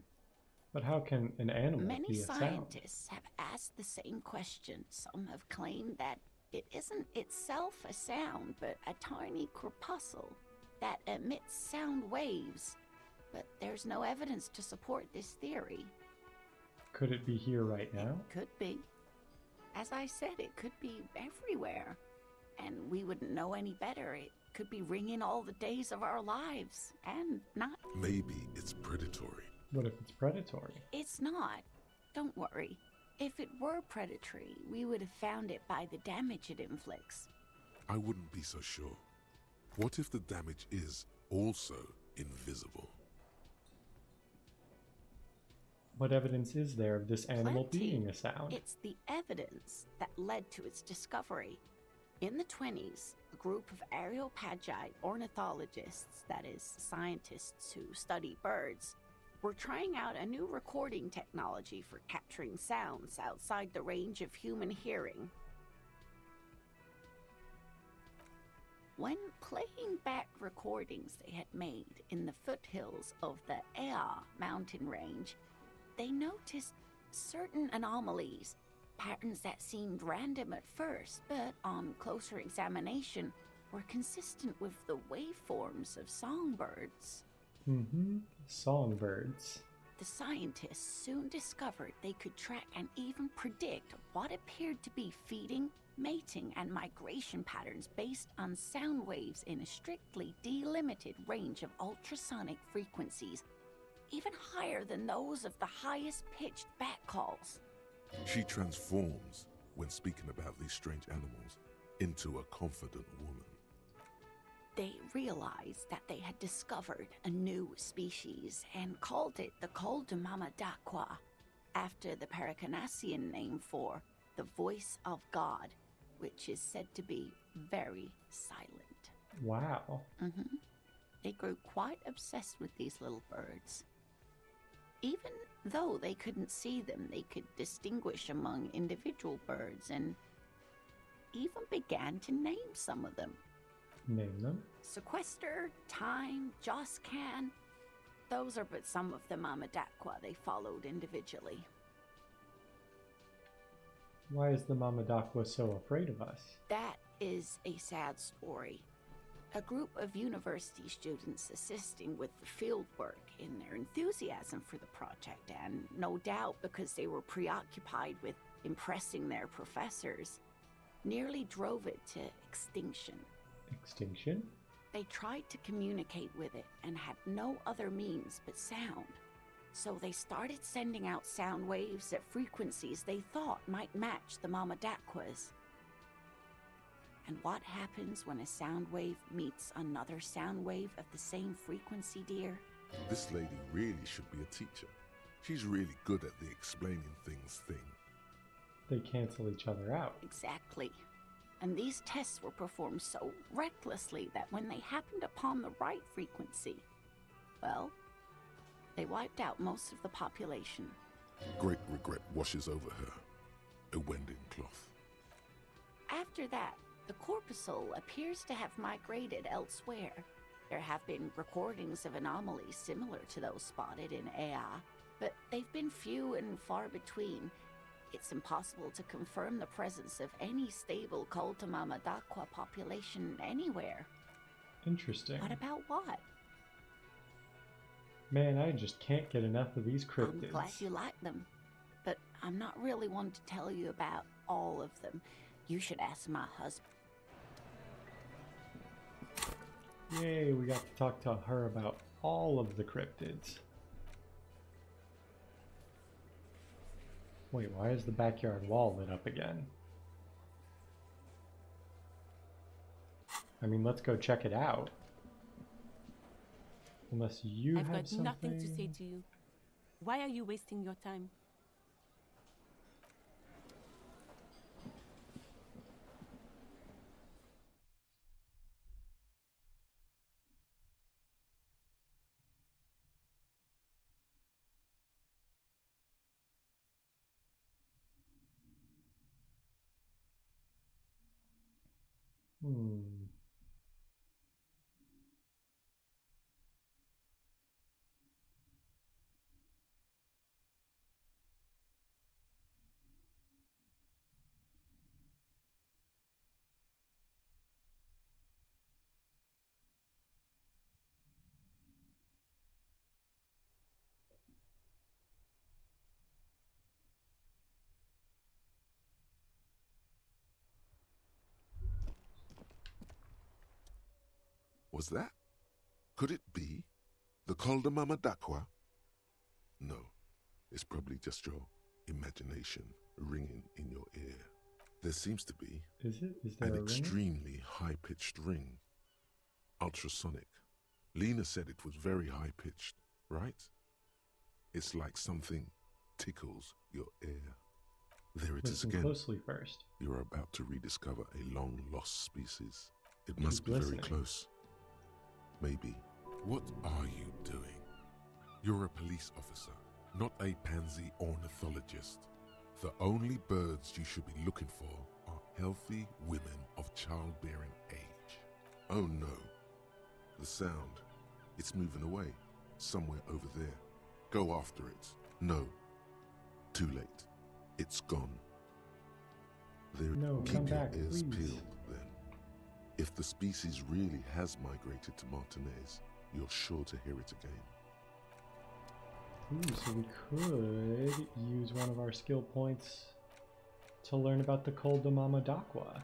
But how can an animal Many be a sound? scientists have asked the same question. Some have claimed that it isn't itself a sound, but a tiny corpuscle that emits sound waves. But there's no evidence to support this theory. Could it be here right now? Could be. As I said, it could be everywhere. And we wouldn't know any better. It could be ringing all the days of our lives. And not. Maybe it's predatory. What if it's predatory? It's not. Don't worry. If it were predatory, we would have found it by the damage it inflicts. I wouldn't be so sure. What if the damage is also invisible? What evidence is there of this animal Plenty. being a sound? It's the evidence that led to its discovery. In the 20s, a group of Areopagi ornithologists, that is, scientists who study birds, were trying out a new recording technology for capturing sounds outside the range of human hearing. When playing back recordings they had made in the foothills of the Ea mountain range, they noticed certain anomalies, patterns that seemed random at first, but on closer examination were consistent with the waveforms of songbirds. Mm-hmm. Songbirds. The scientists soon discovered they could track and even predict what appeared to be feeding, mating, and migration patterns based on sound waves in a strictly delimited range of ultrasonic frequencies, even higher than those of the highest pitched bat calls. She transforms, when speaking about these strange animals, into a confident woman. They realized that they had discovered a new species and called it the Koldamamadakwa, after the Perikarnassian name for the voice of God, which is said to be very silent. Wow. Mm-hmm. They grew quite obsessed with these little birds. Even though they couldn't see them, they could distinguish among individual birds and even began to name some of them. Name them. Sequester, Time, Joscan. Those are but some of the Mamadakwa they followed individually. Why is the Mamadakwa so afraid of us? That is a sad story. A group of university students assisting with the field work in their enthusiasm for the project, and no doubt because they were preoccupied with impressing their professors, nearly drove it to extinction. Extinction? They tried to communicate with it and had no other means but sound. So they started sending out sound waves at frequencies they thought might match the Mamadakwas. And what happens when a sound wave meets another sound wave of the same frequency, dear? This lady really should be a teacher. She's really good at the explaining things thing. They cancel each other out. Exactly. And these tests were performed so recklessly that when they happened upon the right frequency, well, they wiped out most of the population. Great regret washes over her. A wending cloth. After that, the corpuscle appears to have migrated elsewhere. There have been recordings of anomalies similar to those spotted in Ea, but they've been few and far between. It's impossible to confirm the presence of any stable Koltamamadakwa population anywhere. Interesting. What about what? Man, I just can't get enough of these cryptids. I'm glad you like them, but I'm not really one to tell you about all of them. You should ask my husband. Yay, we got to talk to her about all of the cryptids. Wait, why is the backyard wall lit up again? I mean, let's go check it out. Unless you I've have got something. nothing to say to you. Why are you wasting your time? Hmm. Was that? Could it be? The Col de Mama Dakwa? No, it's probably just your imagination ringing in your ear. There seems to be Is it? Is there an a extremely high pitched ring. Ultrasonic. Lena said it was very high pitched, right? It's like something tickles your ear. There it is Listen again. closely first. You're about to rediscover a long lost species. It must Keep be very close. Maybe. What are you doing? You're a police officer, not a pansy ornithologist. The only birds you should be looking for are healthy women of childbearing age. Oh no. The sound. It's moving away. Somewhere over there. Go after it. No. Too late. It's gone. There, No, keep come your back, ears please. peeled then. If the species really has migrated to Martinaise, you're sure to hear it again. Ooh, so we could use one of our skill points to learn about the Col de Dakwa.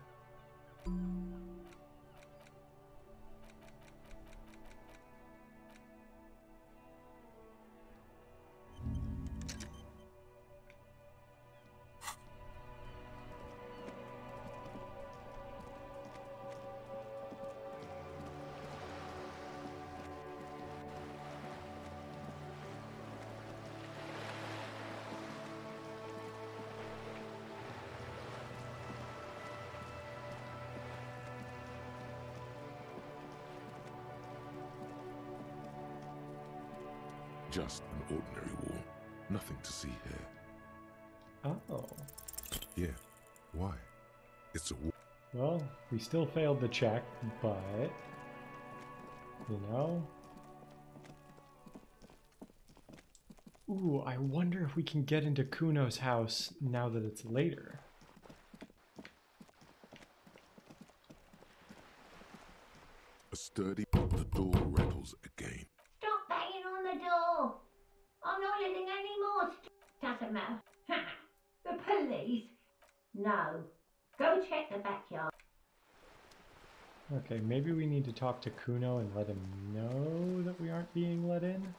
Still failed the check, but you know. Ooh, I wonder if we can get into Cuno's house now that it's later. A sturdy the door rattles again. Stop banging on the door. I'm not letting any more. St- doesn't matter. the police? No. Go check the backyard. Okay, maybe we need to talk to Cuno and let him know that we aren't being let in.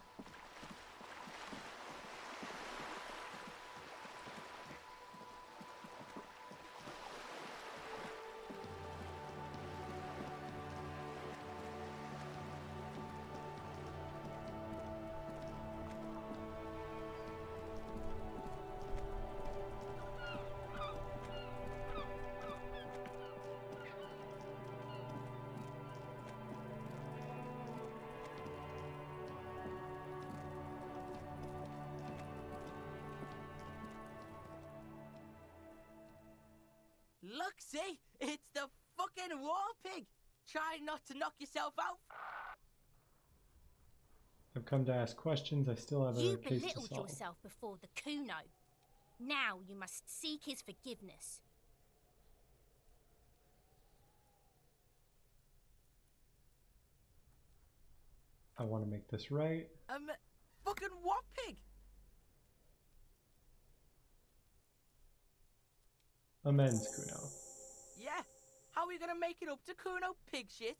Try not to knock yourself out. I've come to ask questions. I still have a You case to belittled solve. yourself before the Cuno. Now you must seek his forgiveness. I want to make this right. Um, fucking what pig? Amends, Cuno. Yeah. How are you gonna make it up to Cuno, pig shit?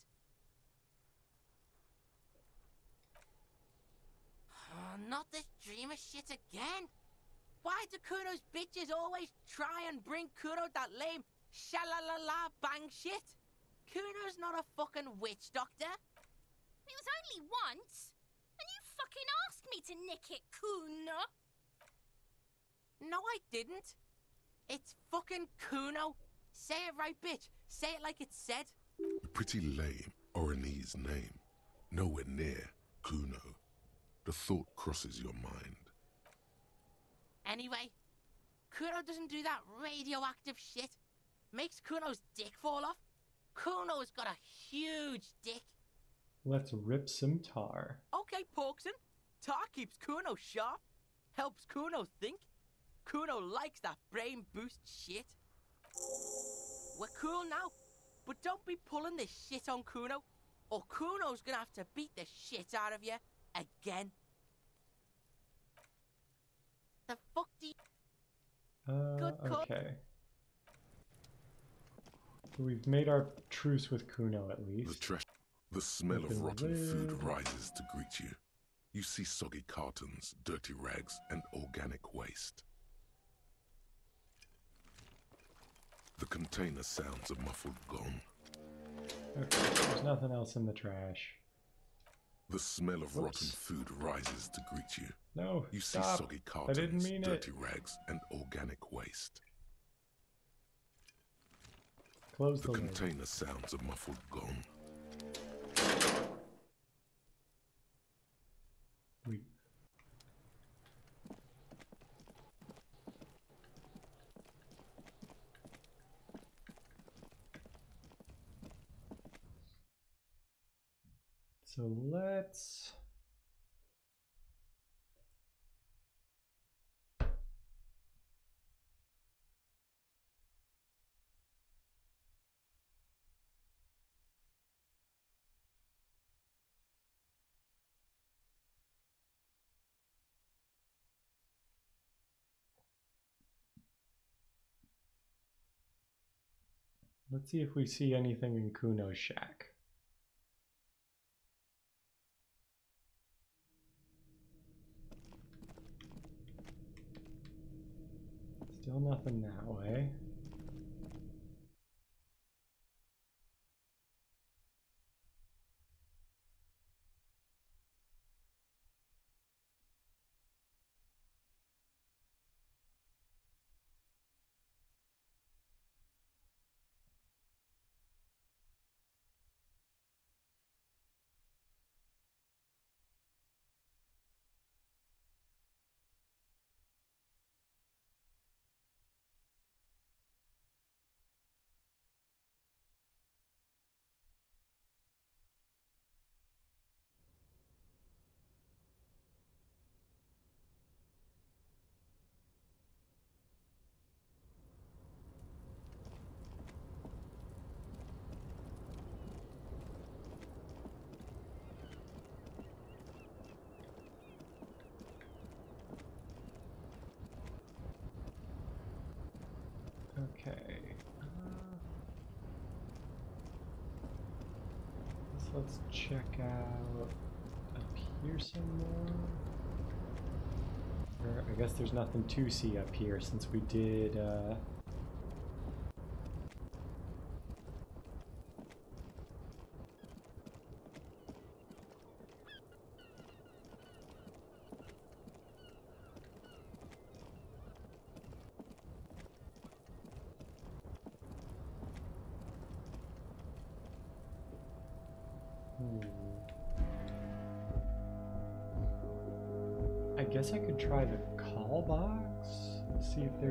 Oh, not this dreamer shit again. Why do Cuno's bitches always try and bring Cuno that lame sha-la-la-la bang shit? Cuno's not a fucking witch doctor. It was only once. And you fucking asked me to nick it, Cuno. No, I didn't. It's fucking Cuno. Say it right, bitch. Say it like it's said. A pretty lame Oranese name. Nowhere near Cuno. The thought crosses your mind. Anyway, Cuno doesn't do that radioactive shit. Makes Cuno's dick fall off. Cuno's got a huge dick. Let's rip some tar. Okay, Porkson. Tar keeps Cuno sharp. Helps Cuno think. Cuno likes that brain boost shit. We're cool now, but don't be pulling this shit on Cuno, or Cuno's gonna have to beat the shit out of you again. The fuck do you... Uh, Good call. okay. So we've made our truce with Cuno at least. The least. trash. The smell of Open rotten food rises to greet you. You see soggy cartons, dirty rags, and organic waste. The container sounds a muffled gong. Okay, there's nothing else in the trash. The smell of rotten food rises to greet you. No, You see stop. soggy I cartons, didn't mean it. dirty rags, and organic waste. Close The the container sounds a muffled gong. We So let's let's see if we see anything in Cuno's shack. Still nothing that way. Okay. Uh, so let's check out up here some more. Or I guess there's nothing to see up here since we did. Uh,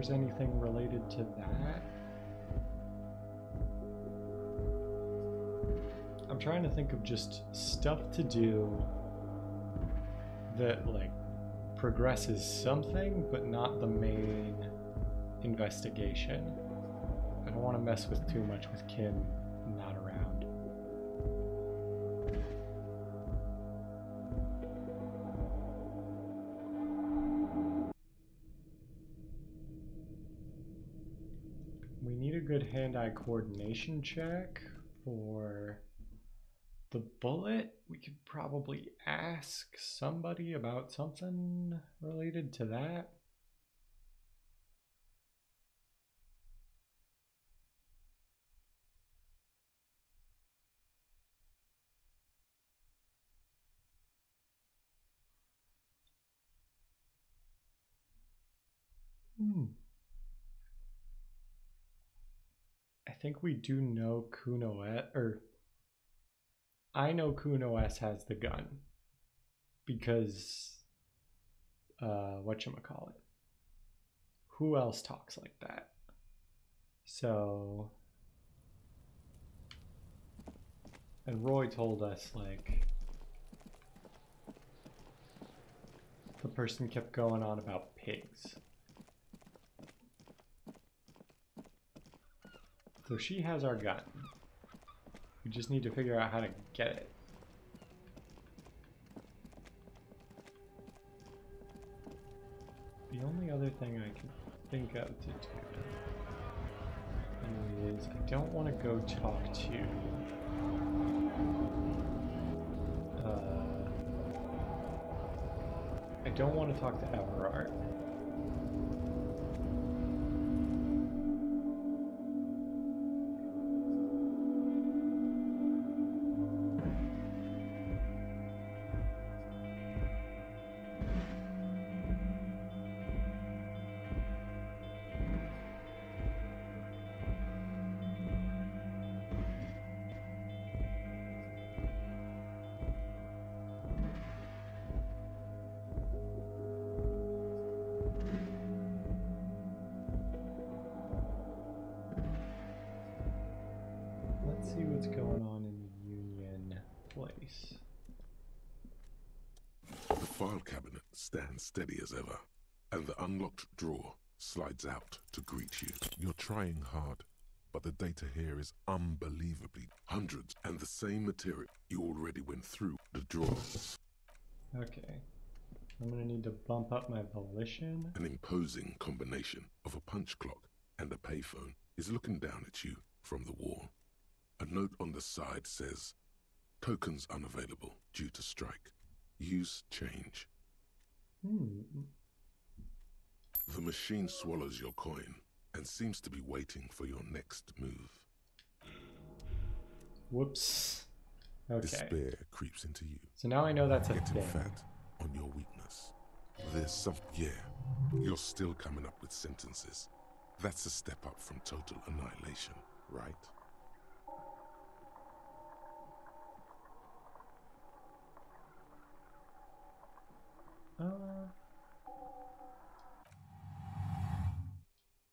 there's anything related to that. I'm trying to think of just stuff to do that like progresses something but not the main investigation. I don't want to mess with too much with Kim hand-eye coordination check for the bullet. We could probably ask somebody about something related to that. Think we do know Cunoesse, or I know Cunoesse has the gun because uh whatchamacallit. Who else talks like that? So and Roy told us like the person kept going on about pigs. So she has our gun. We just need to figure out how to get it. The only other thing I can think of to do is I don't want to go talk to uh, I don't want to talk to Evrart. Slides out to greet you. You're trying hard, but the data here is unbelievably hundreds, and the same material you already went through the drawer. Okay. I'm gonna need to bump up my volition. An imposing combination of a punch clock and a payphone is looking down at you from the wall. A note on the side says, Tokens unavailable due to strike. Use change. Hmm. The machine swallows your coin and seems to be waiting for your next move. Whoops. Okay. Despair creeps into you. So now I know that's a Getting thing. fat on your weakness. There's some. Yeah, you're still coming up with sentences. That's a step up from total annihilation, right?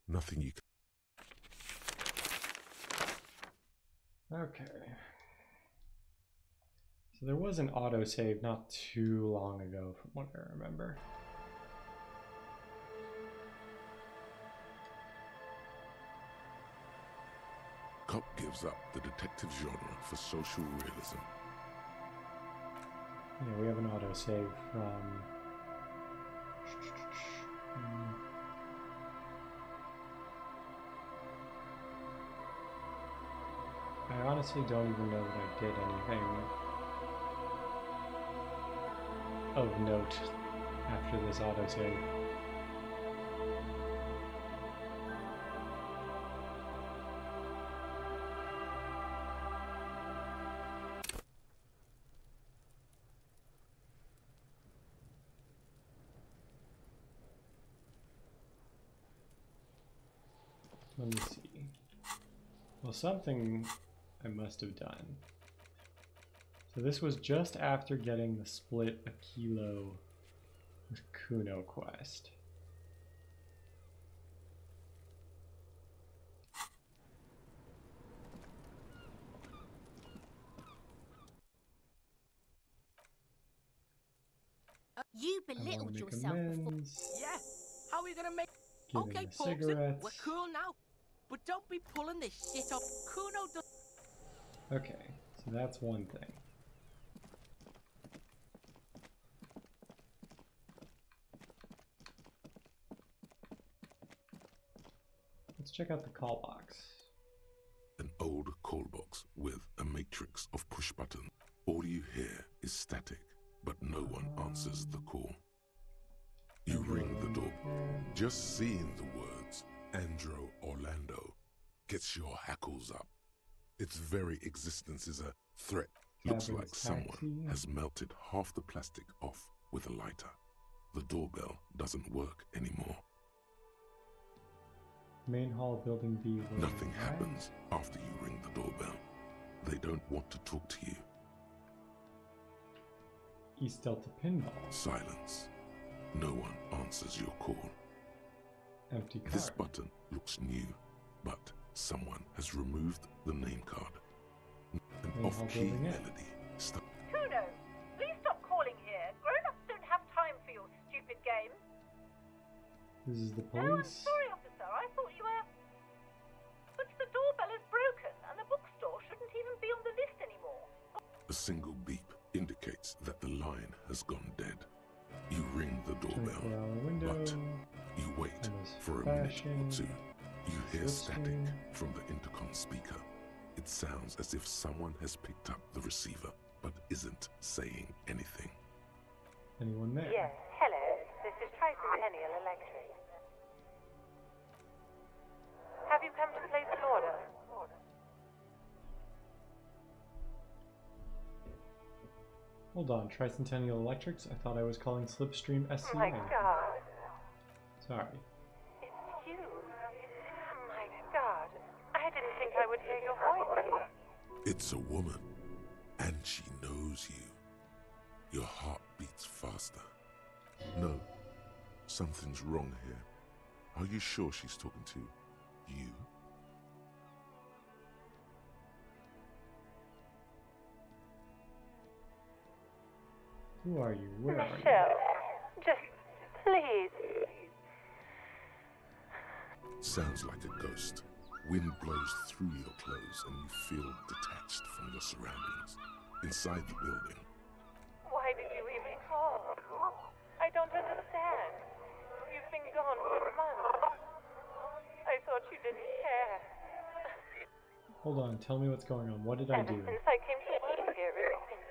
Nothing you can. okay. So there was an autosave not too long ago, from what I remember. Cop gives up the detective genre for social realism. Yeah, we have an autosave from. Hmm. I honestly don't even know that I did anything of note after this autosave. Let me see. Well, something I must have done. So this was just after getting the split a kilo with Cuno quest. You belittled make yourself before. amends. Yeah. How are we gonna make? Give okay, him the Pugson, cigarettes. we're cool now. But don't be pulling this shit up. Cuno does. Okay, so that's one thing. Let's check out the call box. An old call box with a matrix of push buttons. All you hear is static, but no one answers the call. You ring the doorbell. Just seeing the words Andro Orlando gets your hackles up. Its very existence is a threat. Looks like someone has melted half the plastic off with a lighter. The doorbell doesn't work anymore. Main hall building B. Nothing happens after you ring the doorbell. They don't want to talk to you. East Delta Pinball. Silence. No one answers your call. Empty card. This button looks new, but someone has removed the name card. An off-key melody. St- Cuno, please stop calling here. Grown-ups don't have time for your stupid games. This is the police. No, I'm sorry, officer. I thought you were. But the doorbell is broken, and the bookstore shouldn't even be on the list anymore. a single beep indicates that the line has gone dead. You ring the doorbell, but you wait for a minute or two. You hear static from the intercom speaker. It sounds as if someone has picked up the receiver but isn't saying anything. Anyone there? Yes, Hello, this is Tricentennial Electric. Have you come to place an order? Hold on, Tricentennial Electrics? I thought I was calling Slipstream SCM. My god, Sorry. it's you. My god, I didn't think I would hear your voice. It's a woman, and she knows you. Your heart beats faster. No, something's wrong here. Are you sure she's talking to you? Who are you? Where are you? Michelle, just please. Sounds like a ghost. Wind blows through your clothes and you feel detached from your surroundings. Inside the building, Why did you even call? I don't understand. You've been gone for months. I thought you didn't care. Hold on, tell me what's going on. What did I Ever do? since I came to live here, it's been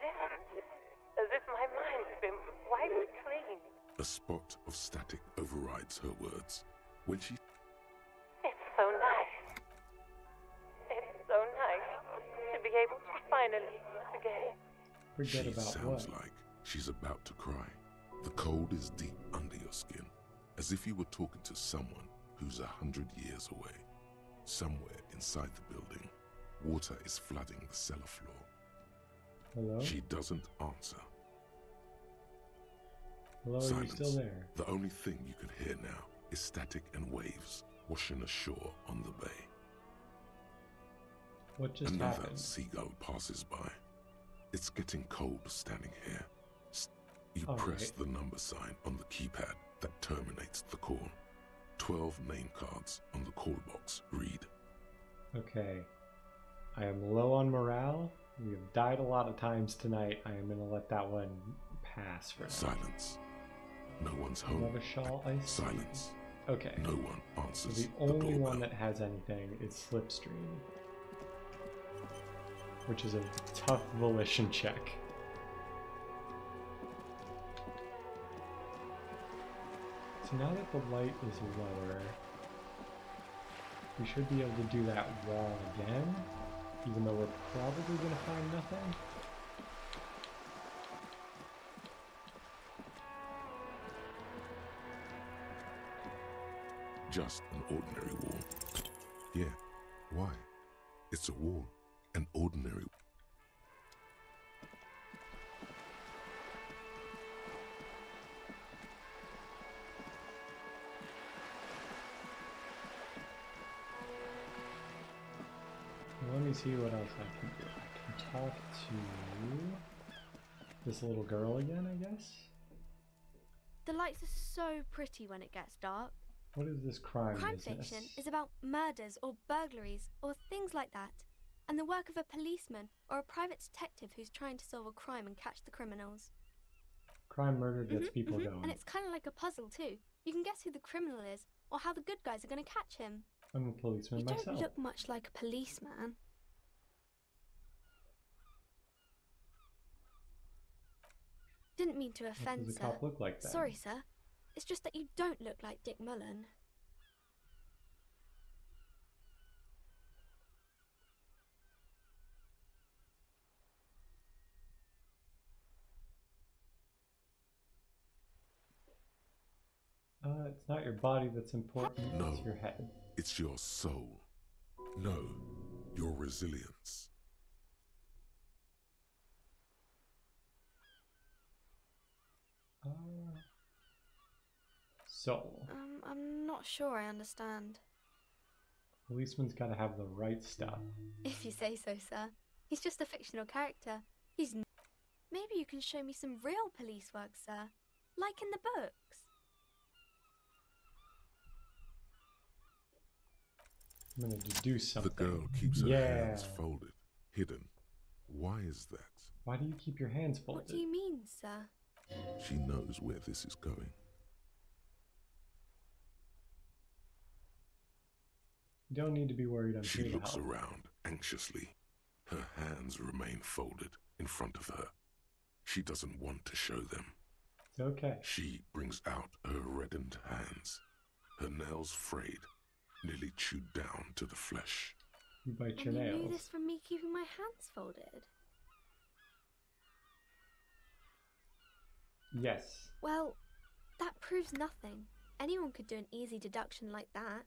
different. As if my mind's been wiped clean. a spot of static overrides her words. When she finally again. Forget she about sounds what? like she's about to cry. The cold is deep under your skin, as if you were talking to someone who's a hundred years away. Somewhere inside the building, water is flooding the cellar floor. Hello? She doesn't answer. Hello, are you Silence. still there? The only thing you can hear now is static and waves washing ashore on the bay. What just Another happened? seagull passes by. It's getting cold standing here. You All press right. the number sign on the keypad that terminates the call. Twelve name cards on the call box read. Okay. I am low on morale. We have died a lot of times tonight. I am going to let that one pass for now. Silence. No one's home. Another shawl ice? Silence. Okay. No one answers the the only doorbell. one that has anything is Slipstream. Which is a tough volition check. So now that the light is lower, we should be able to do that wall again, even though we're probably going to find nothing. Just an ordinary wall. Yeah. Why? It's a wall. An ordinary Let me see what else I can do. I can talk to this little girl again, I guess. The lights are so pretty when it gets dark. What is this crime, Crime business? fiction is about murders or burglaries or things like that, and the work of a policeman or a private detective who's trying to solve a crime and catch the criminals. Crime murder gets Mhm, people mhm, going. And it's kind of like a puzzle too. You can guess who the criminal is or how the good guys are going to catch him. I'm a policeman you myself. don't look much like a policeman. Didn't mean to offend, does a sir. cop look like then? Sorry, sir. It's just that you don't look like Dick Mullen. Uh, it's not your body that's important, No. it's your head. It's your soul. No, your resilience. Uh, soul. Um, I'm not sure I understand. Policeman's gotta have the right stuff. If you say so, sir. He's just a fictional character. He's. N- Maybe you can show me some real police work, sir. Like in the books. I'm gonna deduce something. The girl keeps her yeah. hands folded, hidden. Why is that? Why do you keep your hands folded? What do you mean, sir? She knows where this is going. You don't need to be worried. I'm sure. She looks help. around anxiously. Her hands remain folded in front of her. She doesn't want to show them. It's okay. She brings out her reddened hands, her nails frayed, nearly chewed down to the flesh. You bite And your you knew this from me keeping my hands folded. Yes. Well, that proves nothing. Anyone could do an easy deduction like that.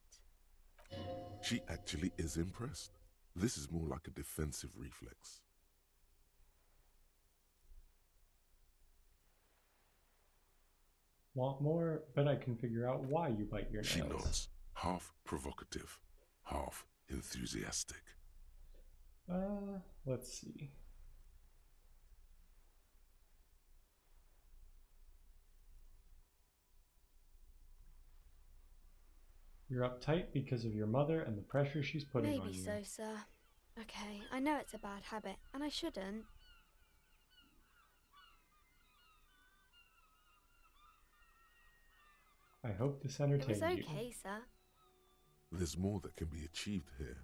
She actually is impressed. This is more like a defensive reflex. Want more? Bet I can figure out why you bite your She nails. nods, half provocative, half enthusiastic. Uh, let's see. You're uptight because of your mother and the pressure she's putting on you. Maybe you. so, sir. Okay, I know it's a bad habit, and I shouldn't. I hope this It entertained was you. okay, sir. There's more that can be achieved here.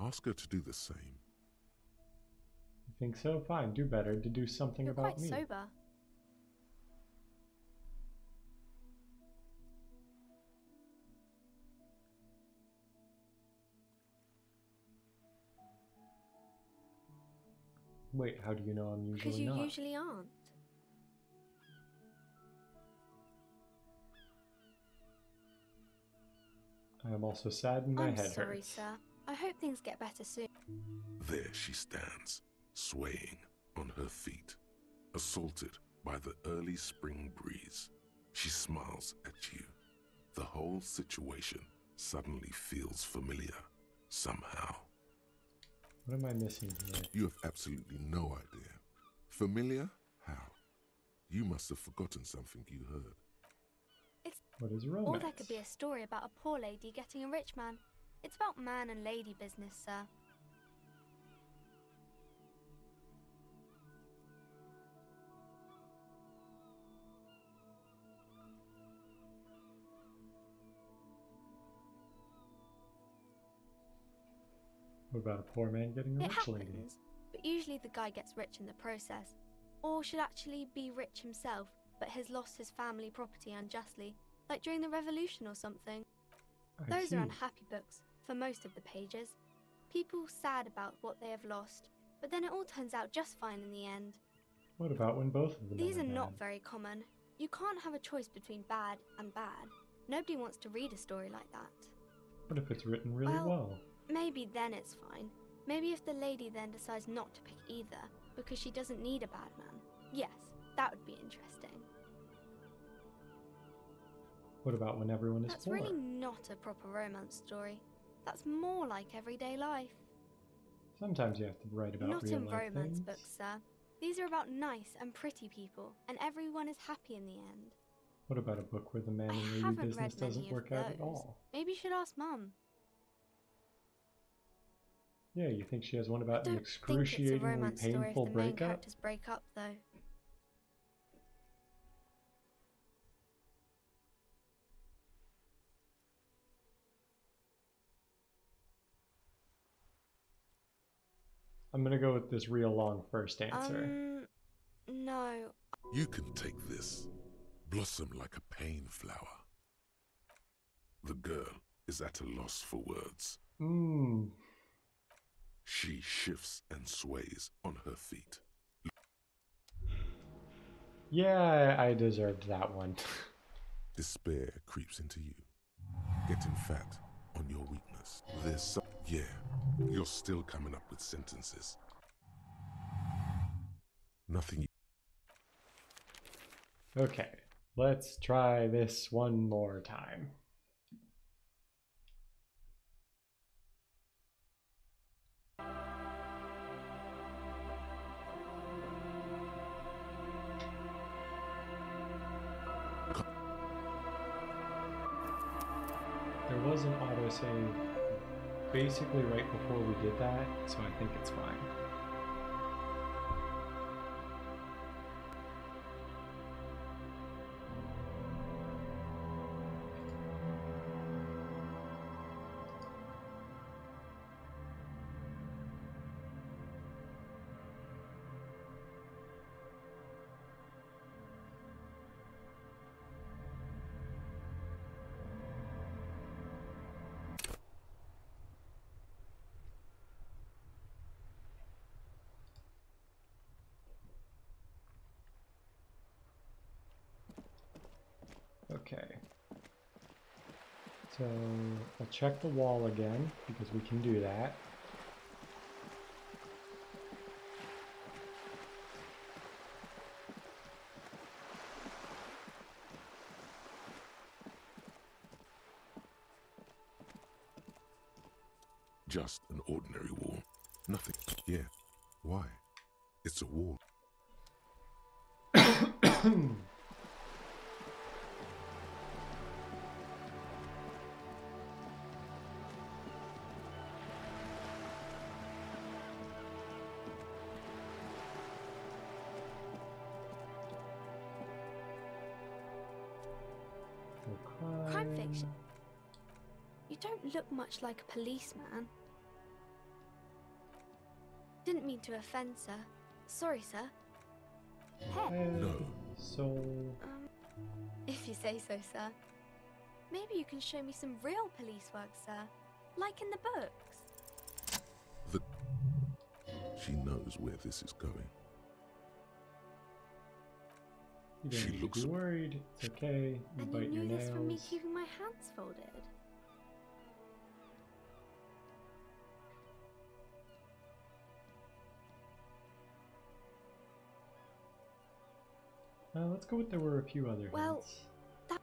Ask her to do the same. You think so? Fine, do better to do something You're about quite me. sober. Wait, how do you know I'm usually Because usually you not? usually aren't. I am also sad and my I'm head sorry, hurts. sir. I hope things get better soon. There she stands, swaying on her feet, assaulted by the early spring breeze. She smiles at you. The whole situation suddenly feels familiar, somehow. What am I missing here? You have absolutely no idea. Familiar? How? You must have forgotten something you heard. What is Or there could be a story about a poor lady getting a rich man. It's about man and lady business, sir. What about a poor man getting a It rich lady? happens, but usually the guy gets rich in the process. Or should actually be rich himself, but has lost his family property unjustly, like during the revolution or something. I Those see. are unhappy books, for most of the pages. People sad about what they have lost, but then it all turns out just fine in the end. What about when both of them These are not very common. You can't have a choice between bad and bad. Nobody wants to read a story like that. What if it's written really Well- well? Maybe then it's fine. Maybe if the lady then decides not to pick either because she doesn't need a bad man. Yes, that would be interesting. What about when everyone is That's poor? really not a proper romance story. That's more like everyday life. Sometimes you have to write about not real in life romance things. books, sir. These are about nice and pretty people, and everyone is happy in the end. What about a book where the man I and lady business doesn't work of out at all? Maybe you should ask Mum. Yeah, you think she has one about an Don't think it's a excruciatingly romance story if painful breakup? characters break up, though. I'm gonna go with this real long first answer. Um, no. You can take this. Blossom like a pain flower. The girl is at a loss for words. Mmm. She shifts and sways on her feet. Yeah, I deserved that one. Despair creeps into you, getting fat on your weakness. There's some. Yeah, you're still coming up with sentences. Nothing. okay, let's try this one more time. There was an autosave basically right before we did that, so I think it's fine. So I'll check the wall again because we can do that. Just an much like a policeman. Didn't mean to offend, sir. Sorry, sir. Hey. No. So Um, if you say so, sir. Maybe you can show me some real police work, sir. Like in the books. The. She knows where this is going. you don't She need looks- to be worried. It's okay. You and bite you your knew this from me keeping my hands folded. Let's go with there were a few other Well, hints.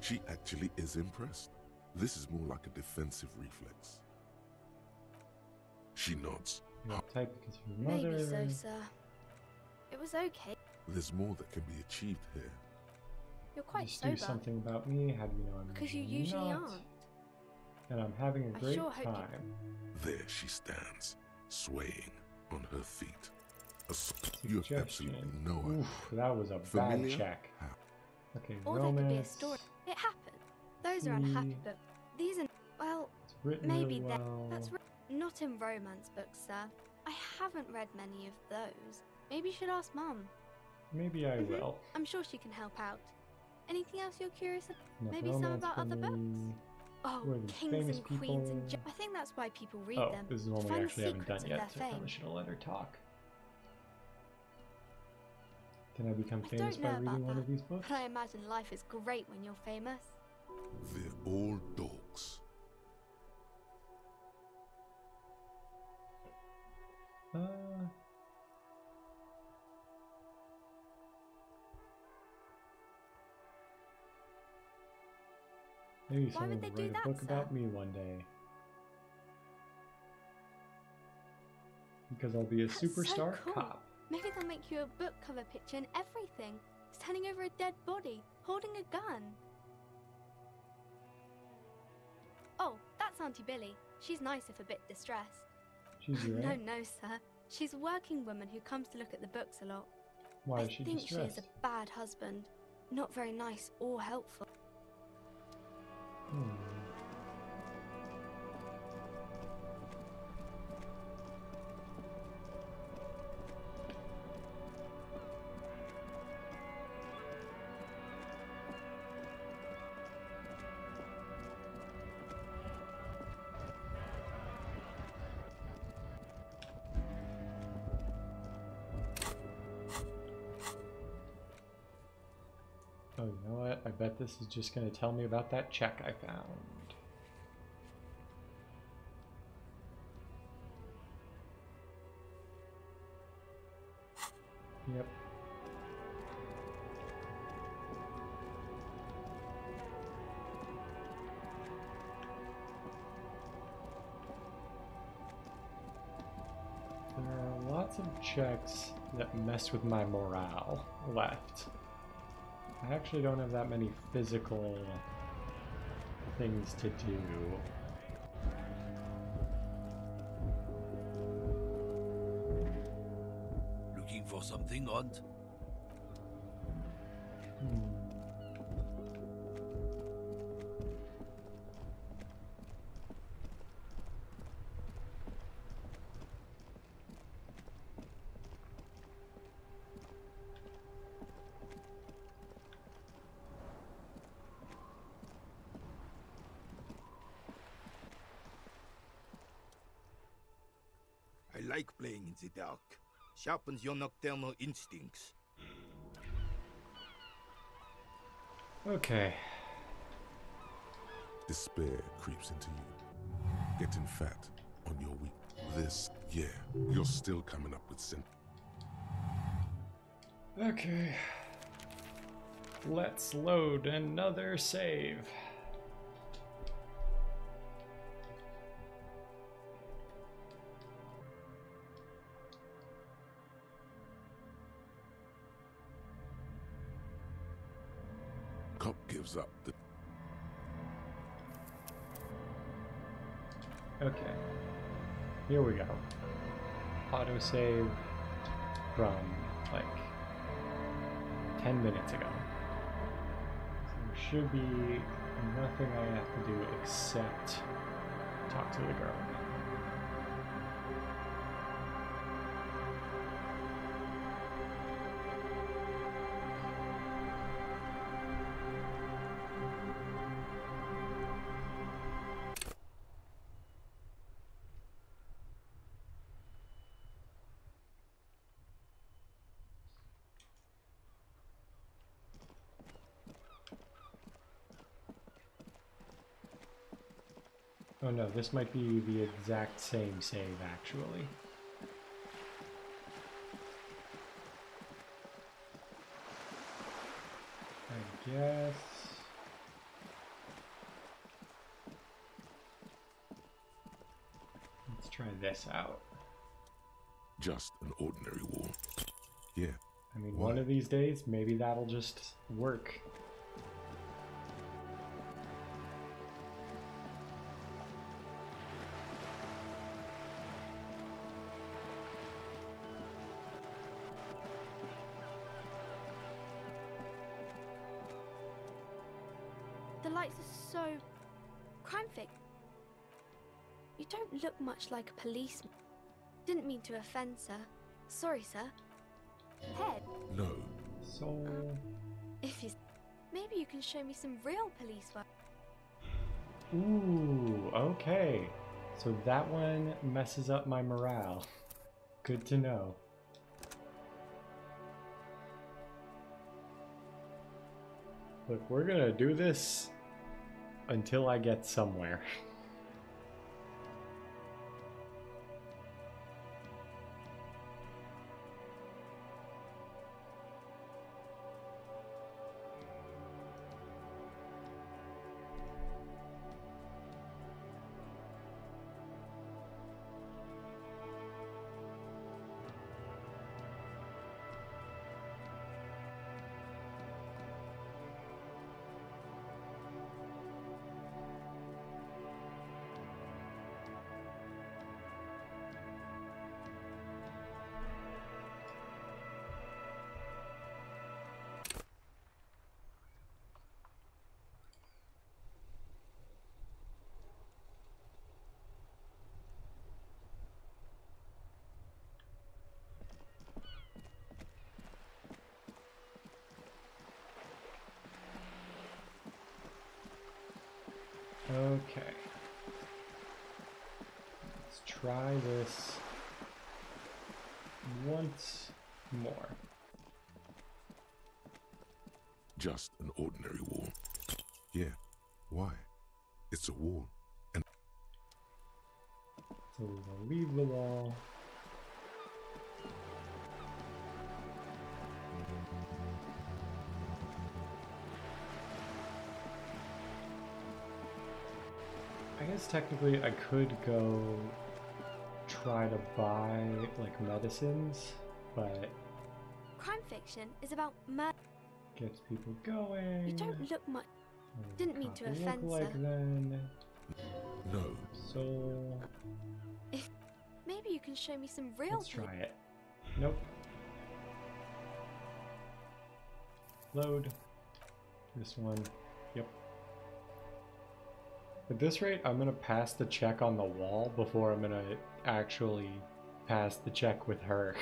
She actually is impressed. This is more like a defensive reflex. She nods. Type because of your mother. Maybe so, sir. It was okay. There's more that can be achieved here. You're quite Just sober. do something about me. How do you know I'm Because you usually usually not? aren't. And I'm having a great sure hope you- time. There she stands, swaying on her feet. A s- you have absolutely no idea. Oof, that was a bad check. Okay, Or there could be a story. It happened. Those are unhappy Mm. books. These are, well, It's written maybe really well. That's not in romance books, sir. I haven't read many of those. Maybe you should ask Mum. Maybe I Mhm. will. I'm sure she can help out. Anything else you're curious about? Enough Maybe some about for other books? Oh, Who are these kings famous and queens and people? I think that's why people read oh, them. this is the one we actually haven't secrets done of yet, their so I fame. probably should have let her talk. Can I become I famous don't by reading one that, of these books? but I imagine life is great when you're famous. They're all dogs. Uh, maybe Why someone would they will do write a that, book sir? about me one day. Because I'll be a That's so superstar cool. cop. Maybe they'll make you a book cover picture and everything. Standing over a dead body, holding a gun. Oh, that's Auntie Billy. She's nice if a bit distressed. She's your no, no, sir. She's a working woman who comes to look at the books a lot. Why I is she think she distressed? is a bad husband. Not very nice or helpful. Hmm. This is just going to tell me about that check I found. Yep. There are lots of checks that mess with my morale left. I actually don't have that many physical things to do. Looking for something odd? The dark. Sharpens your nocturnal instincts. Okay. Despair creeps into you. Getting fat on your week. This, year, you're still coming up with sin. Okay. Let's load another save. Here we go. Autosave from like 10 minutes ago. So there should be nothing I have to do except talk to the girl. Oh no, this might be the exact same save actually. I guess. Let's try this out. just an ordinary wall. Yeah. I mean, one of these days, maybe that'll just work. Like a policeman. Didn't mean to offend, sir. Sorry, sir. Head. No. So. If you. Maybe you can show me some real police work. Ooh, okay. So that one messes up my morale. Good to know. Look, we're gonna do this until I get somewhere. try this once more. Just an ordinary wall. Yeah. Why? It's a wall. And So we'll leave the wall. I guess technically I could go try to buy like medicines, but Crime fiction is about murder. gets people going. You don't look much. What Didn't mean to coffee offend, look like sir. then. no. So If maybe you can show me some real. let's try it. Nope. Load. This one. Yep. At this rate, I'm gonna pass the check on the wall before I'm gonna actually pass the check with her.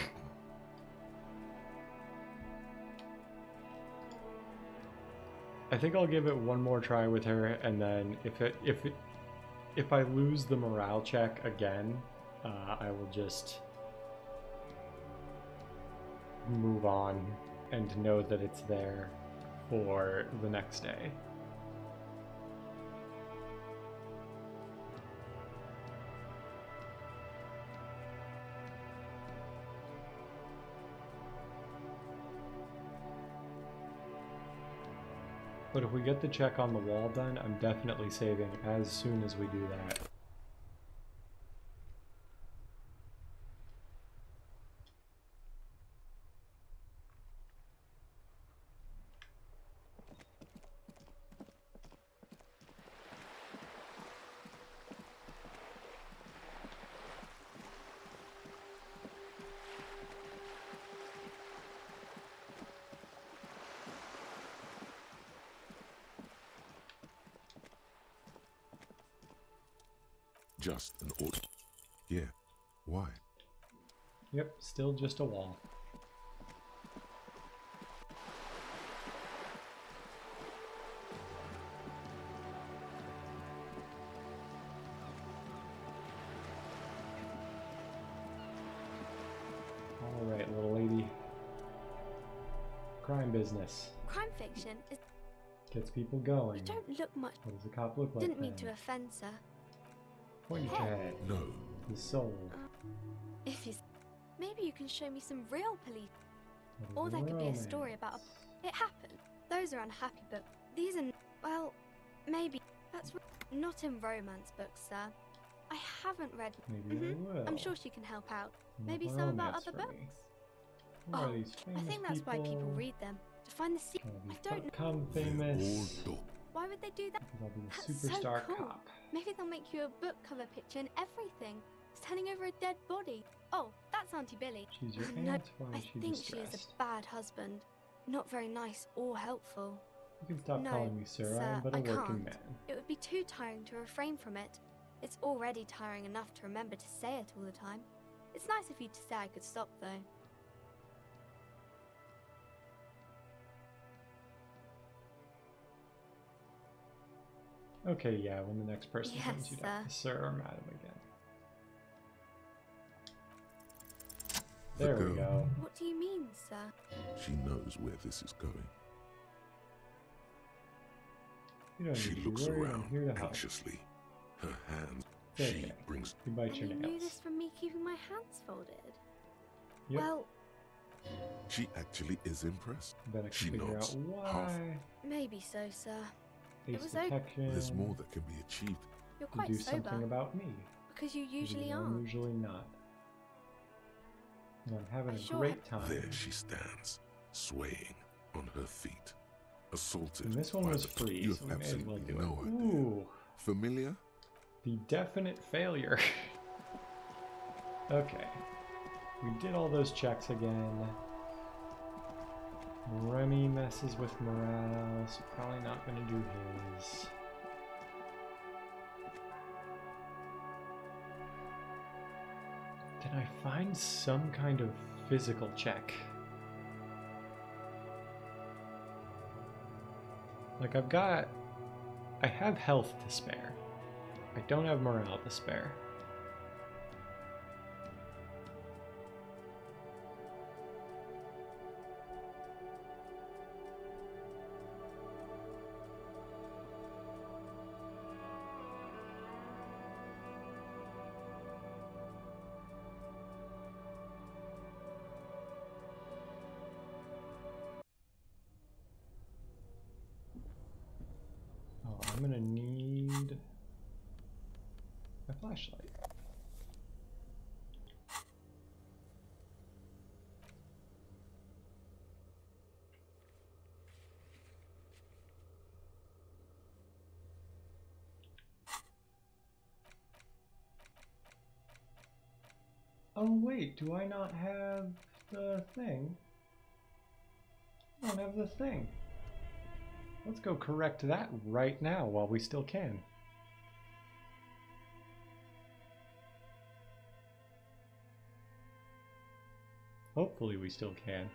I think I'll give it one more try with her, and then if it if it if I lose the morale check again, uh, I will just move on and know that it's there for the next day. But if we get the check on the wall done, I'm definitely saving as soon as we do that. Just an order. Yeah. Why? Yep, still just a wall. Alright, little lady. Crime business. Crime fiction is. Gets people going. You don't look much. What does a cop look like? Didn't mean then? to offend, sir. Point your Hey. No. The soul. If you. Maybe you can show me some real police. What is Or there could be a story about a. It happened. Those are unhappy books. These are. Well, maybe. That's not in romance books, sir. I haven't read. Maybe I Mhm. I'm sure she can help out. Some Maybe some about romance other books. me. Who are Oh, I think that's why people read them to find the secret. I don't know. Become famous. Why would they do that? Because I'll be a That's so cool. cop. Maybe they'll make you a book cover picture and everything, standing over a dead body. Oh, that's Auntie Billy. She's your no, aunt? Why I she think she is a bad husband. Not very nice or helpful. You can stop no, calling me sir. I am but a I working can't. man. It would be too tiring to refrain from it. It's already tiring enough to remember to say it all the time. It's nice of you to say I could stop, though. Okay, yeah, when the next person Yes, comes, you'd have sir or madam again. The There we go. What do you mean, sir? She knows where this is going. You don't She need looks worried. Around here to anxiously. Her hands. There She you brings. You bite And your you nails. knew this from me keeping my hands folded. Yep. Well, She actually is impressed. Bet I can She figure nods. Half. maybe so, sir. Face it was okay. There's more that can be achieved. You're You quite do sober. something about me. Because you usually even though I'm aren't. usually not. And I'm having a Sure. great time. There she stands, swaying on her feet, assaulted. And this one was the- free, You so have we may as well absolutely do no it. idea. Ooh, Familiar? the definite failure. okay. We did all those checks again. Remy messes with morale, so probably not gonna do his. Can I find some kind of physical check? Like, I've got. I have health to spare. I don't have morale to spare. Oh wait, do I not have the thing? I don't have the thing. Let's go correct that right now while we still can. Hopefully we still can.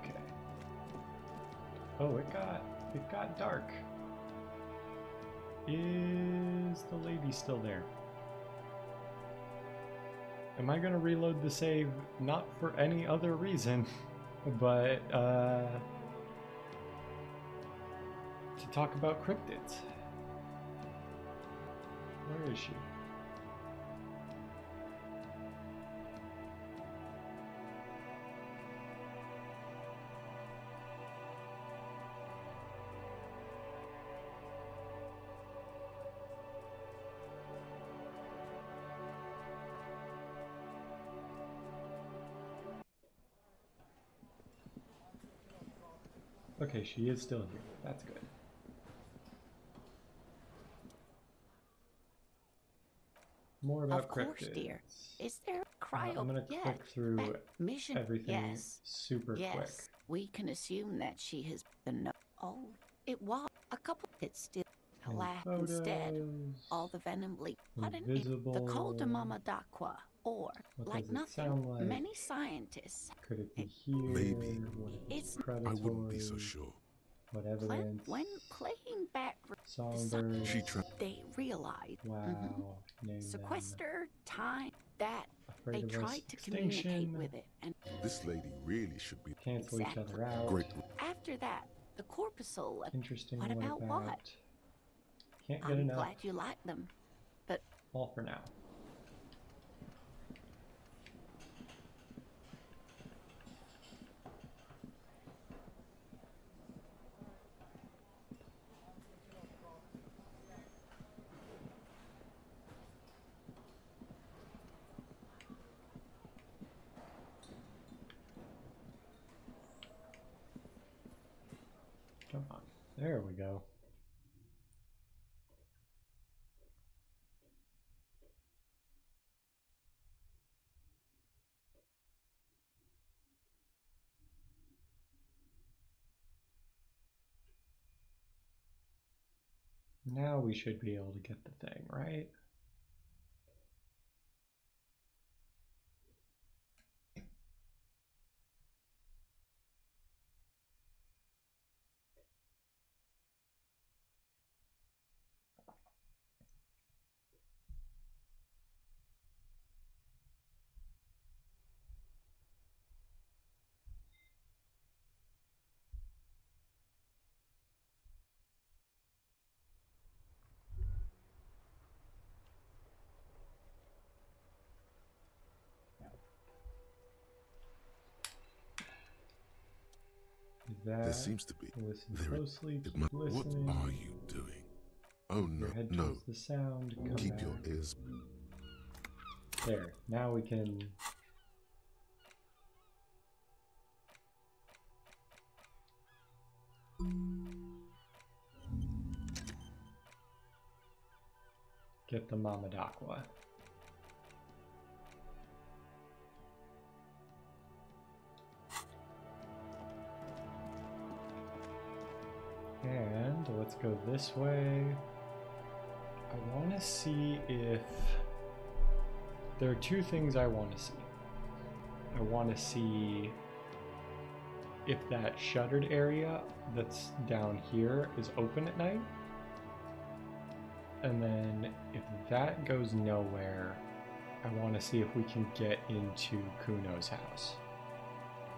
Okay. Oh, it got it got dark. Is the lady still there? Am I gonna reload the save not for any other reason, but uh, to talk about cryptids? Where is she? Okay, she is still here. That's good. More about Of course, cryptids. dear. Is there a Uh. I'm gonna yes. click through That mission. everything yes. super yes. quick. We can assume that she has been. No- oh, it was a couple. It's still And lack instead. All the venom leak. What an. The of Mama Dakwa, or What like nothing. like? Many scientists. Could it be here? Maybe. What if It's- I wouldn't be so sure. What When, evidence? when playing back the Songbird. She they realized Wow. Mm-hmm, Name them. sequester time that Afraid they tried to communicate with it, and This lady really should be. Cancel each other out. Great. after that, the corpuscle. Interesting. What about what? Can't get I'm enough. glad you like them, but All for now. Come on. There we go. Now we should be able to get the thing, right? That There seems to be. listen There, closely, it keep mu- what are you doing? Oh no, Your head no. the sound. Come Keep back. your ears. There. Now we can. Get the Mamadakwa. And let's go this way. I want to see if there are two things I want to see. I want to see if that shuttered area that's down here is open at night. And then if that goes nowhere, I want to see if we can get into Cuno's house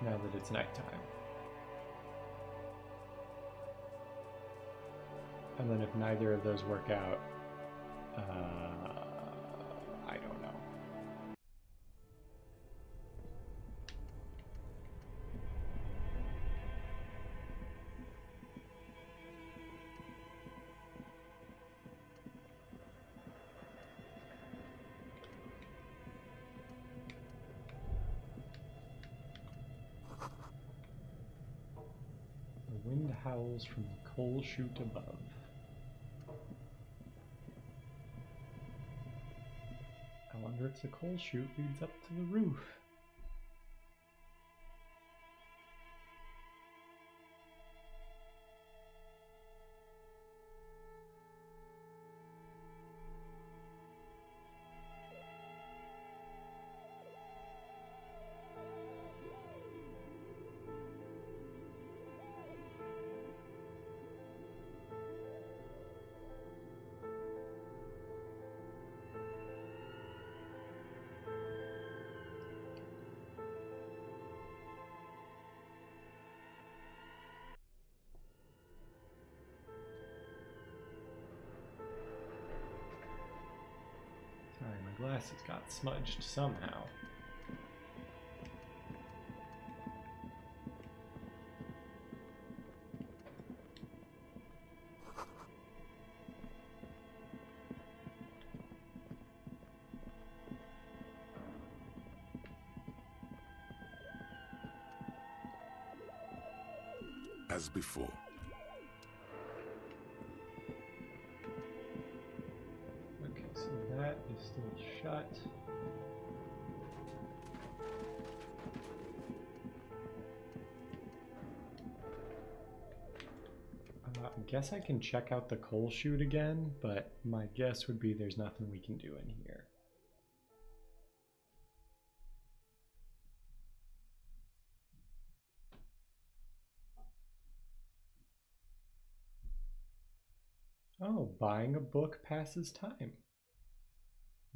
now that it's nighttime. And then if neither of those work out, uh, I don't know. The wind howls from the coal chute above. The coal chute leads up to the roof. Smudged somehow. Guess I can check out the coal chute again, but my guess would be there's nothing we can do in here. Oh, buying a book passes time.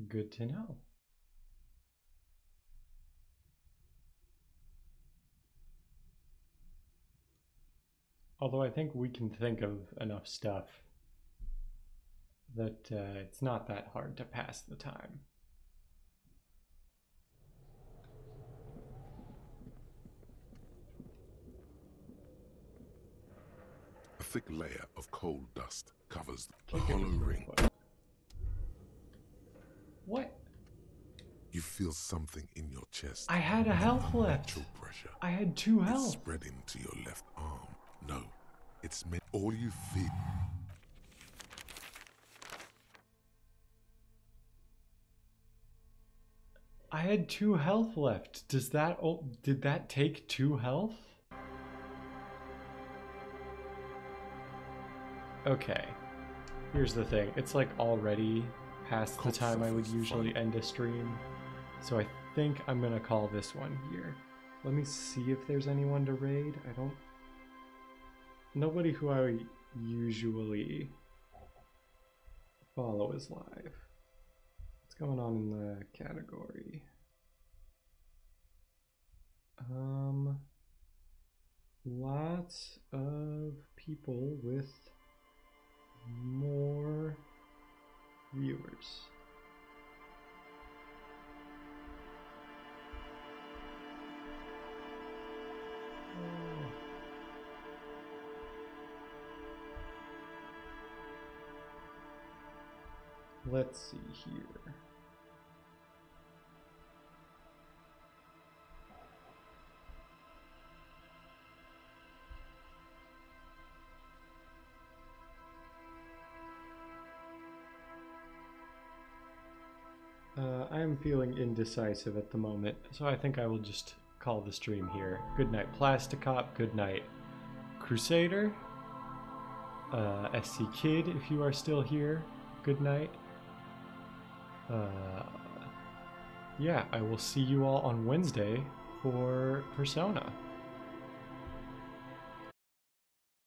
Good to know. Although I think we can think of enough stuff that uh, it's not that hard to pass the time. a thick layer of coal dust covers the hollow ring. What? You feel something in your chest. I had a health left. Pressure. I had two health. spreading to your left arm. No, it's meant all you feel. I had two health left. Does that oh, did that take two health? Okay. Here's the thing. It's like already past the time I would usually end a stream. So I think I'm going to call this one here. Let me see if there's anyone to raid. I don't Nobody who I usually follow is live. What's going on in the category? Um, lots of people with more viewers. Let's see here. Uh, I am feeling indecisive at the moment, so I think I will just call the stream here. Good night, Plasticop. Good night, Crusader. Uh, SC Kid, if you are still here. Good night. Uh, yeah, I will see you all on Wednesday for Persona.